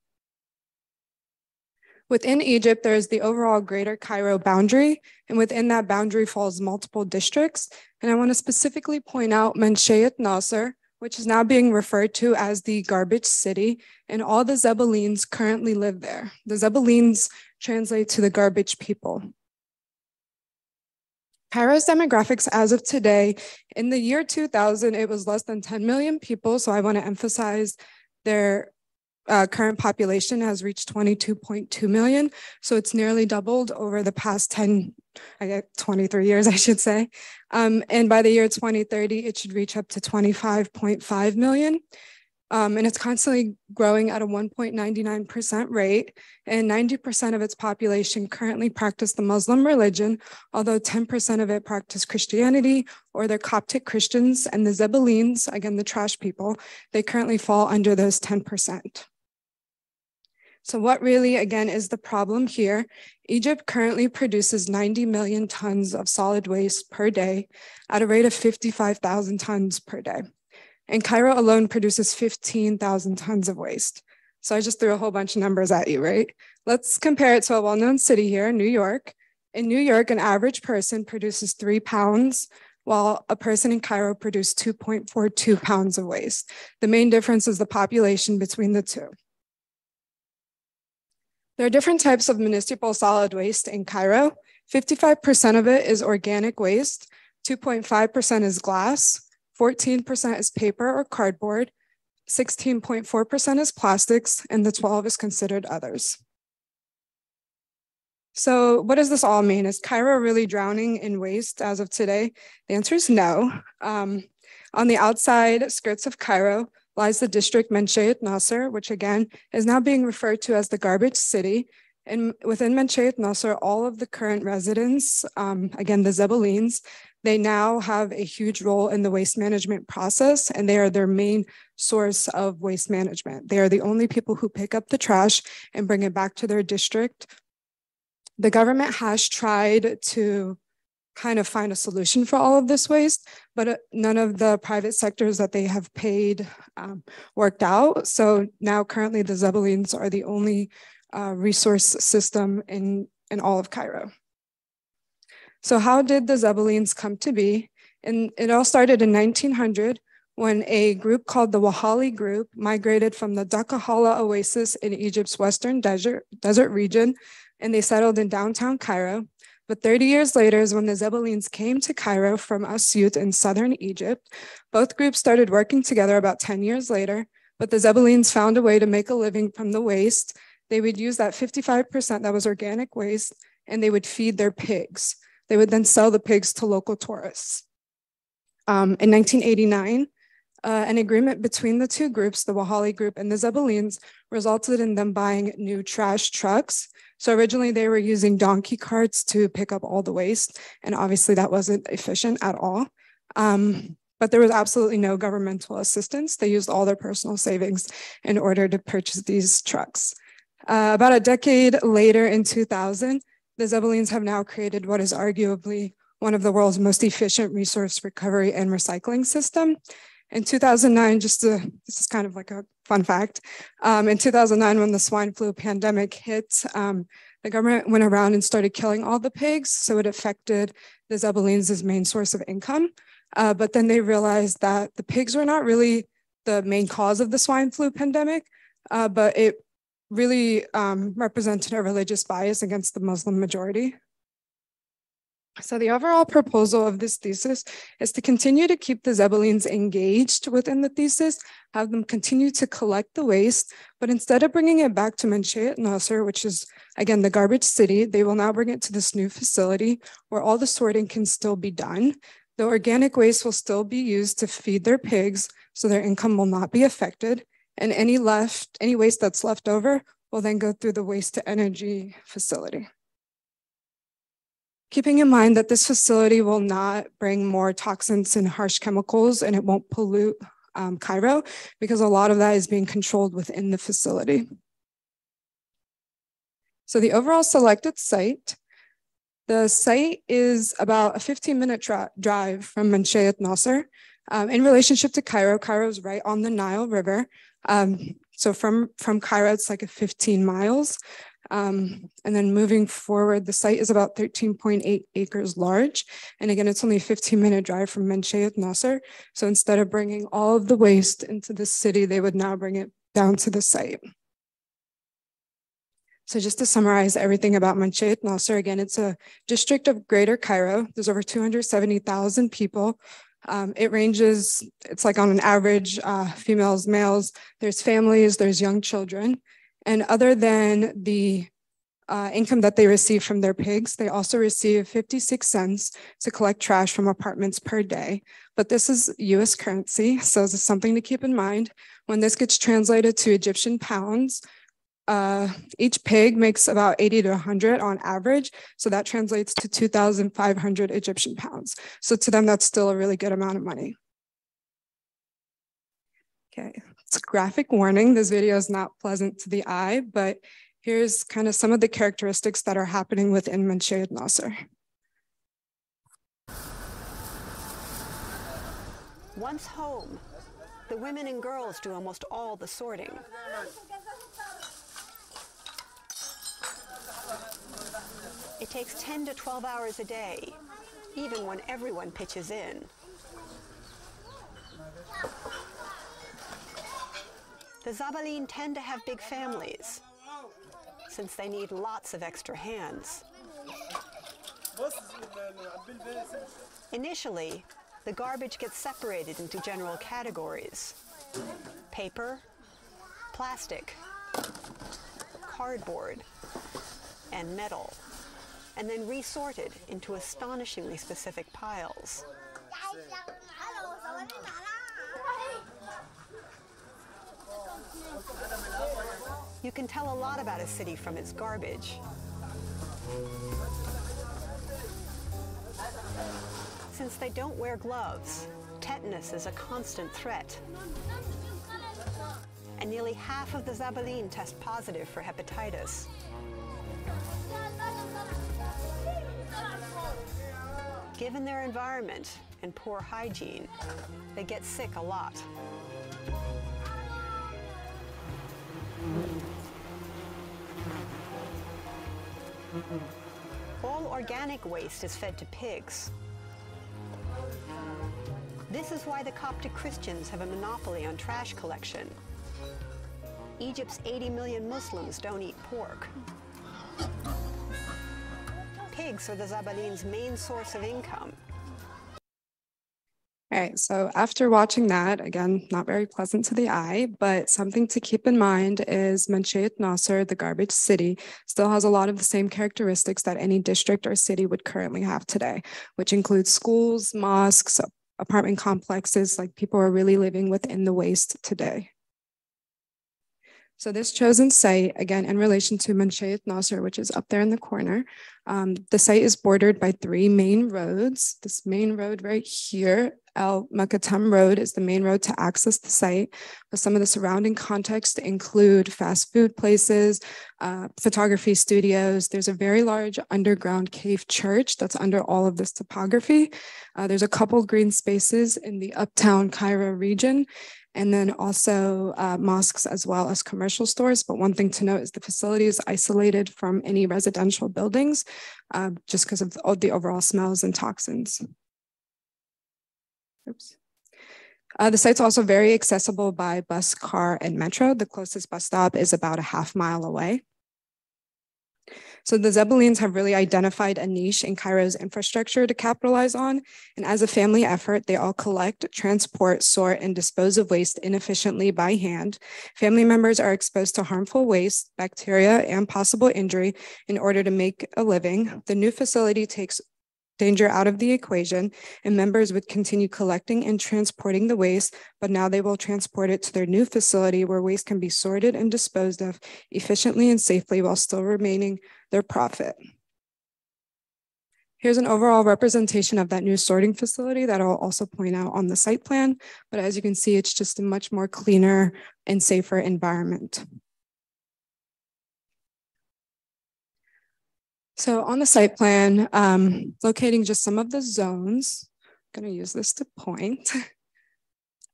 Within Egypt, there is the overall Greater Cairo boundary, and within that boundary falls multiple districts. And I want to specifically point out Menshayat Nasser, which is now being referred to as the garbage city, and all the Zebulines currently live there. The Zebulines translate to the garbage people. Cairo's demographics as of today, in the year 2000, it was less than 10 million people. So I want to emphasize their uh, current population has reached 22.2 million. So it's nearly doubled over the past 10, I get 23 years, I should say. Um, and by the year 2030, it should reach up to 25.5 million. Um, and it's constantly growing at a 1.99% rate. And 90% of its population currently practice the Muslim religion, although 10% of it practice Christianity or they're Coptic Christians. And the Zebulines, again, the trash people, they currently fall under those 10%. So what really, again, is the problem here? Egypt currently produces 90 million tons of solid waste per day at a rate of 55,000 tons per day. And Cairo alone produces 15,000 tons of waste. So I just threw a whole bunch of numbers at you, right? Let's compare it to a well-known city here, New York. In New York, an average person produces three pounds while a person in Cairo produced 2.42 pounds of waste. The main difference is the population between the two. There are different types of municipal solid waste in Cairo. 55% of it is organic waste, 2.5% is glass, 14% is paper or cardboard, 16.4% is plastics, and the 12 is considered others. So what does this all mean? Is Cairo really drowning in waste as of today? The answer is no. Um, on the outside skirts of Cairo, lies the district Menshayat Nasser, which again is now being referred to as the garbage city. And within Menshayat Nasser, all of the current residents, um, again, the Zebulines, they now have a huge role in the waste management process, and they are their main source of waste management. They are the only people who pick up the trash and bring it back to their district. The government has tried to kind of find a solution for all of this waste, but uh, none of the private sectors that they have paid um, worked out. So now currently the Zebulines are the only uh, resource system in, in all of Cairo. So how did the Zebulines come to be? And it all started in 1900 when a group called the Wahali Group migrated from the Dakhla Oasis in Egypt's western desert, desert region, and they settled in downtown Cairo. But 30 years later is when the Zebulines came to Cairo from Asyut in southern Egypt. Both groups started working together about 10 years later, but the Zebulines found a way to make a living from the waste. They would use that 55% that was organic waste and they would feed their pigs. They would then sell the pigs to local tourists. Um, in 1989, Uh, an agreement between the two groups, the Wahali group and the Zebulines, resulted in them buying new trash trucks. So originally they were using donkey carts to pick up all the waste, and obviously that wasn't efficient at all. Um, but there was absolutely no governmental assistance. They used all their personal savings in order to purchase these trucks. Uh, about a decade later in 2000, the Zebulines have now created what is arguably one of the world's most efficient resource recovery and recycling system. In 2009, just to, this is kind of like a fun fact. Um, in 2009, when the swine flu pandemic hit, um, the government went around and started killing all the pigs. So it affected the Zebulines' main source of income. Uh, but then they realized that the pigs were not really the main cause of the swine flu pandemic, uh, but it really um, represented a religious bias against the Muslim majority. So the overall proposal of this thesis is to continue to keep the Zebulines engaged within the thesis, have them continue to collect the waste, but instead of bringing it back to Menshayat Nasser, which is again the garbage city, they will now bring it to this new facility where all the sorting can still be done. The organic waste will still be used to feed their pigs, so their income will not be affected. And any left, any waste that's left over will then go through the waste to energy facility. Keeping in mind that this facility will not bring more toxins and harsh chemicals and it won't pollute um, Cairo because a lot of that is being controlled within the facility. So the overall selected site, the site is about a 15 minute drive from Menshayat Nasser. Um, in relationship to Cairo, Cairo is right on the Nile River. Um, so from, from Cairo, it's like a 15 miles. Um, and then moving forward, the site is about 13.8 acres large. And again, it's only a 15 minute drive from Menshayat Nasser. So instead of bringing all of the waste into the city, they would now bring it down to the site. So just to summarize everything about Menshayat Nasser, again, it's a district of Greater Cairo. There's over 270,000 people. Um, it ranges, it's like on an average, uh, females, males, there's families, there's young children. And other than the uh, income that they receive from their pigs, they also receive 56 cents to collect trash from apartments per day. But this is US currency, so this is something to keep in mind. When this gets translated to Egyptian pounds, uh, each pig makes about 80 to 100 on average. So that translates to 2,500 Egyptian pounds. So to them, that's still a really good amount of money. Okay, it's graphic warning. This video is not pleasant to the eye, but here's kind of some of the characteristics that are happening within Menshayat Nasser. Once home, the women and girls do almost all the sorting. It takes 10 to 12 hours a day, even when everyone pitches in. The Zabalin tend to have big families, since they need lots of extra hands. Initially, the garbage gets separated into general categories. Paper, plastic, cardboard, and metal, and then resorted into astonishingly specific piles. You can tell a lot about a city from its garbage. Since they don't wear gloves, tetanus is a constant threat. And nearly half of the Zabalin test positive for hepatitis. Given their environment and poor hygiene, they get sick a lot. All organic waste is fed to pigs. This is why the Coptic Christians have a monopoly on trash collection. Egypt's 80 million Muslims don't eat pork. Pigs are the Zabalin's main source of income. All right, so after watching that, again, not very pleasant to the eye, but something to keep in mind is Menshayat Nasser, the garbage city, still has a lot of the same characteristics that any district or city would currently have today, which includes schools, mosques, apartment complexes, like people are really living within the waste today. So this chosen site, again, in relation to Menshayat Nasser, which is up there in the corner, um, the site is bordered by three main roads. This main road right here, Al Mokattam Road, is the main road to access the site. But some of the surrounding context include fast food places, uh, photography studios. There's a very large underground cave church that's under all of this topography. Uh, there's a couple green spaces in the uptown Cairo region and then also uh, mosques as well as commercial stores. But one thing to note is the facility is isolated from any residential buildings uh, just because of the, the overall smells and toxins. Oops. Uh, the site's also very accessible by bus, car, and metro. The closest bus stop is about a half mile away. So the Zebulines have really identified a niche in Cairo's infrastructure to capitalize on. And as a family effort, they all collect, transport, sort, and dispose of waste inefficiently by hand. Family members are exposed to harmful waste, bacteria, and possible injury in order to make a living. The new facility takes danger out of the equation, and members would continue collecting and transporting the waste, but now they will transport it to their new facility where waste can be sorted and disposed of efficiently and safely while still remaining their profit. Here's an overall representation of that new sorting facility that I'll also point out on the site plan, but as you can see, it's just a much more cleaner and safer environment. So on the site plan, um, locating just some of the zones, I'm gonna use this to point.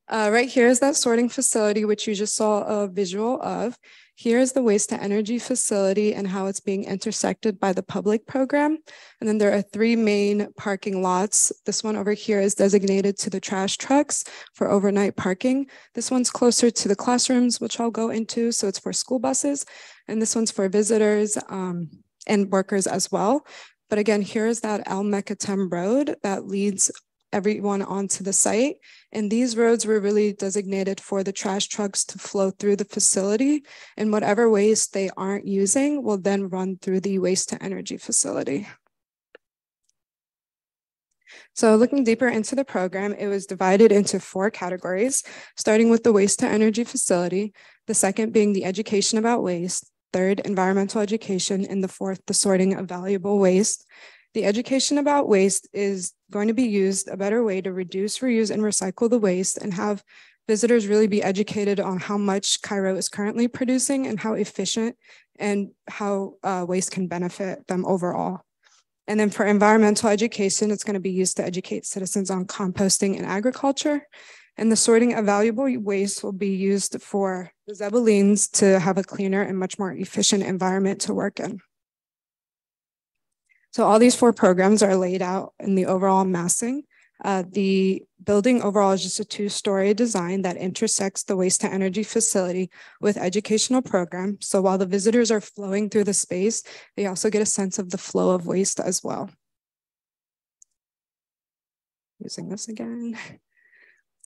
Uh, right here is that sorting facility, which you just saw a visual of. Here is the waste to energy facility and how it's being intersected by the public program. And then there are three main parking lots. This one over here is designated to the trash trucks for overnight parking. This one's closer to the classrooms, which I'll go into. So it's for school buses. And this one's for visitors. Um, and workers as well. But again, here's that Al Mokattam road that leads everyone onto the site. And these roads were really designated for the trash trucks to flow through the facility. And whatever waste they aren't using will then run through the waste to energy facility. So looking deeper into the program, it was divided into four categories, starting with the waste to energy facility, the second being the education about waste, third, environmental education, and the fourth, the sorting of valuable waste. The education about waste is going to be used a better way to reduce, reuse, and recycle the waste and have visitors really be educated on how much Cairo is currently producing and how efficient and how uh, waste can benefit them overall. And then for environmental education, it's going to be used to educate citizens on composting and agriculture. And the sorting of valuable waste will be used for the Zebulines to have a cleaner and much more efficient environment to work in. So all these four programs are laid out in the overall massing. Uh, the building overall is just a two-story design that intersects the waste to energy facility with educational program. So while the visitors are flowing through the space, they also get a sense of the flow of waste as well. Using this again.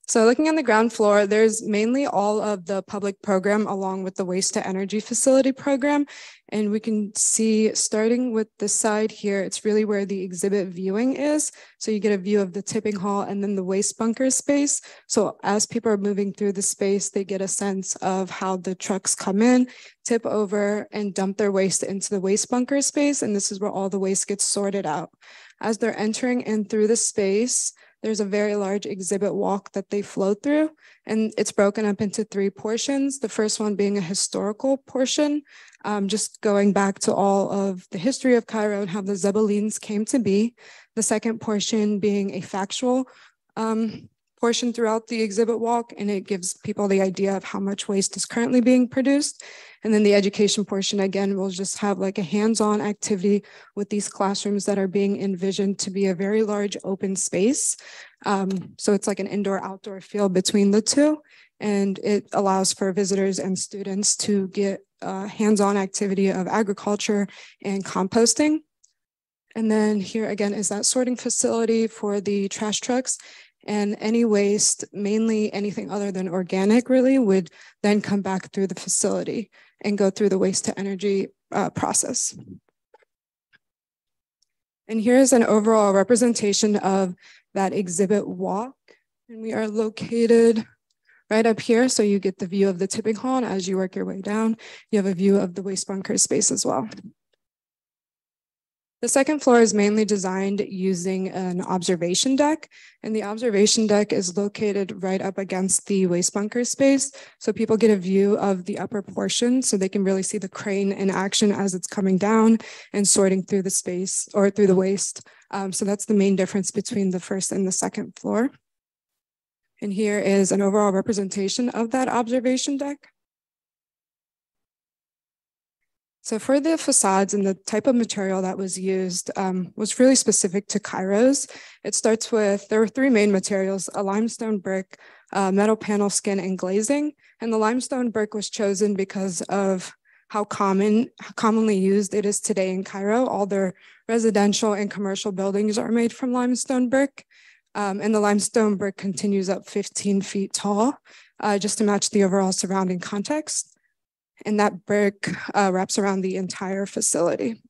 So looking on the ground floor, there's mainly all of the public program along with the waste to energy facility program. And we can see starting with the side here, it's really where the exhibit viewing is. So you get a view of the tipping hall and then the waste bunker space. So as people are moving through the space, they get a sense of how the trucks come in, tip over and dump their waste into the waste bunker space. And this is where all the waste gets sorted out. As they're entering in through the space, there's a very large exhibit walk that they flow through, and it's broken up into three portions. The first one being a historical portion, um, just going back to all of the history of Cairo and how the Zebulines came to be. The second portion being a factual um, portion throughout the exhibit walk, and it gives people the idea of how much waste is currently being produced. And then the education portion, again, will just have like a hands-on activity with these classrooms that are being envisioned to be a very large open space. Um, so it's like an indoor-outdoor field between the two. And it allows for visitors and students to get a hands-on activity of agriculture and composting. And then here again is that sorting facility for the trash trucks and any waste, mainly anything other than organic really, would then come back through the facility and go through the waste to energy uh, process. And here's an overall representation of that exhibit walk. And we are located right up here. So you get the view of the tipping hall. And as you work your way down, you have a view of the waste bunker space as well. The second floor is mainly designed using an observation deck, and the observation deck is located right up against the waste bunker space. So people get a view of the upper portion so they can really see the crane in action as it's coming down and sorting through the space or through the waste. Um, so that's the main difference between the first and the second floor. And here is an overall representation of that observation deck. So for the facades and the type of material that was used um, was really specific to Cairo's. It starts with, there were three main materials, a limestone brick, uh, metal panel skin, and glazing. And the limestone brick was chosen because of how common, how commonly used it is today in Cairo. All their residential and commercial buildings are made from limestone brick. Um, and the limestone brick continues up 15 feet tall, uh, just to match the overall surrounding context and that brick uh, wraps around the entire facility.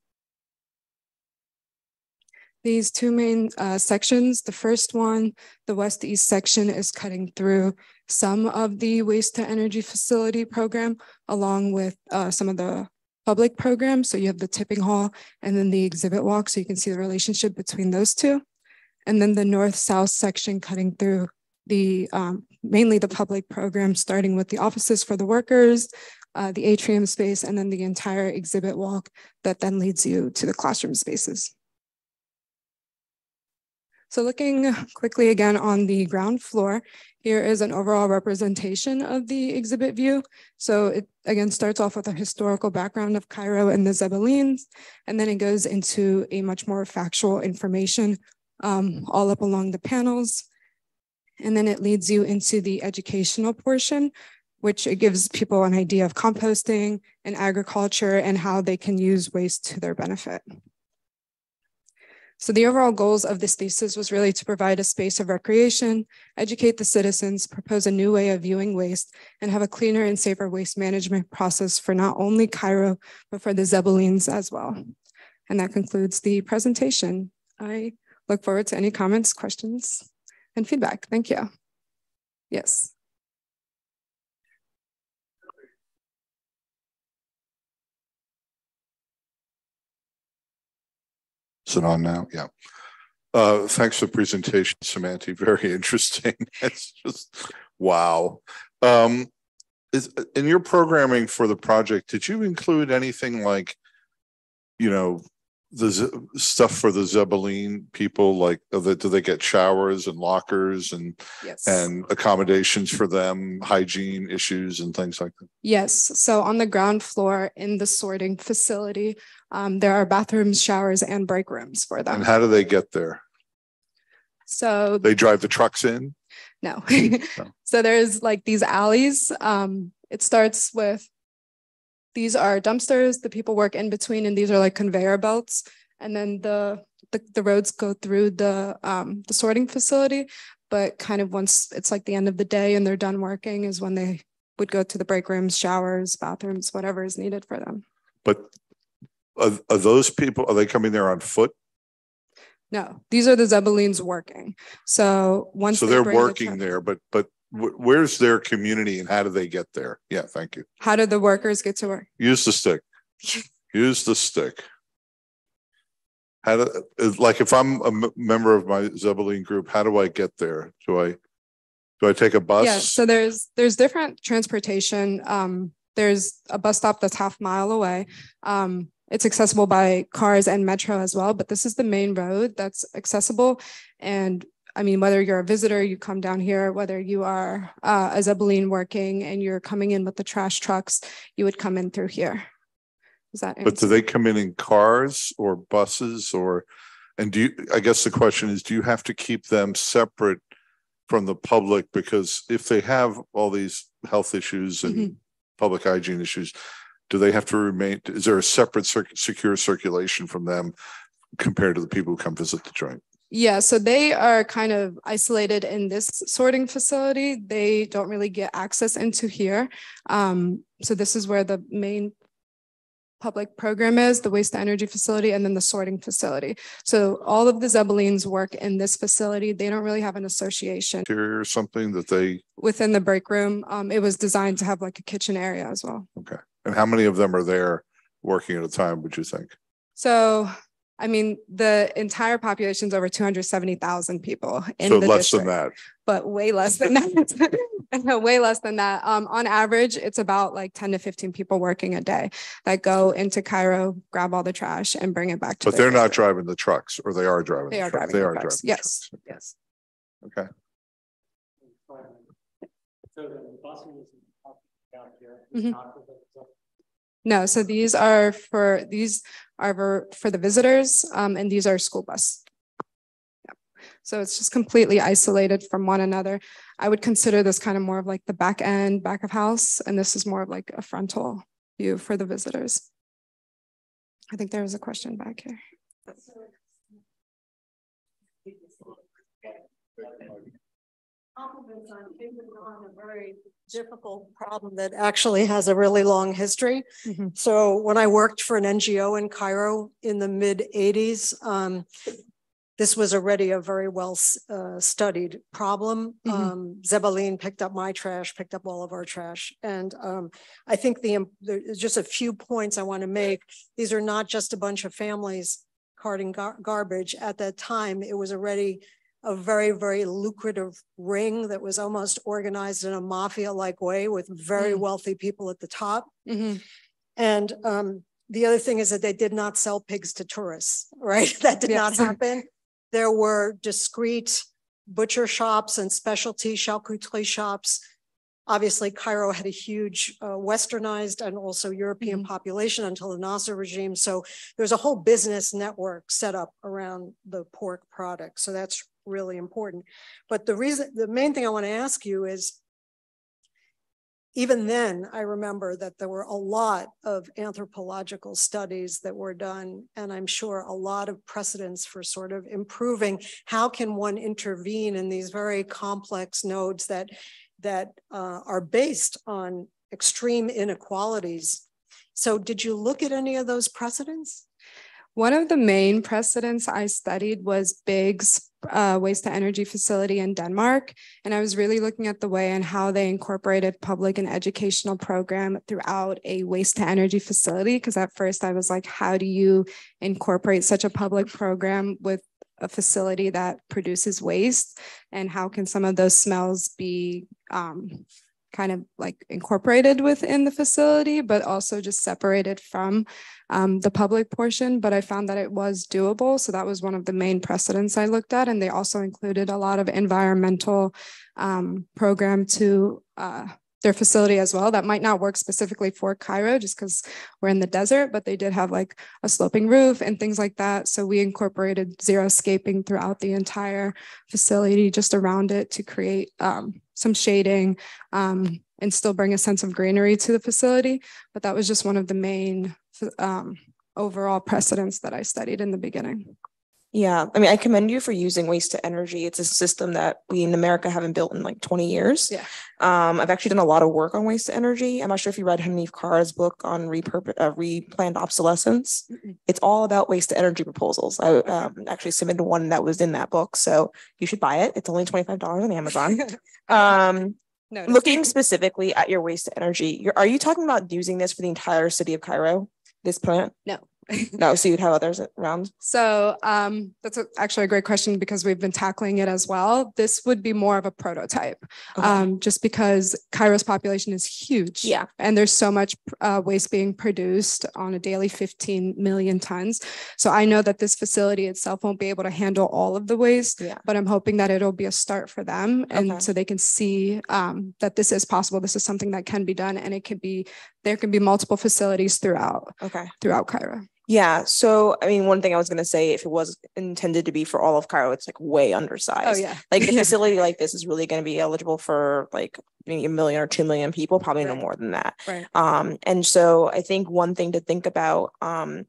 These two main uh, sections, the first one, the west-east section is cutting through some of the waste to energy facility program along with uh, some of the public programs. So you have the tipping hall and then the exhibit walk. So you can see the relationship between those two. And then the north-south section cutting through the um, mainly the public program, starting with the offices for the workers, uh, the atrium space, and then the entire exhibit walk that then leads you to the classroom spaces. So looking quickly again on the ground floor, here is an overall representation of the exhibit view. So it again starts off with a historical background of Cairo and the Zebelines, and then it goes into a much more factual information um, all up along the panels. And then it leads you into the educational portion, which it gives people an idea of composting and agriculture and how they can use waste to their benefit. So the overall goals of this thesis was really to provide a space of recreation, educate the citizens, propose a new way of viewing waste, and have a cleaner and safer waste management process for not only Cairo, but for the Zebelines as well. And that concludes the presentation. I look forward to any comments, questions, and feedback. Thank you. Yes. Is it on now? Yeah. Uh, thanks for the presentation, Samantha. Very interesting. It's just wow. Um, is in your programming for the project, did you include anything like, you know, the stuff for the Zabaleen people? Like, do they, do they get showers and lockers and yes. and accommodations for them, hygiene issues and things like that? Yes. So on the ground floor in the sorting facility, um, there are bathrooms, showers, and break rooms for them. And how do they get there? So they drive the trucks in? No. so there's like these alleys. Um, it starts with these are dumpsters, the people work in between, and these are like conveyor belts. And then the the, the roads go through the um, the sorting facility, but kind of once it's like the end of the day and they're done working is when they would go to the break rooms, showers, bathrooms, whatever is needed for them. But are, are those people, are they coming there on foot? No, these are the Zebelines working. So once So they they're the working truck- there, but, but where's their community and how do they get there? Yeah, thank you. How do the workers get to work? Use the stick. Use the stick. How do, like if I'm a m- member of my Zabaleen group, how do I get there? Do I, do I take a bus? Yeah, so there's there's different transportation. Um, there's a bus stop that's half mile away. Um, it's accessible by cars and metro as well, but this is the main road that's accessible. And I mean, whether you're a visitor, you come down here, whether you are uh, a Zabaleen working and you're coming in with the trash trucks, you would come in through here. Is that But do they come in in cars or buses or, and do you, I guess the question is, do you have to keep them separate from the public? Because if they have all these health issues and Mhm. public hygiene issues, do they have to remain, is there a separate cir- secure circulation from them compared to the people who come visit the joint? Yeah, so they are kind of isolated in this sorting facility. They don't really get access into here. Um, so this is where the main public program is, the waste to energy facility, and then the sorting facility. So all of the Zebelines work in this facility. They don't really have an association. Interior or something that they, Within the break room, um, it was designed to have like a kitchen area as well. okay. And how many of them are there working at a time, would you think? So, I mean, the entire population is over two hundred seventy thousand people in So the less than that. But way less than that. Way less than that. Um, on average, it's about like ten to fifteen people working a day that go into Cairo, grab all the trash and bring it back to. But they're not driving the trucks or they are driving. They the are trucks. driving They the are trucks. driving. the Yes, yes. trucks. Okay. Mhm. No, so these are for, these are for- the visitors, um, and these are school bus. Yep. So it's just completely isolated from one another. I would consider this kind of more of like the back end, back of house, and this is more of like a frontal view for the visitors. I think there was a question back here. Compliments on taking on a very difficult problem that actually has a really long history. So when I worked for an NGO in Cairo in the mid 80s, um, this was already a very well uh, studied problem. Mhm. Um, Zebaline picked up my trash, picked up all of our trash. And um, I think the, there's just a few points I want to make. These are not just a bunch of families carting gar- garbage. At that time, it was already a very, very lucrative ring that was almost organized in a mafia-like way with very Mm. wealthy people at the top. Mhm. And um, the other thing is that they did not sell pigs to tourists, right? That did not happen. There were discrete butcher shops and specialty charcuterie shops. Obviously, Cairo had a huge uh, westernized and also European population until the Nasser regime. So there's a whole business network set up around the pork product. So that's really important. But the reason, the main thing I want to ask you is even then, I remember that there were a lot of anthropological studies that were done, and I'm sure a lot of precedents for sort of improving how can one intervene in these very complex nodes that that uh, are based on extreme inequalities. So, did you look at any of those precedents? One of the main precedents I studied was BIG's uh, waste to energy facility in Denmark. And I was really looking at the way and how they incorporated public and educational program throughout a waste to energy facility. Because at first I was like, how do you incorporate such a public program with a facility that produces waste? And how can some of those smells be um, kind of like incorporated within the facility, but also just separated from um, the public portion. But I found that it was doable. So that was one of the main precedents I looked at. And they also included a lot of environmental um, program to uh, their facility as well. That might not work specifically for Cairo just because we're in the desert, but they did have like a sloping roof and things like that. So we incorporated xeriscaping throughout the entire facility, just around it to create um, some shading um, and still bring a sense of greenery to the facility. But that was just one of the main um, overall precedents that I studied in the beginning. Yeah, I mean, I commend you for using waste to energy. It's a system that we in America haven't built in like 20 years. Yeah. Um, I've actually done a lot of work on waste to energy. I'm not sure if you read Hanif Kara's book on repurpose, uh, replanned obsolescence. It's all about waste to energy proposals. I um, actually submitted one that was in that book, so you should buy it. It's only $25 on Amazon. um, looking specifically at your waste to energy, you're, are you talking about using this for the entire city of Cairo? This plant? No. No, so you'd have others around. So um, that's a- actually a great question because we've been tackling it as well. This would be more of a prototype, um, just because Cairo's population is huge. Yeah. And there's so much uh, waste being produced on a daily 15 million tons. So I know that this facility itself won't be able to handle all of the waste, Yeah. but I'm hoping that it'll be a start for them. And Okay. so they can see um, that this is possible. This is something that can be done and it can be, there can be multiple facilities throughout, Okay. throughout Cairo. Yeah. So, I mean, one thing I was going to say, if it was intended to be for all of Cairo, it's like way undersized. Oh, yeah. Like a facility like this is really going to be eligible for like maybe a million or two million people, probably no more than that. Right. Um, and so I think one thing to think about, um,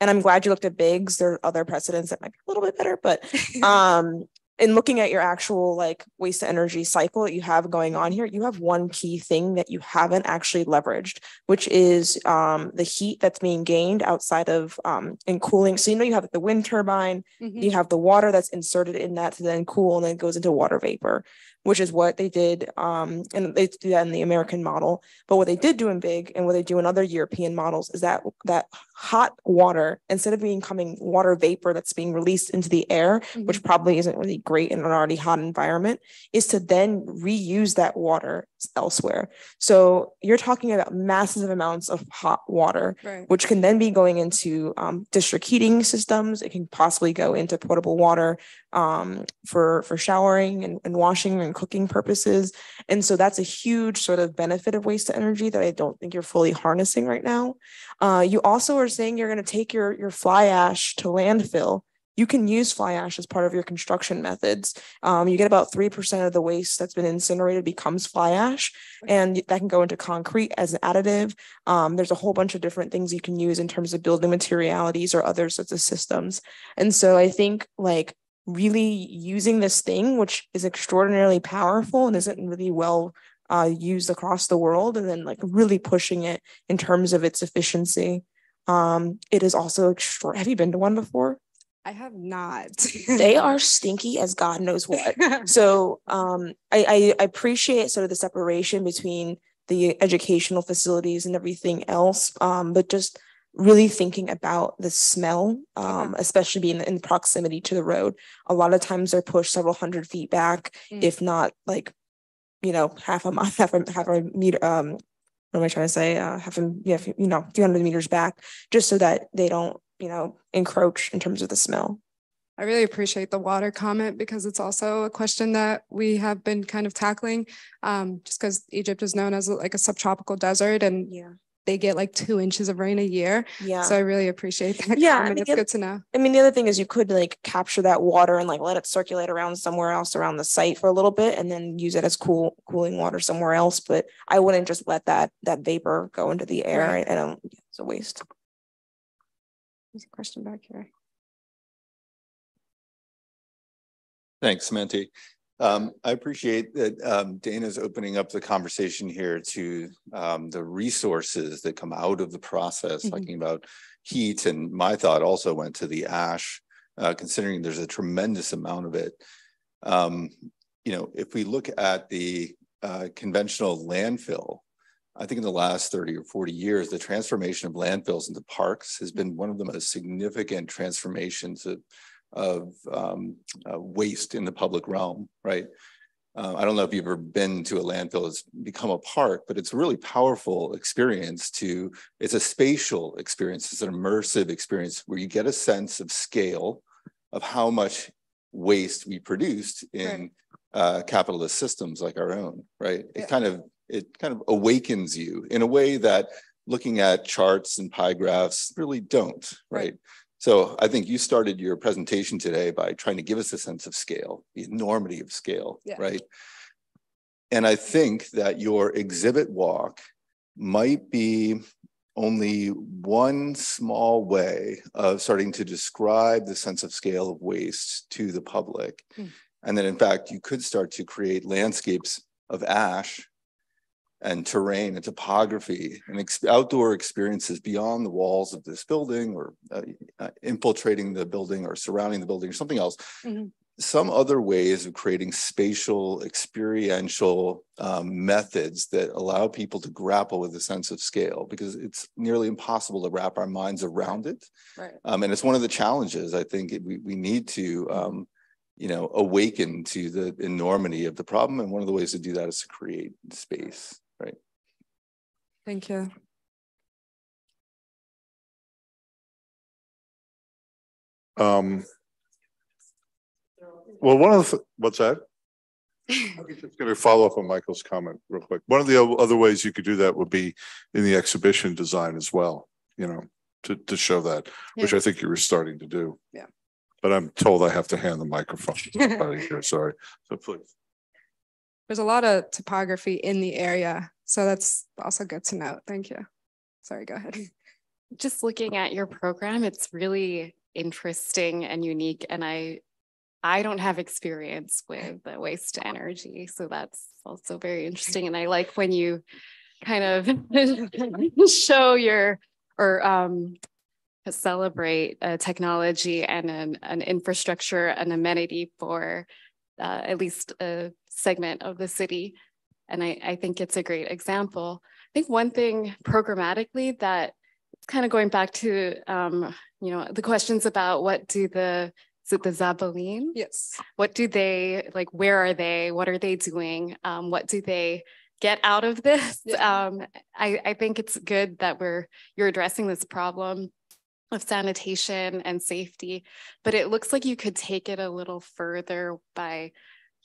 and I'm glad you looked at BIG's. There are other precedents that might be a little bit better, but um, in looking at your actual like waste to energy cycle that you have going on here, you have one key thing that you haven't actually leveraged, which is um, the heat that's being gained outside of um, in cooling. So you know you have the wind turbine, Mhm. you have the water that's inserted in that to then cool, and then it goes into water vapor, which is what they did. Um, and they do that in the American model. But what they did do in BIG, and what they do in other European models, is that that hot water instead of being coming water vapor that's being released into the air, which probably isn't really great in an already hot environment, is to then reuse that water elsewhere. So you're talking about massive amounts of hot water, Right. which can then be going into um, district heating systems. It can possibly go into potable water um, for for showering and, and washing and cooking purposes. And so that's a huge sort of benefit of waste to energy that I don't think you're fully harnessing right now. Uh, you also are saying you're going to take your your fly ash to landfill. You can use fly ash as part of your construction methods. Um, you get about 3% of the waste that's been incinerated becomes fly ash, and that can go into concrete as an additive. Um, there's a whole bunch of different things you can use in terms of building materialities or other sorts of systems. And so I think like really using this thing, which is extraordinarily powerful and isn't really well uh, used across the world, and then like really pushing it in terms of its efficiency. Um, it is also extra. Have you been to one before? I have not. they are stinky as God knows what. so um, I, I appreciate sort of the separation between the educational facilities and everything else, um, but just really thinking about the smell, um, especially being in proximity to the road. A lot of times they're pushed several hundred feet back, Mm. if not like, you know, half a mile, half a half a meter. Um, what am I trying to say? Uh, half a yeah, you know, 300 meters back, just so that they don't, you know, encroach in terms of the smell. I really appreciate the water comment because it's also a question that we have been kind of tackling. Um, just because Egypt is known as like a subtropical desert and yeah. they get like two inches of rain a year. Yeah. So I really appreciate that. Yeah, I comment. mean, It's good to know. I mean, the other thing is you could like capture that water and like let it circulate around somewhere else around the site for a little bit and then use it as cool cooling water somewhere else. But I wouldn't just let that that vapor go into the air. Right. I don't. It's a waste. There's a question back here. Thanks, Menti. Um, I appreciate that um, Dana's opening up the conversation here to um, the resources that come out of the process, Mhm. talking about heat. And my thought also went to the ash, uh, considering there's a tremendous amount of it. Um, you know, if we look at the uh, conventional landfill, I think in the last 30 or 40 years, the transformation of landfills into parks has been one of the most significant transformations of, of um, uh, waste in the public realm, right? Uh, I don't know if you've ever been to a landfill, it's become a park, but it's a really powerful experience to, it's a spatial experience, it's an immersive experience where you get a sense of scale of how much waste we produced in uh, capitalist systems like our own, right? It kind of it kind of awakens you in a way that looking at charts and pie graphs really don't, right? So I think you started your presentation today by trying to give us a sense of scale, the enormity of scale, Yeah. right? And I think that your exhibit walk might be only one small way of starting to describe the sense of scale of waste to the public. Mm. And then in fact, you could start to create landscapes of ash and terrain and topography and ex- outdoor experiences beyond the walls of this building or uh, uh, infiltrating the building or surrounding the building or something else. Some other ways of creating spatial experiential um, methods that allow people to grapple with a sense of scale because it's nearly impossible to wrap our minds around it. Right. um, and it's one of the challenges i think we, we need to um, you know awaken to the enormity of the problem. And one of the ways to do that is to create space right Thank you. Um, well, one of the, what's that? I'm just going to follow up on Michael's comment real quick. One of the other ways you could do that would be in the exhibition design as well, you know, to, to show that, which I think you were starting to do. Yeah. But I'm told I have to hand the microphone to somebody here, sorry. So please. There's a lot of topography in the area. So that's also good to note. Thank you. Sorry, go ahead. just looking at your program, it's really interesting and unique. And I I don't have experience with the waste energy. So that's also very interesting. And I like when you kind of show your or um, celebrate a technology and an, an infrastructure, an amenity for uh, at least a segment of the city. And I, I think it's a great example. I think one thing programmatically that kind of going back to um, you know the questions about what do the is it the Zabaleen? Yes. What do they like? Where are they? What are they doing? Um, what do they get out of this? Yeah. Um, I, I think it's good that we're you're addressing this problem of sanitation and safety, but it looks like you could take it a little further by,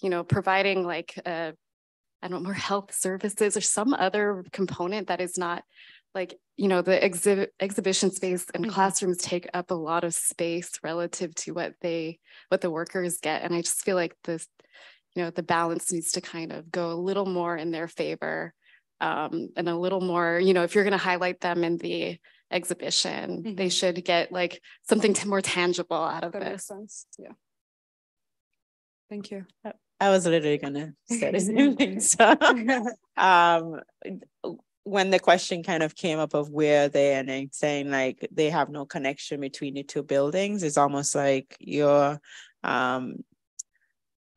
you know, providing like a, I don't know, more health services or some other component that is not like you know the exhibit exhibition space and mm-hmm. classrooms take up a lot of space relative to what they what the workers get and i just feel like this you know the balance needs to kind of go a little more in their favor um, and a little more you know if you're going to highlight them in the exhibition mm-hmm. they should get like something more tangible out of that it. makes sense. Yeah. Thank you. I was literally gonna say the same thing. So, um, when the question kind of came up of where they and saying like they have no connection between the two buildings, it's almost like you're um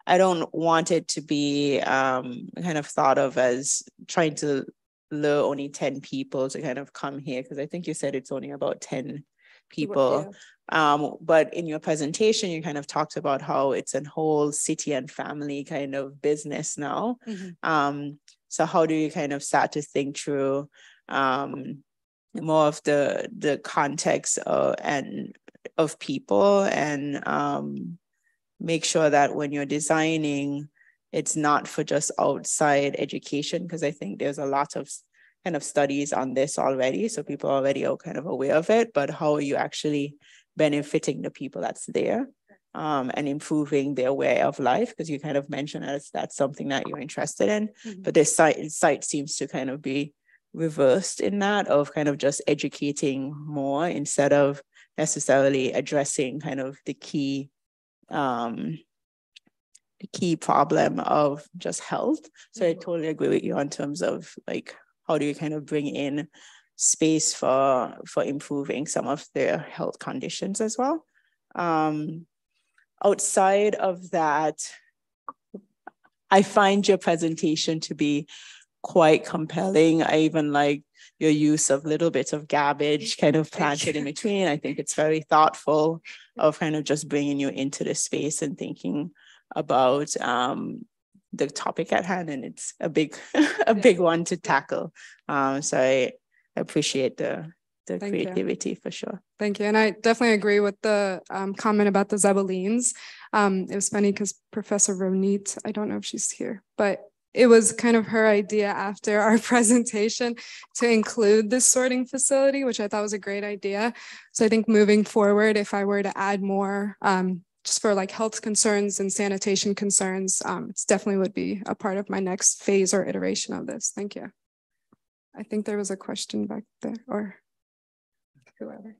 I don't want it to be um kind of thought of as trying to lure only 10 people to kind of come here because I think you said it's only about 10 people. Um, but in your presentation, you kind of talked about how it's a whole city and family kind of business now. Mm-hmm. Um, so how do you kind of start to think through um, more of the the context of, and of people and um, make sure that when you're designing, it's not for just outside education because I think there's a lot of kind of studies on this already, so people already are kind of aware of it. But how are you actually benefiting the people that's there? um, and improving their way of life because you kind of mentioned that that's something that you're interested in mm-hmm. but this site site seems to kind of be reversed in that of kind of just educating more instead of necessarily addressing kind of the key um key problem of just health so i mm-hmm. totally agree with you in terms of like how do you kind of bring in space for for improving some of their health conditions as well um outside of that, I find your presentation to be quite compelling. I even like your use of little bits of garbage kind of planted in between. I think it's very thoughtful of kind of just bringing you into the space and thinking about um, the topic at hand. And it's a big, a big one to tackle. Um, so I appreciate the the Thank creativity you. for sure. Thank you. And I definitely agree with the um, comment about the Zebelines. Um, it was funny because Professor Ronit, I don't know if she's here, but it was kind of her idea after our presentation to include this sorting facility, which I thought was a great idea. So I think moving forward, if I were to add more, um, just for like health concerns and sanitation concerns, um, it definitely would be a part of my next phase or iteration of this. Thank you. I think there was a question back there, or whoever.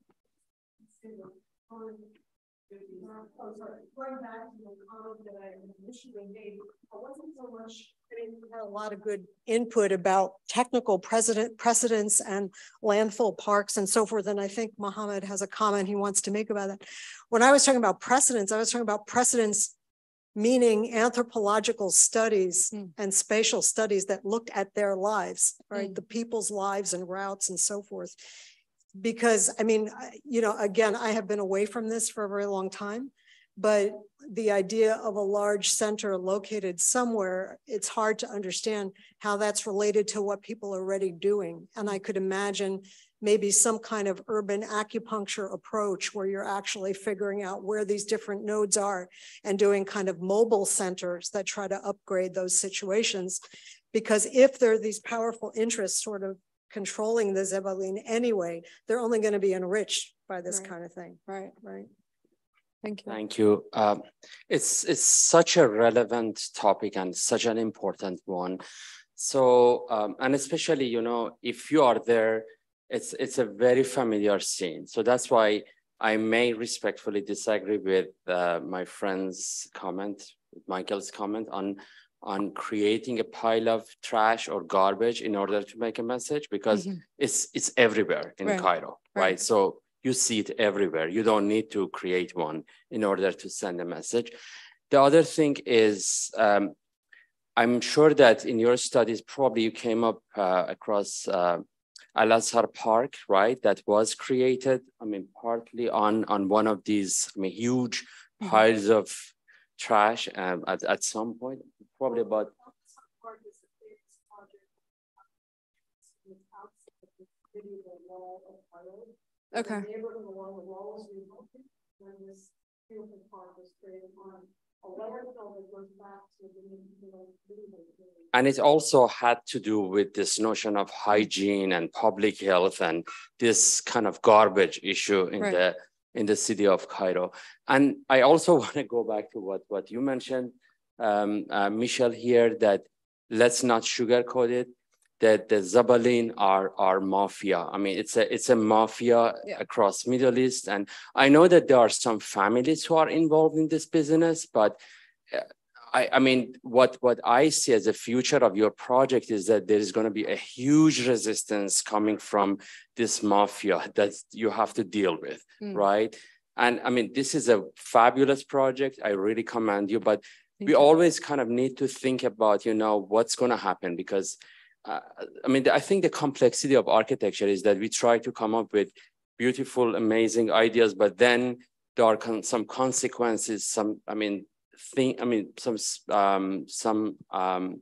Going back to the comment that I initially made, I wasn't so much, I mean, we had a lot of good input about technical precedent, precedents and landfill parks and so forth. And I think Mohammed has a comment he wants to make about that. When I was talking about precedents, I was talking about precedents meaning anthropological studies mm. and spatial studies that looked at their lives, right? Mm. The people's lives and routes and so forth because I mean, you know, again, I have been away from this for a very long time, but the idea of a large center located somewhere, it's hard to understand how that's related to what people are already doing. And I could imagine maybe some kind of urban acupuncture approach where you're actually figuring out where these different nodes are and doing kind of mobile centers that try to upgrade those situations. Because if there are these powerful interests sort of controlling the Zebaleen anyway, they're only going to be enriched by this right. kind of thing. Right, right. Thank you. Thank you. Um, it's it's such a relevant topic and such an important one. So um, and especially you know if you are there, it's it's a very familiar scene. So that's why I may respectfully disagree with uh, my friend's comment, Michael's comment on on creating a pile of trash or garbage in order to make a message because Mhm. it's it's everywhere in Right, Cairo, right. right. So you see it everywhere. You don't need to create one in order to send a message. The other thing is, um, I'm sure that in your studies, probably you came up uh, across uh, Al Azhar Park, right? That was created, I mean, partly on on one of these, I mean, huge Mhm. piles of trash um, at, at some point, probably about Okay. And it also had to do with this notion of hygiene and public health and this kind of garbage issue in Right. the in the city of Cairo. And I also want to go back to what, what you mentioned, um, uh, Michelle here, that let's not sugarcoat it, that the Zabalin are, are mafia. I mean, it's a, it's a mafia Yeah. across Middle East. And I know that there are some families who are involved in this business, but uh, I, I mean, what, what I see as a future of your project is that there is going to be a huge resistance coming from this mafia that you have to deal with, Mm. right? And I mean, this is a fabulous project. I really commend you, but Thank we you. always kind of need to think about, you know, what's going to happen because uh, I mean, I think the complexity of architecture is that we try to come up with beautiful, amazing ideas, but then there are con- some consequences, some, I mean, thing, I mean, some, um, some, um,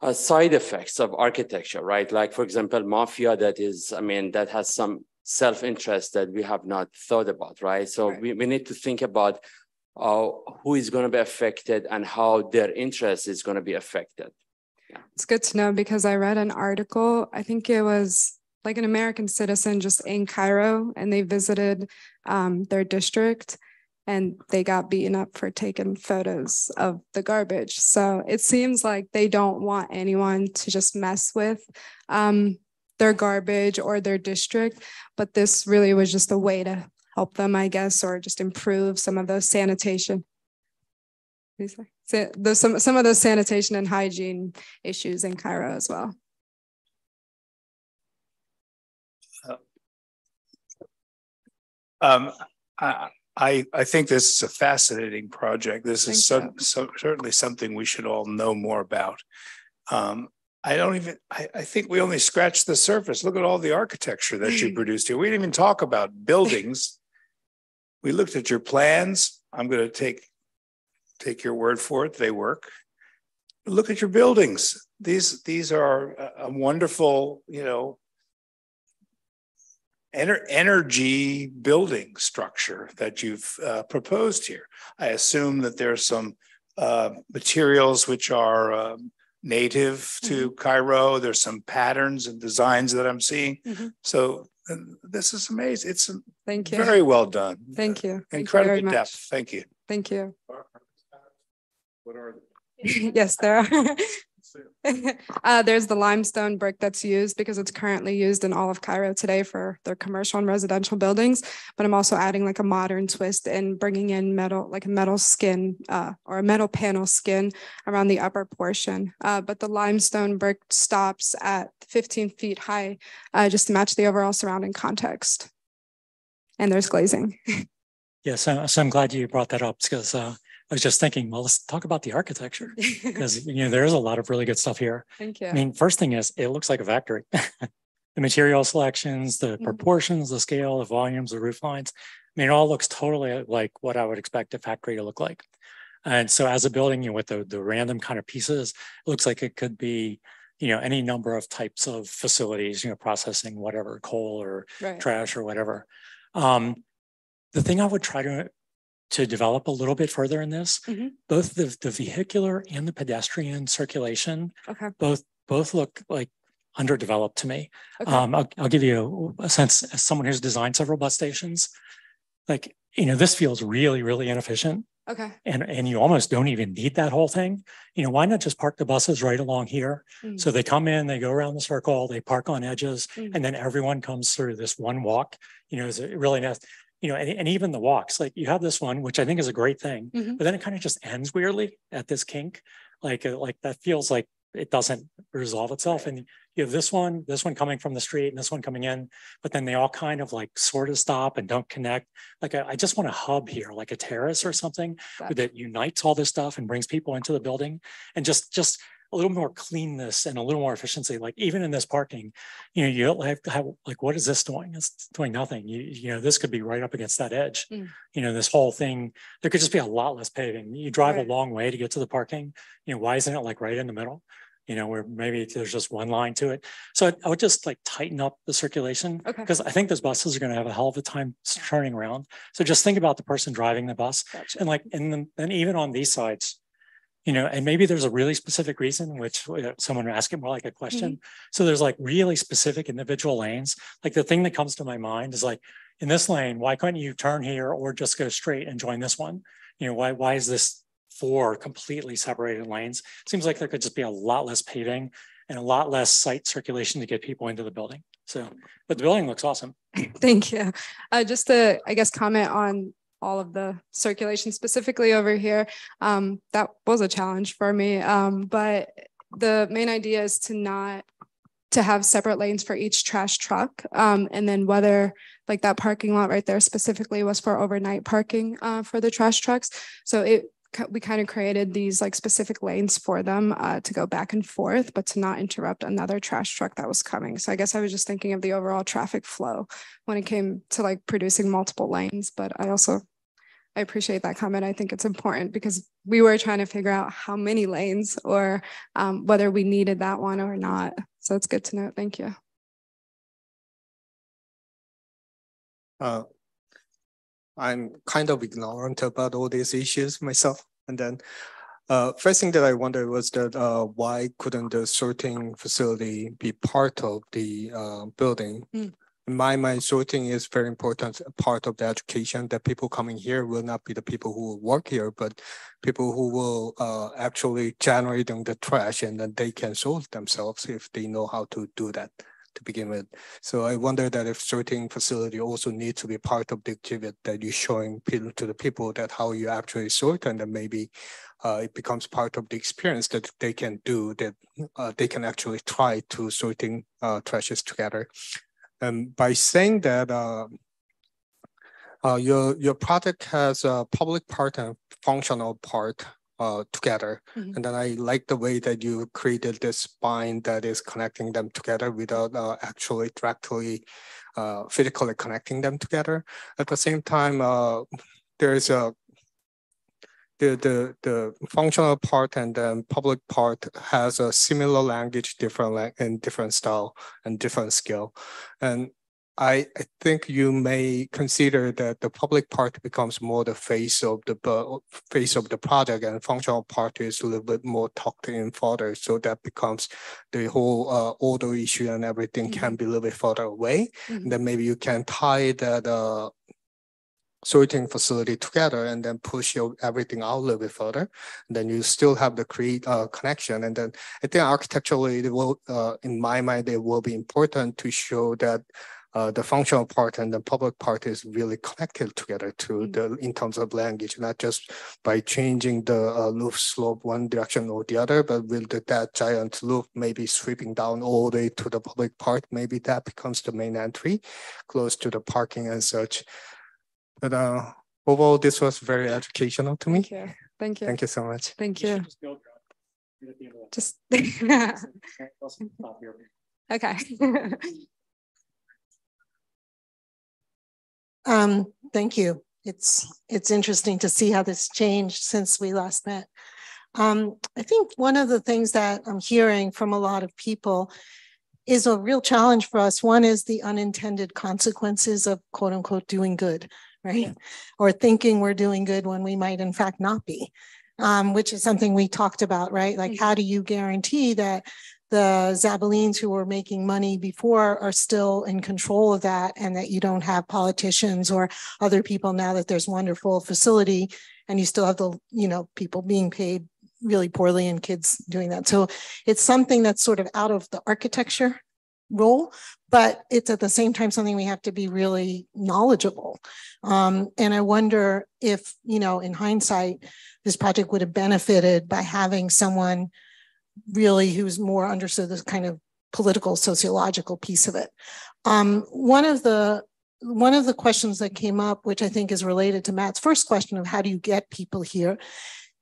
uh, side effects of architecture, right? Like, for example, mafia that is, I mean, that has some self-interest that we have not thought about, right? So Right. we, we need to think about uh, who is going to be affected and how their interest is going to be affected. It's good to know because I read an article, I think it was like an American citizen just in Cairo and they visited um, their district and they got beaten up for taking photos of the garbage. So it seems like they don't want anyone to just mess with um, their garbage or their district. But this really was just a way to help them, I guess, or just improve some of those sanitation. What do you say? There's some, some of those sanitation and hygiene issues in Cairo as well. Um, I, I, think this is a fascinating project. This is so, so certainly something we should all know more about. Um, I don't even, I, I think we only scratched the surface. Look at all the architecture that you produced here. We didn't even talk about buildings. We looked at your plans. I'm going to take, take your word for it. They work. Look at your buildings. These, these are a- a wonderful, you know, ener- energy building structure that you've uh, proposed here. I assume that there are some uh, materials which are um, native to Cairo. There's some patterns and designs that I'm seeing. Mhm. So this is amazing. It's Thank you. very well done. Thank you. Thank you very Incredible much. depth. Thank you. Thank you. What are Yes, there are. Uh, there's the limestone brick that's used because it's currently used in all of Cairo today for their commercial and residential buildings. But I'm also adding like a modern twist and bringing in metal, like a metal skin uh, or a metal panel skin around the upper portion. Uh, but the limestone brick stops at 15 feet high, uh, just to match the overall surrounding context. And there's glazing. Yeah, so, so I'm glad you brought that up because uh, was just thinking, well, let's talk about the architecture because you know there is a lot of really good stuff here. Thank you. I mean, first thing is it looks like a factory. the material selections, the Mhm. proportions, the scale, the volumes, the roof lines. I mean, it all looks totally like what I would expect a factory to look like. And so as a building, you know, with the, the random kind of pieces, it looks like it could be, you know, any number of types of facilities, you know, processing whatever, coal or Right. trash or whatever. Um, the thing I would try to to develop a little bit further in this, Mhm. both the, the vehicular and the pedestrian circulation, Okay. both both look like underdeveloped to me. Okay. Um, I'll, I'll give you a sense as someone who's designed several bus stations. Like, you know, this feels really, really inefficient Okay. And, and you almost don't even need that whole thing. You know, why not just park the buses right along here? Mm. So they come in, they go around the circle, they park on edges, Mm. and then everyone comes through this one walk. You know, is it really nice? You know, and, and even the walks, like you have this one, which I think is a great thing, Mhm. but then it kind of just ends weirdly at this kink. Like, uh, like that feels like it doesn't resolve itself. And you have this one, this one coming from the street and this one coming in, but then they all kind of like sort of stop and don't connect. Like I, I just want a hub here, like a terrace or something Gotcha. that unites all this stuff and brings people into the building and just, just a little more cleanness and a little more efficiency. Like even in this parking, you know, you have to have, like, what is this doing? It's doing nothing. You, you know, this could be right up against that edge. Mm. You know, this whole thing, there could just be a lot less paving. You drive Right. a long way to get to the parking. You know, why isn't it like right in the middle? You know, where maybe there's just one line to it. So I- I would just like tighten up the circulation. Okay. Because I think those buses are going to have a hell of a time turning around. So just think about the person driving the bus and like, and then, then even on these sides, you know, and maybe there's a really specific reason, which uh, someone asked it more like a question. So there's like really specific individual lanes. Like the thing that comes to my mind is like, in this lane, why couldn't you turn here or just go straight and join this one? You know, why, why is this four completely separated lanes? Seems like there could just be a lot less paving and a lot less site circulation to get people into the building. So, but the building looks awesome. Thank you. Uh, just to, I guess, comment on all of the circulation specifically over here. Um, that was a challenge for me. Um, but the main idea is to not to have separate lanes for each trash truck. Um, and then whether like that parking lot right there specifically was for overnight parking uh, for the trash trucks. So it we kind of created these like specific lanes for them uh, to go back and forth, but to not interrupt another trash truck that was coming. So I guess I was just thinking of the overall traffic flow when it came to like producing multiple lanes. But I also I appreciate that comment. I think it's important because we were trying to figure out how many lanes or um, whether we needed that one or not. So it's good to know. Thank you. uh, I'm kind of ignorant about all these issues myself. And then uh, first thing that I wondered was that uh, why couldn't the sorting facility be part of the uh, building? Mm. In my mind, sorting is very important part of the education that people coming here will not be the people who work here, but people who will uh, actually generating the trash and then they can sort themselves if they know how to do that to begin with. So I wonder that if sorting facility also need to be part of the exhibit that you're showing people to the people that how you actually sort and then maybe uh, it becomes part of the experience that they can do that uh, they can actually try to sorting uh, trashes together. And by saying that uh, uh, your your project has a public part and functional part uh, together. Mhm. And then I like the way that you created this spine that is connecting them together without uh, actually directly uh, physically connecting them together. At the same time, uh, there's a the, the, the functional part and then public part has a similar language, different lang- and different style and different skill. And I, I think you may consider that the public part becomes more the face of the face of the project, and functional part is a little bit more tucked in further. So that becomes the whole uh, order issue and everything can be a little bit further away. And then maybe you can tie that uh, sorting facility together and then push your everything out a little bit further. And then you still have the create uh, connection. And then I think architecturally, it will, uh, in my mind, it will be important to show that uh, the functional part and the public part is really connected together to the in terms of language, not just by changing the uh, roof slope one direction or the other, but with the, that giant roof maybe sweeping down all the way to the public part, maybe that becomes the main entry, close to the parking and such. But uh, overall, this was very educational to me. Thank you. Thank you. Thank you so much. Thank you. Just okay. Um, thank you. It's, it's interesting to see how this changed since we last met. Um, I think one of the things that I'm hearing from a lot of people is a real challenge for us. One is the unintended consequences of quote unquote doing good, right? Or thinking we're doing good when we might in fact not be. Um, which is something we talked about, right? Like, how do you guarantee that the Zabalines who were making money before are still in control of that and that you don't have politicians or other people now that there's wonderful facility and you still have the, you know, people being paid really poorly and kids doing that. So it's something that's sort of out of the architecture role, but it's at the same time something we have to be really knowledgeable. Um, and I wonder if, you know, in hindsight, this project would have benefited by having someone really who's more understood this kind of political sociological piece of it. Um, one of the one of the questions that came up, which I think is related to Matt's first question of how do you get people here,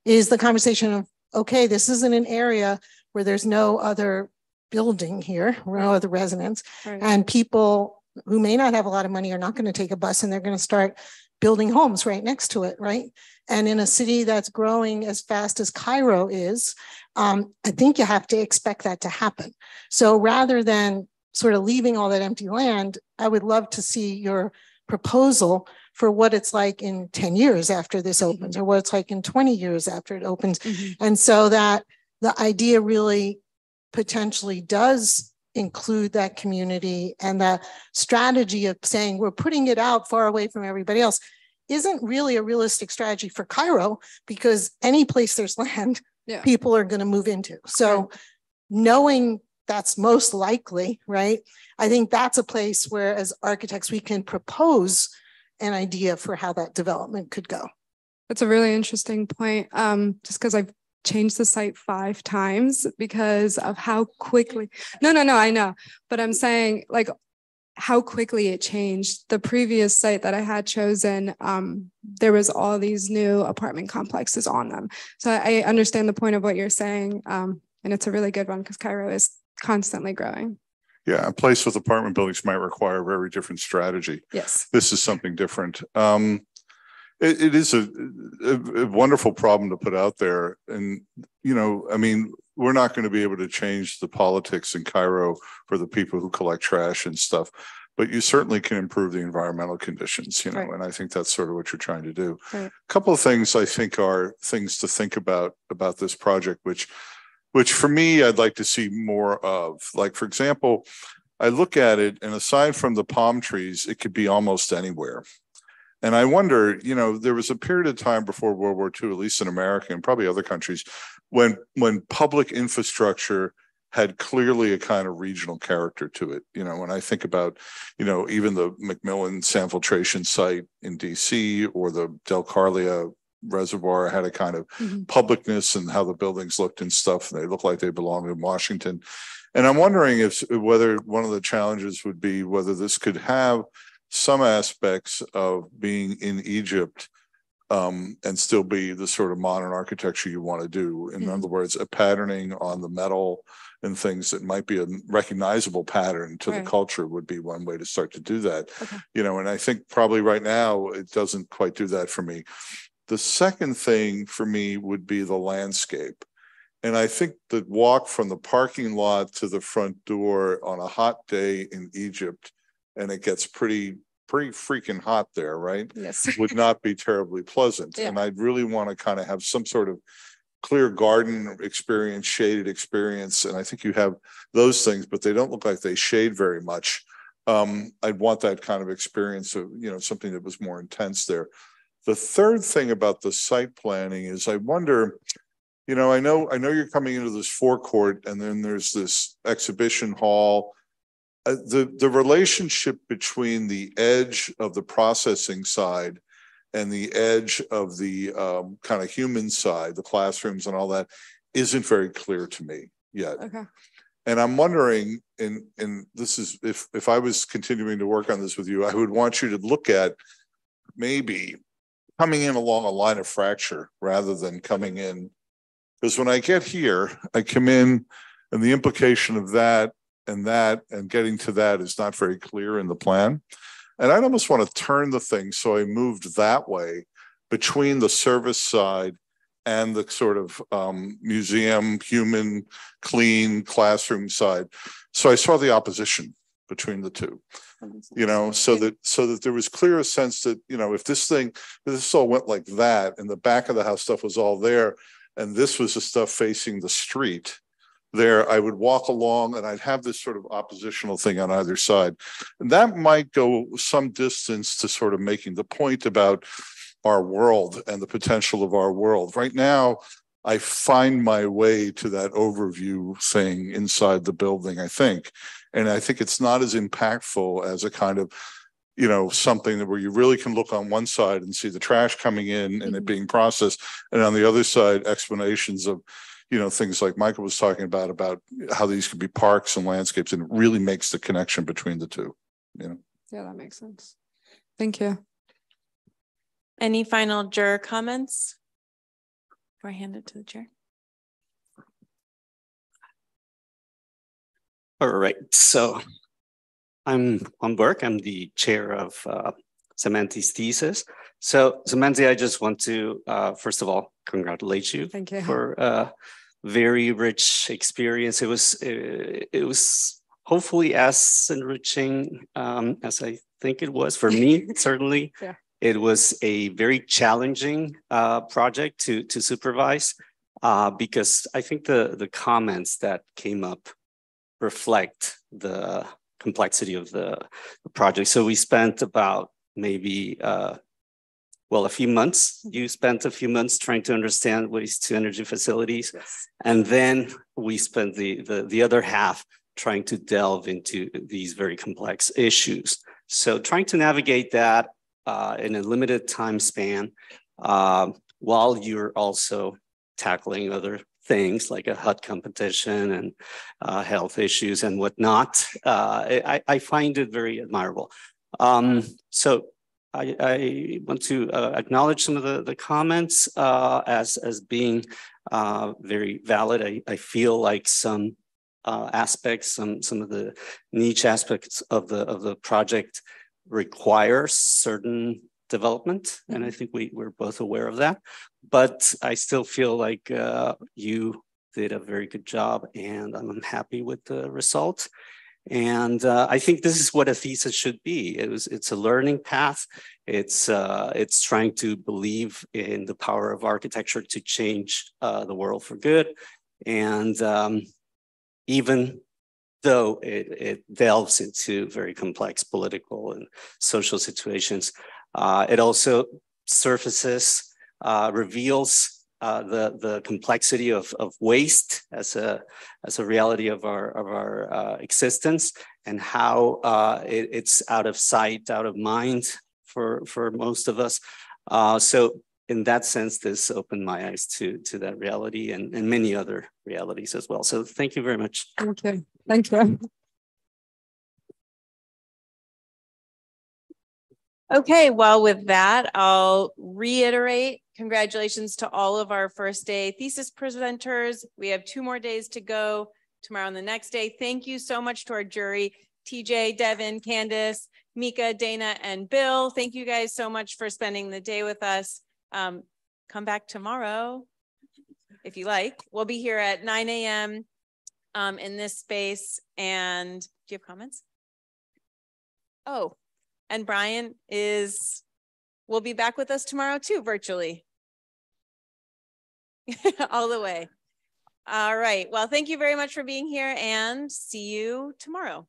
is the conversation of okay, this isn't an area where there's no other building here, no other residents, right. and people who may not have a lot of money are not going to take a bus and they're going to start building homes right next to it, right? And in a city that's growing as fast as Cairo is, um, I think you have to expect that to happen. So rather than sort of leaving all that empty land, I would love to see your proposal for what it's like in 10 years after this opens or what it's like in 20 years after it opens. Mm-hmm. And so that the idea really potentially does include that community and that strategy of saying we're putting it out far away from everybody else isn't really a realistic strategy for Cairo because any place there's land, yeah. people are going to move into. So knowing that's most likely, right? I think that's a place where as architects we can propose an idea for how that development could go. That's a really interesting point. Um, just because I've changed the site five times because of how quickly. No, no, no, I know. But I'm saying like how quickly it changed. The previous site that I had chosen, um, there was all these new apartment complexes on them. So I understand the point of what you're saying. Um, and it's a really good one because Cairo is constantly growing. Yeah, a place with apartment buildings might require a very different strategy. Yes. This is something different. Um, it, it is a, a, a, wonderful problem to put out there. And, you know, I mean, we're not going to be able to change the politics in Cairo for the people who collect trash and stuff, but you certainly can improve the environmental conditions, you know, right. and I think that's sort of what you're trying to do. Right. A couple of things I think are things to think about about this project, which which for me I'd like to see more of. Like, for example, I look at it and aside from the palm trees, it could be almost anywhere. And I wonder, you know, there was a period of time before World War II, at least in America and probably other countries, when when public infrastructure had clearly a kind of regional character to it. You know, when I think about, you know, even the McMillan sand filtration site in DC or the Dalecarlia reservoir had a kind of mm-hmm. publicness and how the buildings looked and stuff. And they looked like they belonged in Washington. And I'm wondering if whether one of the challenges would be whether this could have some aspects of being in Egypt um, and still be the sort of modern architecture you want to do. In mm-hmm. other words, a patterning on the metal and things that might be a recognizable pattern to right. the culture would be one way to start to do that. Okay. You know, and I think probably right now it doesn't quite do that for me. The second thing for me would be the landscape. And I think the walk from the parking lot to the front door on a hot day in Egypt and it gets pretty pretty freaking hot there, right? Yes. would not be terribly pleasant. Yeah. And I'd really want to kind of have some sort of clear garden experience, shaded experience. And I think you have those things, but they don't look like they shade very much. Um, I'd want that kind of experience of, you know, something that was more intense there. The third thing about the site planning is I wonder, you know, I know I know you're coming into this forecourt and then there's this exhibition hall uh, the the relationship between the edge of the processing side and the edge of the um, kind of human side, the classrooms and all that, isn't very clear to me yet. Okay. And I'm wondering, and and this is if if I was continuing to work on this with you, I would want you to look at maybe coming in along a line of fracture rather than coming in. Because when I get here, I come in, and the implication of that and that and getting to that is not very clear in the plan. And I'd almost want to turn the thing so I moved that way between the service side and the sort of um, museum, human, clean classroom side. So I saw the opposition between the two you know so that so that there was clear a sense that you know if this thing if this all went like that and the back of the house stuff was all there and this was the stuff facing the street there, I would walk along and I'd have this sort of oppositional thing on either side. And that might go some distance to sort of making the point about our world and the potential of our world. Right now, I find my way to that overview thing inside the building, I think. And I think it's not as impactful as a kind of, you know, something that where you really can look on one side and see the trash coming in and it mm-hmm. being processed. And on the other side, explanations of, you know, things like Michael was talking about, about how these could be parks and landscapes, and it really makes the connection between the two, you know. Yeah, that makes sense. Thank you. Any final juror comments? Before I hand it to the chair. All right, so I'm Juan Burke. I'm the chair of uh, Semanti's thesis. So Semanti, I just want to, uh, first of all, congratulate you, Thank you. for a very rich experience. It was, it, it was hopefully as enriching um, as I think it was for me, certainly. Yeah. It was a very challenging uh, project to, to supervise uh, because I think the, the comments that came up reflect the complexity of the, the project. So we spent about maybe, uh, well, a few months. You spent a few months trying to understand waste to energy facilities. And then we spent the, the, the other half trying to delve into these very complex issues. So trying to navigate that uh, in a limited time span uh, while you're also tackling other things like a HUD competition and uh, health issues and whatnot. Uh, I, I, find it very admirable. Um, so I, I, want to uh, acknowledge some of the, the comments uh, as, as being uh, very valid. I, I feel like some uh, aspects, some, some of the niche aspects of the, of the project require certain development. And I think we, we're both aware of that. But I still feel like uh, you did a very good job and I'm happy with the result. And uh, I think this is what a thesis should be. It was, it's a learning path. It's, uh, it's trying to believe in the power of architecture to change uh, the world for good. And um, even though it, it delves into very complex political and social situations, uh, it also surfaces, uh, reveals uh, the the complexity of, of waste as a as a reality of our of our uh, existence and how uh, it, it's out of sight, out of mind for for most of us. Uh, so in that sense, this opened my eyes to to that reality and, and many other realities as well. So thank you very much. Okay. Thank you. Okay, well, with that, I'll reiterate congratulations to all of our first day thesis presenters. We have two more days to go tomorrow and the next day. Thank you so much to our jury, TJ, Devin, Candace, Mika, Dana, and Bill. Thank you guys so much for spending the day with us. Um, come back tomorrow if you like. We'll be here at 9 a.m. Um, in this space. And do you have comments? Oh, and Brian is, will be back with us tomorrow too, virtually. All the way. All right. Well, thank you very much for being here and see you tomorrow.